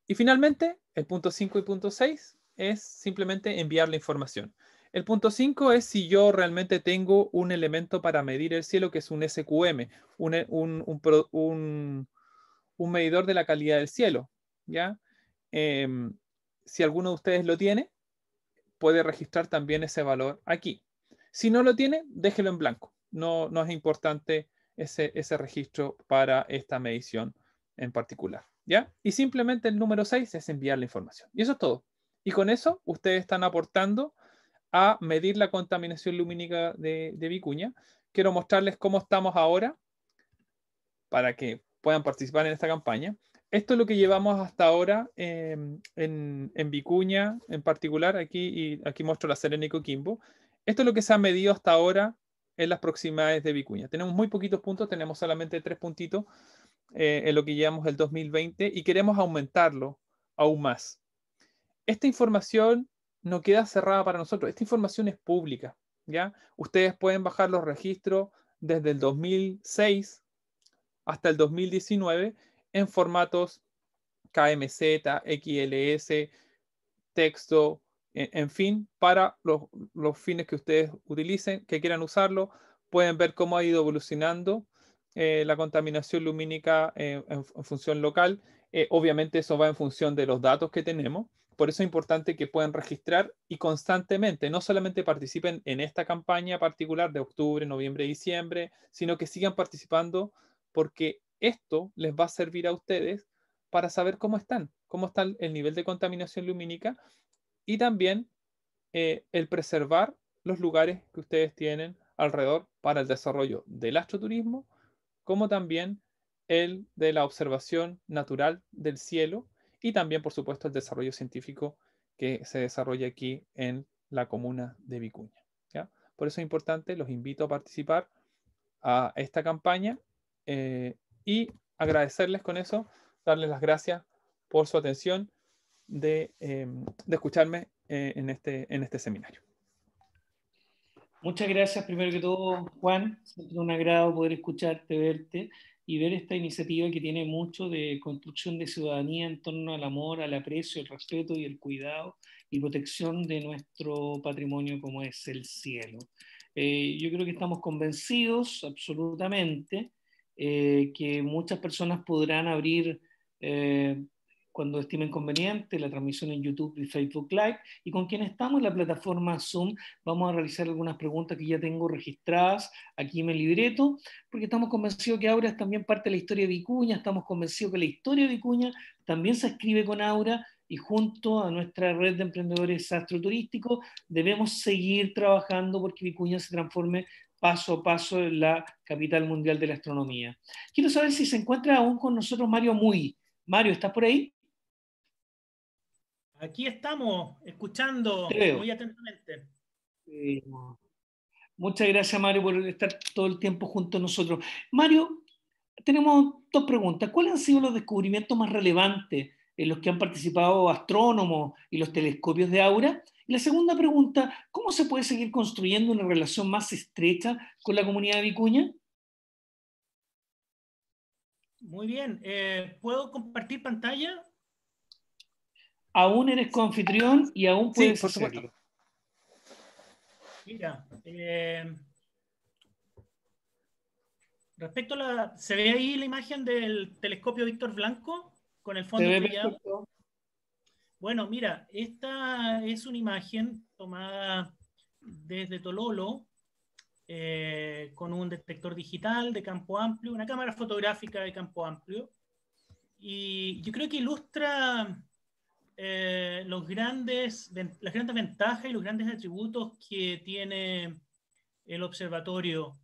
Y finalmente, el punto 5 y punto 6 es simplemente enviar la información. El punto 5 es si yo realmente tengo un elemento para medir el cielo, que es un SQM, un, medidor de la calidad del cielo. ¿ya? Em, si alguno de ustedes lo tiene, puede registrar también ese valor aquí. Si no lo tiene, déjelo en blanco. No, no es importante ese, ese registro para esta medición en particular. ¿ya? Y simplemente el número 6 es enviar la información. Y eso es todo. Y con eso ustedes están aportando a medir la contaminación lumínica de, Vicuña. Quiero mostrarles cómo estamos ahora para que puedan participar en esta campaña. Esto es lo que llevamos hasta ahora em, en, Vicuña en particular, aquí, y aquí muestro la Serena y. Esto es lo que se ha medido hasta ahora en las proximidades de Vicuña. Tenemos muy poquitos puntos, tenemos solamente tres puntitos eh, en lo que llevamos el 2020 y queremos aumentarlo aún más. Esta información no queda cerrada para nosotros. Esta información es pública, ¿ya? Ustedes pueden bajar los registros desde el 2006 hasta el 2019 en formatos KMZ, XLS, texto, en, fin, para los, fines que ustedes utilicen, que quieran usarlo. Pueden ver cómo ha ido evolucionando eh, la contaminación lumínica eh, en, función local. Eh, obviamente eso va en función de los datos que tenemos. Por eso es importante que puedan registrar y constantemente, no solamente participen en esta campaña particular de octubre, noviembre, diciembre, sino que sigan participando porque esto les va a servir a ustedes para saber cómo están, cómo está el nivel de contaminación lumínica y también eh, el preservar los lugares que ustedes tienen alrededor para el desarrollo del astroturismo, como también el de la observación natural del cielo y también, por supuesto, el desarrollo científico que se desarrolla aquí en la comuna de Vicuña. ¿ya? Por eso es importante, los invito a participar a esta campaña eh, y agradecerles con eso, darles las gracias por su atención de, em, escucharme eh, en, este, en este seminario. Muchas gracias, primero que todo, Juan. Es un agrado poder escucharte, verte y ver esta iniciativa que tiene mucho de construcción de ciudadanía en torno al amor, al aprecio, el respeto y el cuidado y protección de nuestro patrimonio como es el cielo. Eh, yo creo que estamos convencidos absolutamente eh, que muchas personas podrán abrir eh, cuando estimen conveniente, la transmisión en YouTube y Facebook Live. Y con quien estamos en la plataforma Zoom, vamos a realizar algunas preguntas que ya tengo registradas aquí en el libreto, porque estamos convencidos que Aura es también parte de la historia de Vicuña, estamos convencidos que la historia de Vicuña también se escribe con Aura y junto a nuestra red de emprendedores astroturísticos debemos seguir trabajando porque Vicuña se transforme paso a paso en la capital mundial de la astronomía. Quiero saber si se encuentra aún con nosotros Mario Muy. Mario, ¿estás por ahí? Aquí estamos, escuchando muy atentamente. Muchas gracias, Mario, por estar todo el tiempo junto a nosotros. Mario, tenemos dos preguntas. ¿Cuáles han sido los descubrimientos más relevantes en los que han participado astrónomos y los telescopios de Aura? Y la segunda pregunta, ¿cómo se puede seguir construyendo una relación más estrecha con la comunidad de Vicuña? Muy bien. Eh, ¿Puedo compartir pantalla? Aún eres confitrión y aún puedes sí, por Mira, eh, respecto a la. ¿Se ve ahí la imagen del telescopio Víctor Blanco con el fondo brillado? Bueno, mira, esta es una imagen tomada desde Tololo eh, con un detector digital de campo amplio, una cámara fotográfica de campo amplio. Y yo creo que ilustra eh, los grandes, las grandes ventajas y los grandes atributos que tiene el observatorio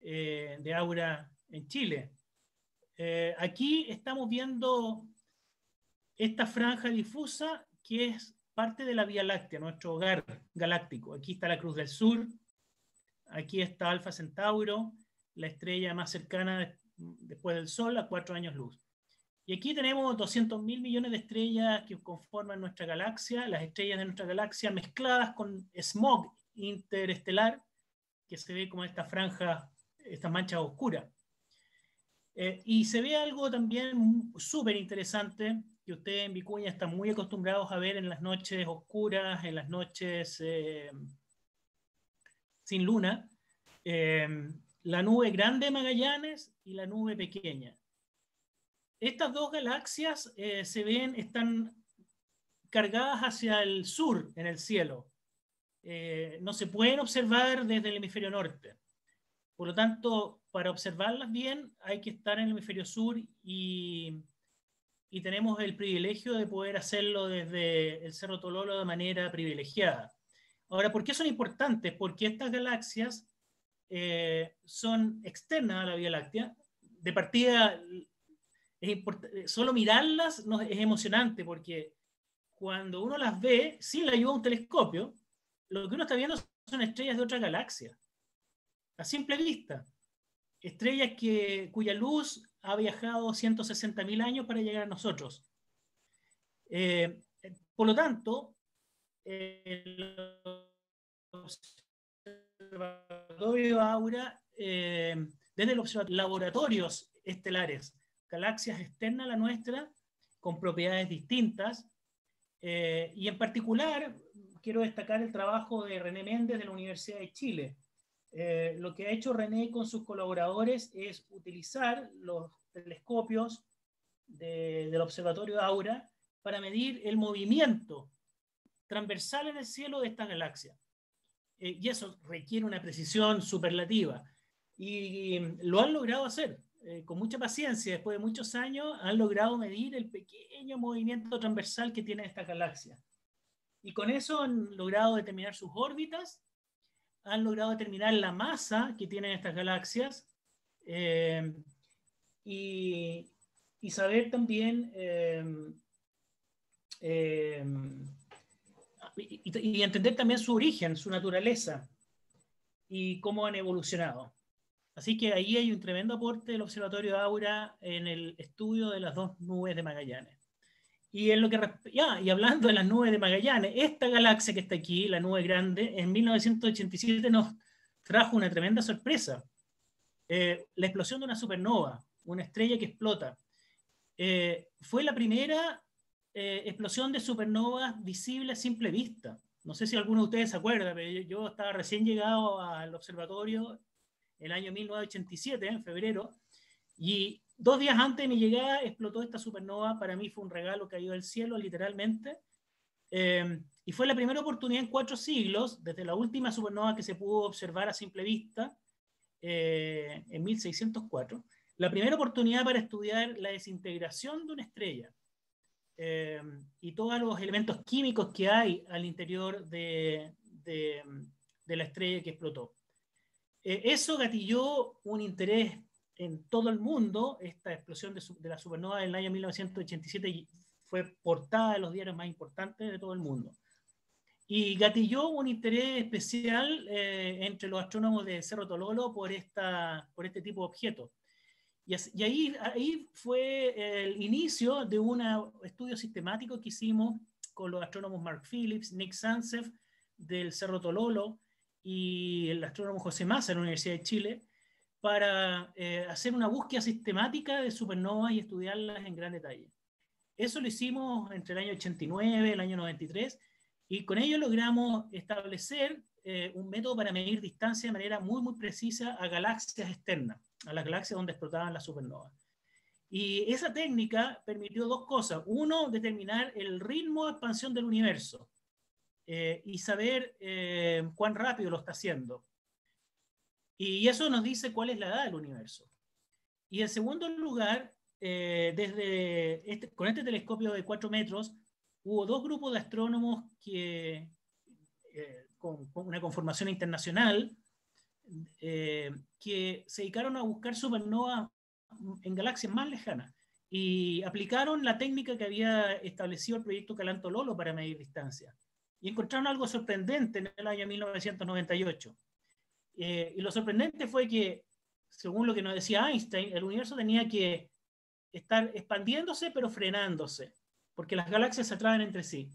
eh, de Aura en Chile. aquí estamos viendo esta franja difusa que es parte de la Vía Láctea, nuestro hogar galáctico. Aquí está la Cruz del Sur, Aquí está Alfa Centauro, la estrella más cercana después del Sol a cuatro años luz. Y aquí tenemos 200 mil millones de estrellas que conforman nuestra galaxia, las estrellas de nuestra galaxia mezcladas con smog interestelar, que se ve como esta franja, esta mancha oscura. Eh, y se ve algo también súper interesante que ustedes en Vicuña están muy acostumbrados a ver en las noches oscuras, en las noches eh, sin luna, em, la nube grande Magallanes y la nube pequeña. Estas dos galaxias eh, se ven, están cargadas hacia el sur en el cielo. Eh, no se pueden observar desde el hemisferio norte. Por lo tanto, para observarlas bien hay que estar en el hemisferio sur y, y tenemos el privilegio de poder hacerlo desde el Cerro Tololo de manera privilegiada. Ahora, ¿por qué son importantes? Porque estas galaxias eh, son externas a la Vía Láctea. De partida, solo mirarlas es emocionante porque cuando uno las ve sin la ayuda de un telescopio, lo que uno está viendo son estrellas de otra galaxia, a simple vista. Estrellas que, cuya luz ha viajado 160.000 años para llegar a nosotros. Eh, por lo tanto, el observatorio Aura, eh, desde los laboratorios estelares, galaxias externas a la nuestra, con propiedades distintas, eh, y en particular quiero destacar el trabajo de René Méndez de la Universidad de Chile. Eh, lo que ha hecho René con sus colaboradores es utilizar los telescopios del observatorio Aura para medir el movimiento transversal en el cielo de esta galaxia. Eh, y eso requiere una precisión superlativa. Y, lo han logrado hacer. Eh, con mucha paciencia, después de muchos años, han logrado medir el pequeño movimiento transversal que tiene esta galaxia. Y con eso han logrado determinar sus órbitas, han logrado determinar la masa que tienen estas galaxias eh, y, y, saber también y, entender también su origen, su naturaleza y cómo han evolucionado. Así que ahí hay un tremendo aporte del Observatorio Aura en el estudio de las dos nubes de Magallanes. Y, en lo que, ya, y hablando de las nubes de Magallanes, esta galaxia que está aquí, la nube grande, en 1987 nos trajo una tremenda sorpresa. Eh, la explosión de una supernova, una estrella que explota. Eh, fue la primera eh, explosión de supernovas visible a simple vista. No sé si alguno de ustedes se acuerda, pero yo, estaba recién llegado al observatorio el año 1987, en febrero, y dos días antes de mi llegada explotó esta supernova. Para mí fue un regalo caído del cielo, literalmente. Eh, y fue la primera oportunidad en cuatro siglos, desde la última supernova que se pudo observar a simple vista, eh, en 1604, la primera oportunidad para estudiar la desintegración de una estrella. Eh, y todos los elementos químicos que hay al interior de, de, la estrella que explotó. Eh, eso gatilló un interés en todo el mundo. Esta explosión de, de la supernova del año 1987 fue portada de los diarios más importantes de todo el mundo. Y gatilló un interés especial eh, entre los astrónomos de Cerro Tololo por, esta, por este tipo de objetos. Y, ahí, ahí fue el inicio de un estudio sistemático que hicimos con los astrónomos Mark Phillips, Nick Sansef del Cerro Tololo y el astrónomo José Massa de la Universidad de Chile para eh, hacer una búsqueda sistemática de supernovas y estudiarlas en gran detalle. Eso lo hicimos entre el año 89 y el año 93 y con ello logramos establecer eh, un método para medir distancia de manera muy, muy precisa a galaxias externas a las galaxias donde explotaban las supernovas. Y esa técnica permitió dos cosas. Uno, determinar el ritmo de expansión del universo eh, y saber eh, cuán rápido lo está haciendo. Y eso nos dice cuál es la edad del universo. Y en segundo lugar, eh, desde este, con este telescopio de 4 metros, hubo dos grupos de astrónomos que, con, una conformación internacional que se dedicaron a buscar supernovas en galaxias más lejanas y aplicaron la técnica que había establecido el proyecto Calanto Lolo para medir distancia. Y encontraron algo sorprendente en el año 1998. Eh, y lo sorprendente fue que, según lo que nos decía Einstein, el universo tenía que estar expandiéndose pero frenándose, porque las galaxias se atraen entre sí.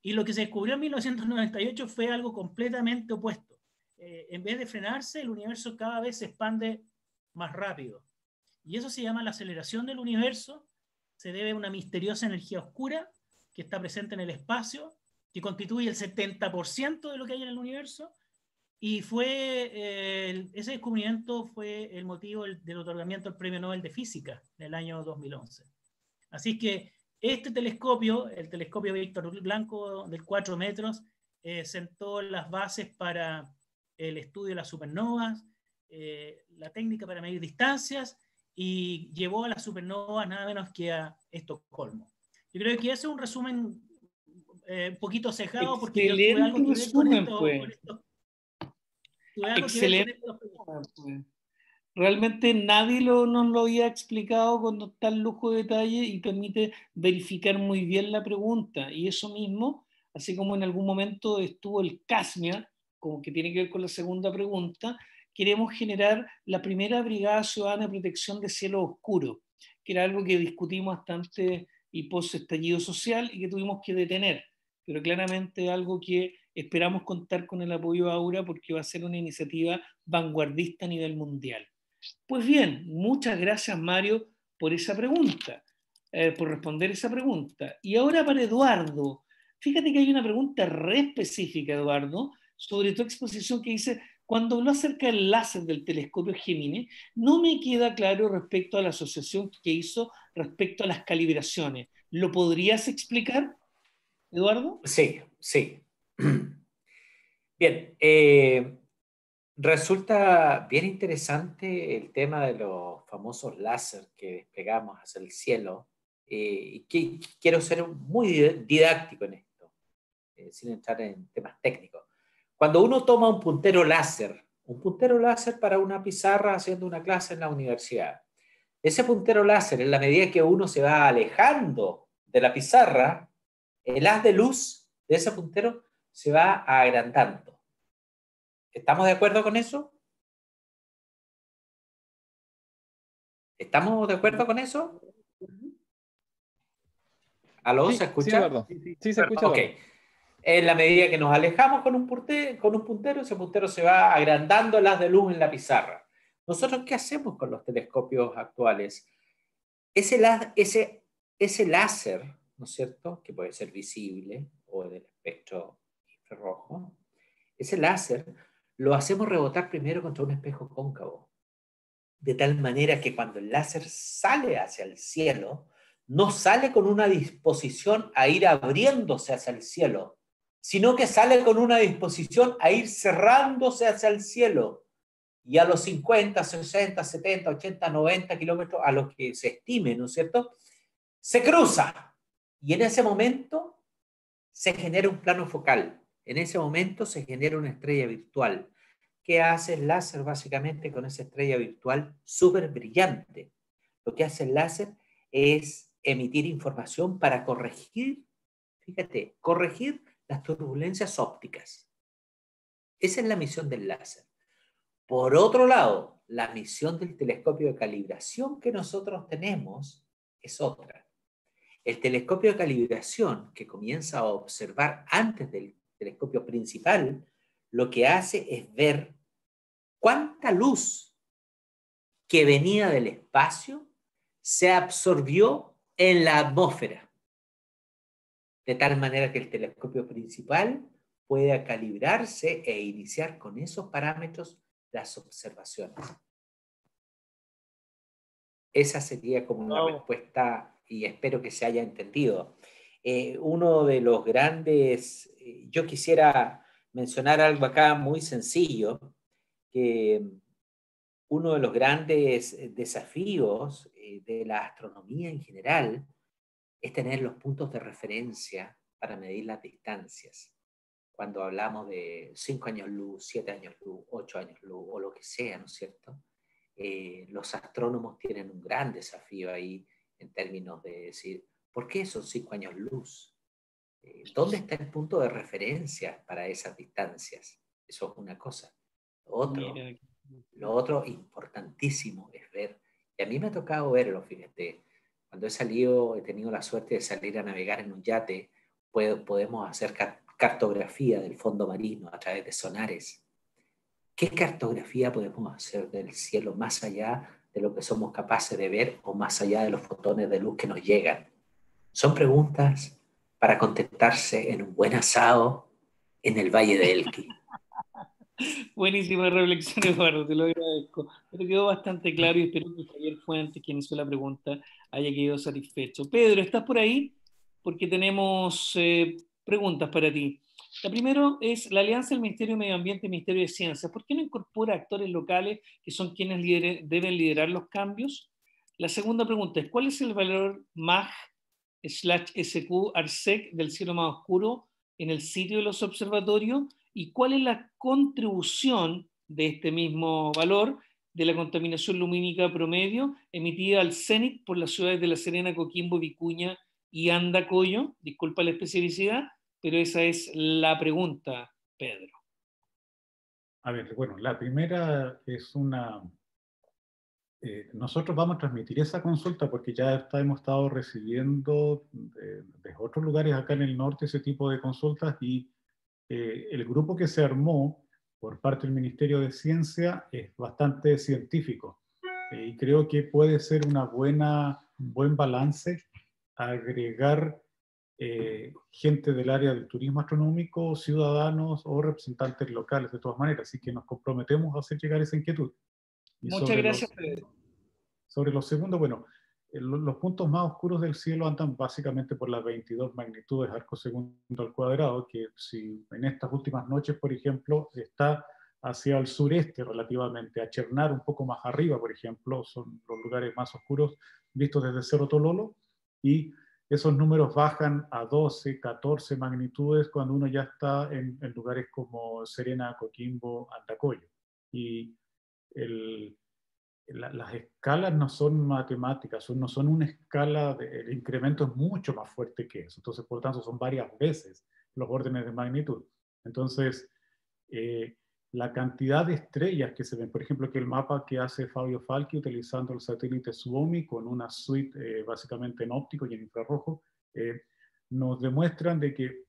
Y lo que se descubrió en 1998 fue algo completamente opuesto. Eh, en vez de frenarse, el universo cada vez se expande más rápido. Y eso se llama la aceleración del universo. Se debe a una misteriosa energía oscura que está presente en el espacio, que constituye el 70% de lo que hay en el universo. Y fue, eh, ese descubrimiento fue el motivo del, otorgamiento del Premio Nobel de Física en el año 2011. Así que este telescopio, el telescopio Víctor Blanco del 4 metros, eh, sentó las bases para el estudio de las supernovas, eh, la técnica para medir distancias y llevó a las supernovas nada menos que a Estocolmo. Yo creo que ese es un resumen eh, un poquito cejado porque Excelente algo que resumen, pues. Excelente. Realmente nadie lo, nos lo había explicado con tal lujo de detalle y permite verificar muy bien la pregunta. Y eso mismo, así como en algún momento estuvo el CASMIA, como que tiene que ver con la segunda pregunta, queremos generar la primera Brigada Ciudadana de Protección de Cielo Oscuro, que era algo que discutimos bastante y post estallido social y que tuvimos que detener, pero claramente algo que esperamos contar con el apoyo de Aura porque va a ser una iniciativa vanguardista a nivel mundial. Pues bien, muchas gracias Mario por esa pregunta, eh, por responder esa pregunta. Y ahora para Eduardo, fíjate que hay una pregunta re específica, Eduardo, sobre tu exposición que dice, cuando habló acerca del láser del telescopio Gemini, no me queda claro respecto a la asociación que hizo respecto a las calibraciones. ¿Lo podrías explicar, Eduardo? Sí, sí. Bien, eh, Resulta bien interesante el tema de los famosos láser que despegamos hacia el cielo. Eh, y quiero ser muy didáctico en esto, eh, sin entrar en temas técnicos. Cuando uno toma un puntero láser, un puntero láser para una pizarra haciendo una clase en la universidad, ese puntero láser, en la medida que uno se va alejando de la pizarra, el haz de luz de ese puntero se va agrandando ¿Estamos de acuerdo con eso? ¿Estamos de acuerdo con eso? ¿Aló? ¿Se escucha? Sí, sí, se escucha. Ok. En la medida que nos alejamos con un, puntero, con un puntero, ese puntero se va agrandando las de luz en la pizarra. ¿Nosotros qué hacemos con los telescopios actuales? Ese, ese, ese láser, ¿no es cierto?, que puede ser visible o del espectro infrarrojo, ese láser lo hacemos rebotar primero contra un espejo cóncavo, de tal manera que cuando el láser sale hacia el cielo, no sale con una disposición a ir abriéndose hacia el cielo, sino que sale con una disposición a ir cerrándose hacia el cielo. Y a los 50, 60, 70, 80, 90 kilómetros, a los que se estime, ¿no es cierto? Se cruza. Y en ese momento se genera un plano focal. En ese momento se genera una estrella virtual. ¿Qué hace el láser básicamente con esa estrella virtual súper brillante? Lo que hace el láser es emitir información para corregir, fíjate, corregir las turbulencias ópticas. Esa es la misión del láser. Por otro lado, la misión del telescopio de calibración que nosotros tenemos es otra. El telescopio de calibración que comienza a observar antes del telescopio principal, lo que hace es ver cuánta luz que venía del espacio se absorbió en la atmósfera, de tal manera que el telescopio principal pueda calibrarse e iniciar con esos parámetros las observaciones. Esa sería como una respuesta y espero que se haya entendido. Eh, uno de los grandes, eh, yo quisiera mencionar algo acá muy sencillo, que uno de los grandes eh, desafíos de la astronomía en general es tener los puntos de referencia para medir las distancias. Cuando hablamos de 5 años luz, 7 años luz, 8 años luz o lo que sea, ¿no es cierto? Eh, los astrónomos tienen un gran desafío ahí en términos de decir, ¿por qué son 5 años luz? ¿Dónde está el punto de referencia para esas distancias? Eso es una cosa. Otro, lo otro importantísimo es ver, y a mí me ha tocado verlo, fíjate, cuando he salido, he tenido la suerte de salir a navegar en un yate, podemos hacer cartografía del fondo marino a través de sonares. ¿Qué cartografía podemos hacer del cielo más allá de lo que somos capaces de ver o más allá de los fotones de luz que nos llegan? Son preguntas para contestarse en un buen asado en el Valle de Elqui. Buenísima reflexión, Eduardo, te lo agradezco. Pero quedó bastante claro y espero que Javier Fuentes, quien hizo la pregunta, haya quedado satisfecho. Pedro, ¿estás por ahí? Porque tenemos eh, preguntas para ti. La primera es la alianza del Ministerio de Medio Ambiente y Ministerio de Ciencias. ¿Por qué no incorpora actores locales que son quienes deben liderar los cambios? La segunda pregunta es, ¿cuál es el valor MAG slash SQ ARSEC del cielo más oscuro en el sitio de los observatorios? y cuál es la contribución de este mismo valor de la contaminación lumínica promedio emitida al CENIC por las ciudades de La Serena, Coquimbo, Vicuña y Andacoyo. Disculpa la especificidad, pero esa es la pregunta, Pedro. A ver, bueno, la primera es una... Eh, nosotros vamos a transmitir esa consulta porque ya está, hemos estado recibiendo de, de otros lugares acá en el norte ese tipo de consultas y eh, el grupo que se armó por parte del Ministerio de Ciencia es bastante científico eh, y creo que puede ser una buena, un buen balance agregar eh, gente del área del turismo astronómico, ciudadanos o representantes locales de todas maneras. Así que nos comprometemos a hacer llegar esa inquietud. Muchas gracias. sobre lo segundo, bueno, los puntos más oscuros del cielo andan básicamente por las 22 magnitudes arco segundo al cuadrado, que si en estas últimas noches, por ejemplo, está hacia el sureste relativamente, a Chernar un poco más arriba, por ejemplo, son los lugares más oscuros vistos desde Cerro Tololo, y esos números bajan a 12, 14 magnitudes cuando uno ya está en, en lugares como Serena, Coquimbo, Andacoyo. Y el, las escalas no son matemáticas, no son una escala, de, el incremento es mucho más fuerte que eso, entonces por lo tanto son varias veces los órdenes de magnitud. Entonces, eh, la cantidad de estrellas que se ven, por ejemplo, que el mapa que hace Fabio Falchi utilizando el satélite Suomi con una suite eh, básicamente en óptico y en infrarrojo, eh, nos demuestran de que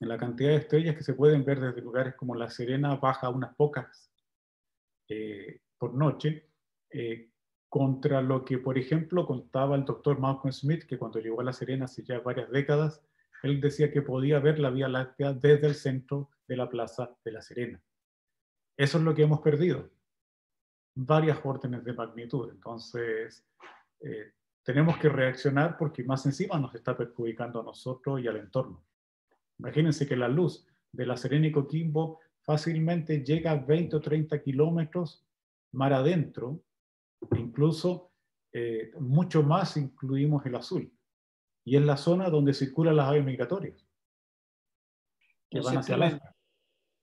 la cantidad de estrellas que se pueden ver desde lugares como La Serena baja unas pocas por noche, eh, contra lo que, por ejemplo, contaba el doctor Malcolm Smith, que cuando llegó a La Serena hace ya varias décadas, él decía que podía ver la Vía Láctea desde el centro de la plaza de La Serena. Eso es lo que hemos perdido. Varias órdenes de magnitud. Entonces, eh, tenemos que reaccionar porque más encima nos está perjudicando a nosotros y al entorno. Imagínense que la luz de La Serena y Coquimbo fácilmente llega a 20 o 30 kilómetros mar adentro incluso eh, mucho más incluimos el azul. Y es la zona donde circulan las aves migratorias. Que van hacia es,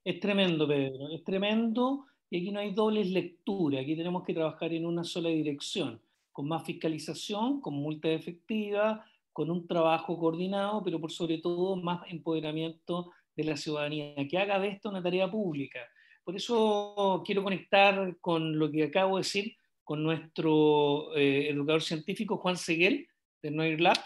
es tremendo, Pedro. Es tremendo. Y aquí no hay dobles lecturas. Aquí tenemos que trabajar en una sola dirección. Con más fiscalización, con multa efectiva, con un trabajo coordinado, pero por sobre todo más empoderamiento de la ciudadanía. Que haga de esto una tarea pública. Por eso quiero conectar con lo que acabo de decir con nuestro eh, educador científico Juan Seguel, de NOIRLAB,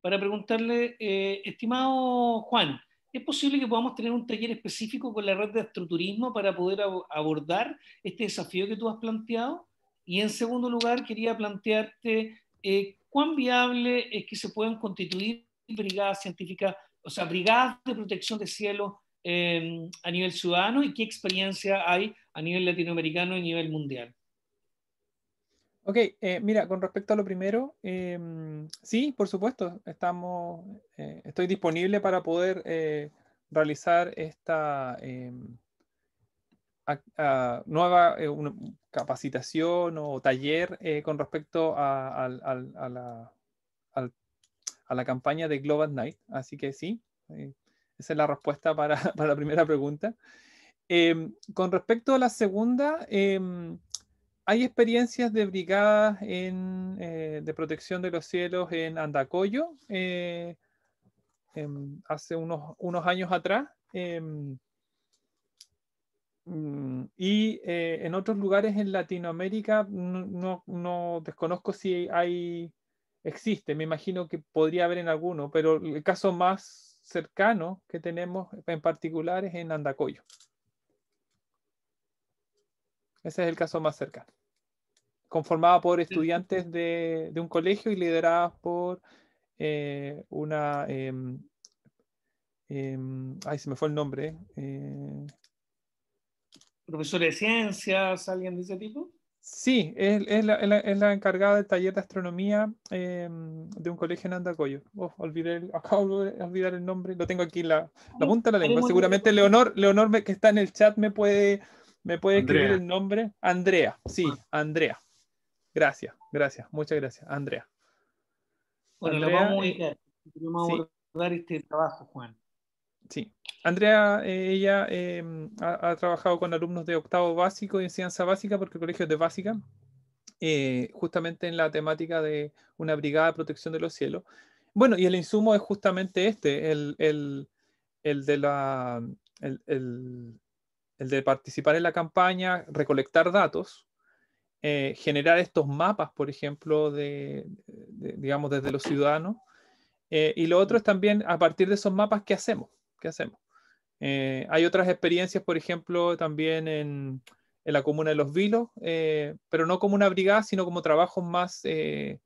para preguntarle, eh, estimado Juan, ¿es posible que podamos tener un taller específico con la red de astroturismo para poder abordar este desafío que tú has planteado? Y en segundo lugar, quería plantearte eh, cuán viable es que se puedan constituir brigadas científicas, o sea, brigadas de protección de cielo a nivel ciudadano y qué experiencia hay a nivel latinoamericano y a nivel mundial. Ok, eh, mira, con respecto a lo primero, em, sí, por supuesto, estamos, eh, estoy disponible para poder eh, realizar esta, em, nueva capacitación o taller con respecto a, la, campaña de Global Night. Así que sí, esa es la respuesta para, la primera pregunta. Em, con respecto a la segunda, hay experiencias de brigadas eh, de protección de los cielos en Andacoyo eh, em, hace unos, años atrás. Mm, y eh, en otros lugares en Latinoamérica no, no, desconozco si hay, existe, me imagino que podría haber en alguno, pero el caso más cercano que tenemos en particular es en Andacoyo. Ese es el caso más cercano. Conformada por estudiantes de, un colegio y liderada por eh, una... Em, em, ay, se me fue el nombre. Eh, ¿Profesor de ciencias? ¿Alguien de ese tipo? Sí, es, la, encargada del taller de astronomía em, de un colegio en Andacoyo. Oh, olvidé acabo de olvidar el nombre, lo tengo aquí en la, la punta de la lengua. Seguramente Leonor, Leonor que está en el chat me puede ¿Me puede escribir el nombre? Andrea, sí, Andrea. Gracias, gracias, muchas gracias, Andrea. Bueno, lo vamos, a, vamos a este trabajo, Juan. Sí, Andrea, eh, ella em, ha, trabajado con alumnos de octavo básico y enseñanza básica, porque el colegio es de básica, eh, justamente en la temática de una brigada de protección de los cielos. Bueno, y el insumo es justamente este, el, de la, el, el de participar en la campaña, recolectar datos, eh, generar estos mapas, por ejemplo, de, digamos, desde los ciudadanos. Eh, y lo otro es también, a partir de esos mapas, ¿qué hacemos? ¿Qué hacemos? Eh, hay otras experiencias, por ejemplo, también en, la comuna de Los Vilos, pero no como una brigada, sino como trabajos más del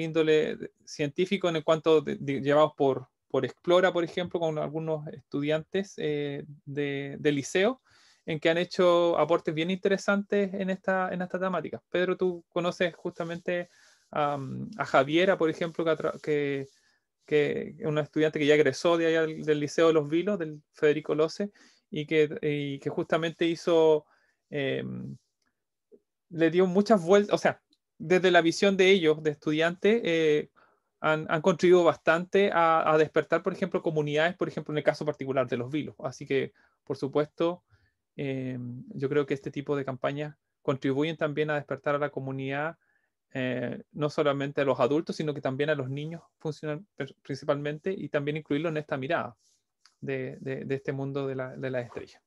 índole científico en cuanto llevados por, por Explora, por ejemplo, con algunos estudiantes eh, de, liceo, en que han hecho aportes bien interesantes en esta, en esta temática. Pedro, tú conoces justamente a Javiera, por ejemplo, que, que, es una estudiante que ya egresó de allá del, Liceo de los Vilos, del Federico Loce, y que, que justamente hizo, em, le dio muchas vueltas, o sea, desde la visión de ellos, de estudiantes, eh, han, contribuido bastante a, despertar, por ejemplo, comunidades, por ejemplo, en el caso particular de los vilos. Así que, por supuesto, eh, yo creo que este tipo de campañas contribuyen también a despertar a la comunidad, eh, no solamente a los adultos, sino que también a los niños funcionan principalmente y también incluirlo en esta mirada de, este mundo de la, de la estrella.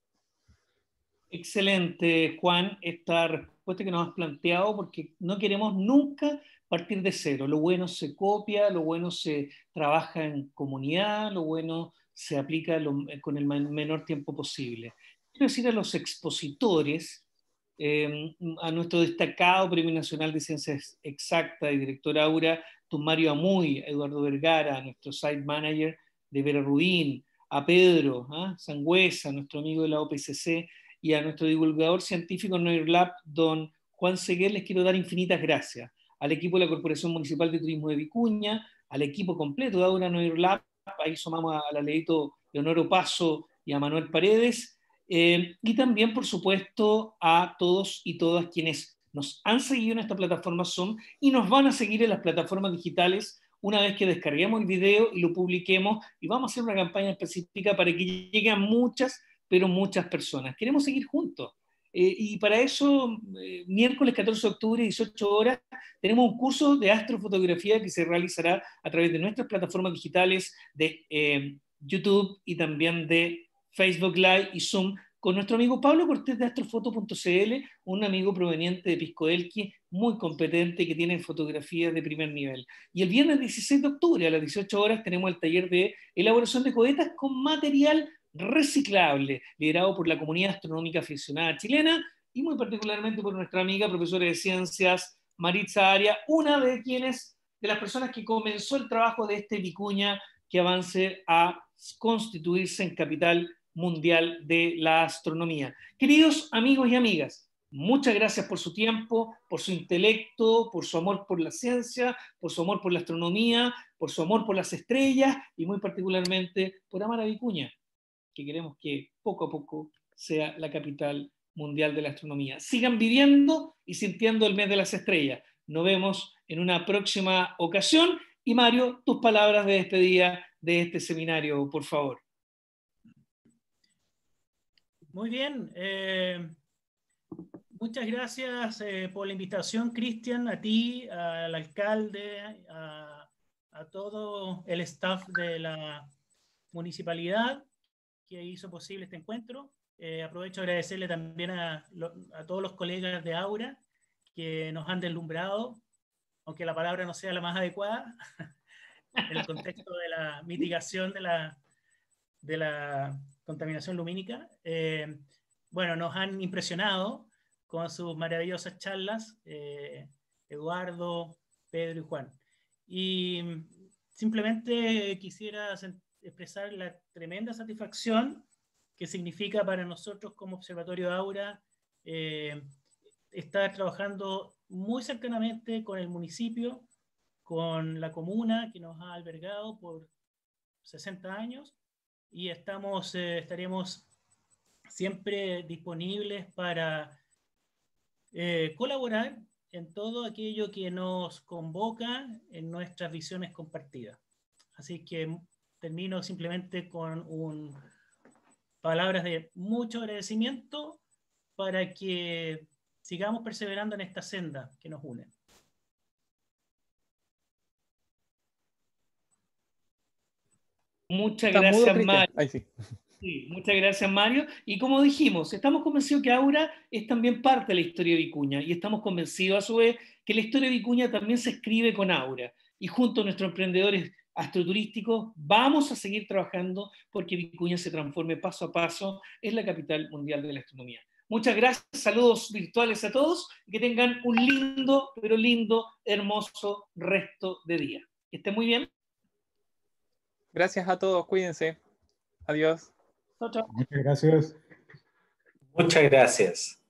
Excelente, Juan, esta respuesta que nos has planteado, porque no queremos nunca partir de cero. Lo bueno se copia, lo bueno se trabaja en comunidad, lo bueno se aplica con el menor tiempo posible. Quiero decir a los expositores, em, a nuestro destacado Premio Nacional de Ciencias Exactas y director Aura, Mario Amuy, Eduardo Vergara, nuestro site manager de Vera Rubín, a Pedro ¿ah? Sangüesa, nuestro amigo de la OPCC, y a nuestro divulgador científico en Lab, don Juan Seguer, les quiero dar infinitas gracias. Al equipo de la Corporación Municipal de Turismo de Vicuña, al equipo completo de Aura Noir Lab, ahí sumamos a la Leito Leonoro Paso y a Manuel Paredes, eh, y también, por supuesto, a todos y todas quienes nos han seguido en esta plataforma Zoom y nos van a seguir en las plataformas digitales una vez que descarguemos el video y lo publiquemos y vamos a hacer una campaña específica para que lleguen muchas, pero muchas personas. Queremos seguir juntos. Eh, y para eso, eh, miércoles 14 de octubre, 18 horas, tenemos un curso de astrofotografía que se realizará a través de nuestras plataformas digitales de eh, YouTube y también de Facebook Live y Zoom con nuestro amigo Pablo Cortés de astrofoto.cl, un amigo proveniente de Piscoelqui, muy competente que tiene fotografías de primer nivel. Y el viernes 16 de octubre a las 18 horas tenemos el taller de elaboración de cohetas con material reciclable, liderado por la comunidad astronómica aficionada chilena y muy particularmente por nuestra amiga profesora de ciencias Maritza Aria, una de quienes, de las personas que comenzó el trabajo de este Vicuña que avance a constituirse en capital mundial de la astronomía. Queridos amigos y amigas, muchas gracias por su tiempo, por su intelecto, por su amor por la ciencia, por su amor por la astronomía, por su amor por las estrellas y muy particularmente por amar a Vicuña que queremos que poco a poco sea la capital mundial de la astronomía. Sigan viviendo y sintiendo el mes de las estrellas. Nos vemos en una próxima ocasión. Y Mario, tus palabras de despedida de este seminario, por favor. Muy bien. Eh, muchas gracias eh, por la invitación, Cristian, a ti, al alcalde, a, todo el staff de la municipalidad que hizo posible este encuentro. Eh, aprovecho a agradecerle también a, a, todos los colegas de Aura que nos han deslumbrado, aunque la palabra no sea la más adecuada, en el contexto de la mitigación de la, de la contaminación lumínica. Eh, bueno, nos han impresionado con sus maravillosas charlas, eh, Eduardo, Pedro y Juan. Y simplemente quisiera expresar la tremenda satisfacción que significa para nosotros como Observatorio Aura eh, estar trabajando muy cercanamente con el municipio, con la comuna que nos ha albergado por 60 años y estamos, eh, estaremos siempre disponibles para eh, colaborar en todo aquello que nos convoca en nuestras visiones compartidas. Así que termino simplemente con un, palabras de mucho agradecimiento para que sigamos perseverando en esta senda que nos une. Muchas gracias, Mario. muchas gracias, Mario. Y como dijimos, estamos convencidos que Aura es también parte de la historia de Vicuña y estamos convencidos a su vez que la historia de Vicuña también se escribe con Aura. Y junto a nuestros emprendedores astroturísticos vamos a seguir trabajando porque Vicuña se transforme paso a paso en la capital mundial de la astronomía. Muchas gracias, saludos virtuales a todos y que tengan un lindo, pero lindo, hermoso resto de día. Que estén muy bien. Gracias a todos, cuídense. Adiós. Muchas gracias. Muchas gracias.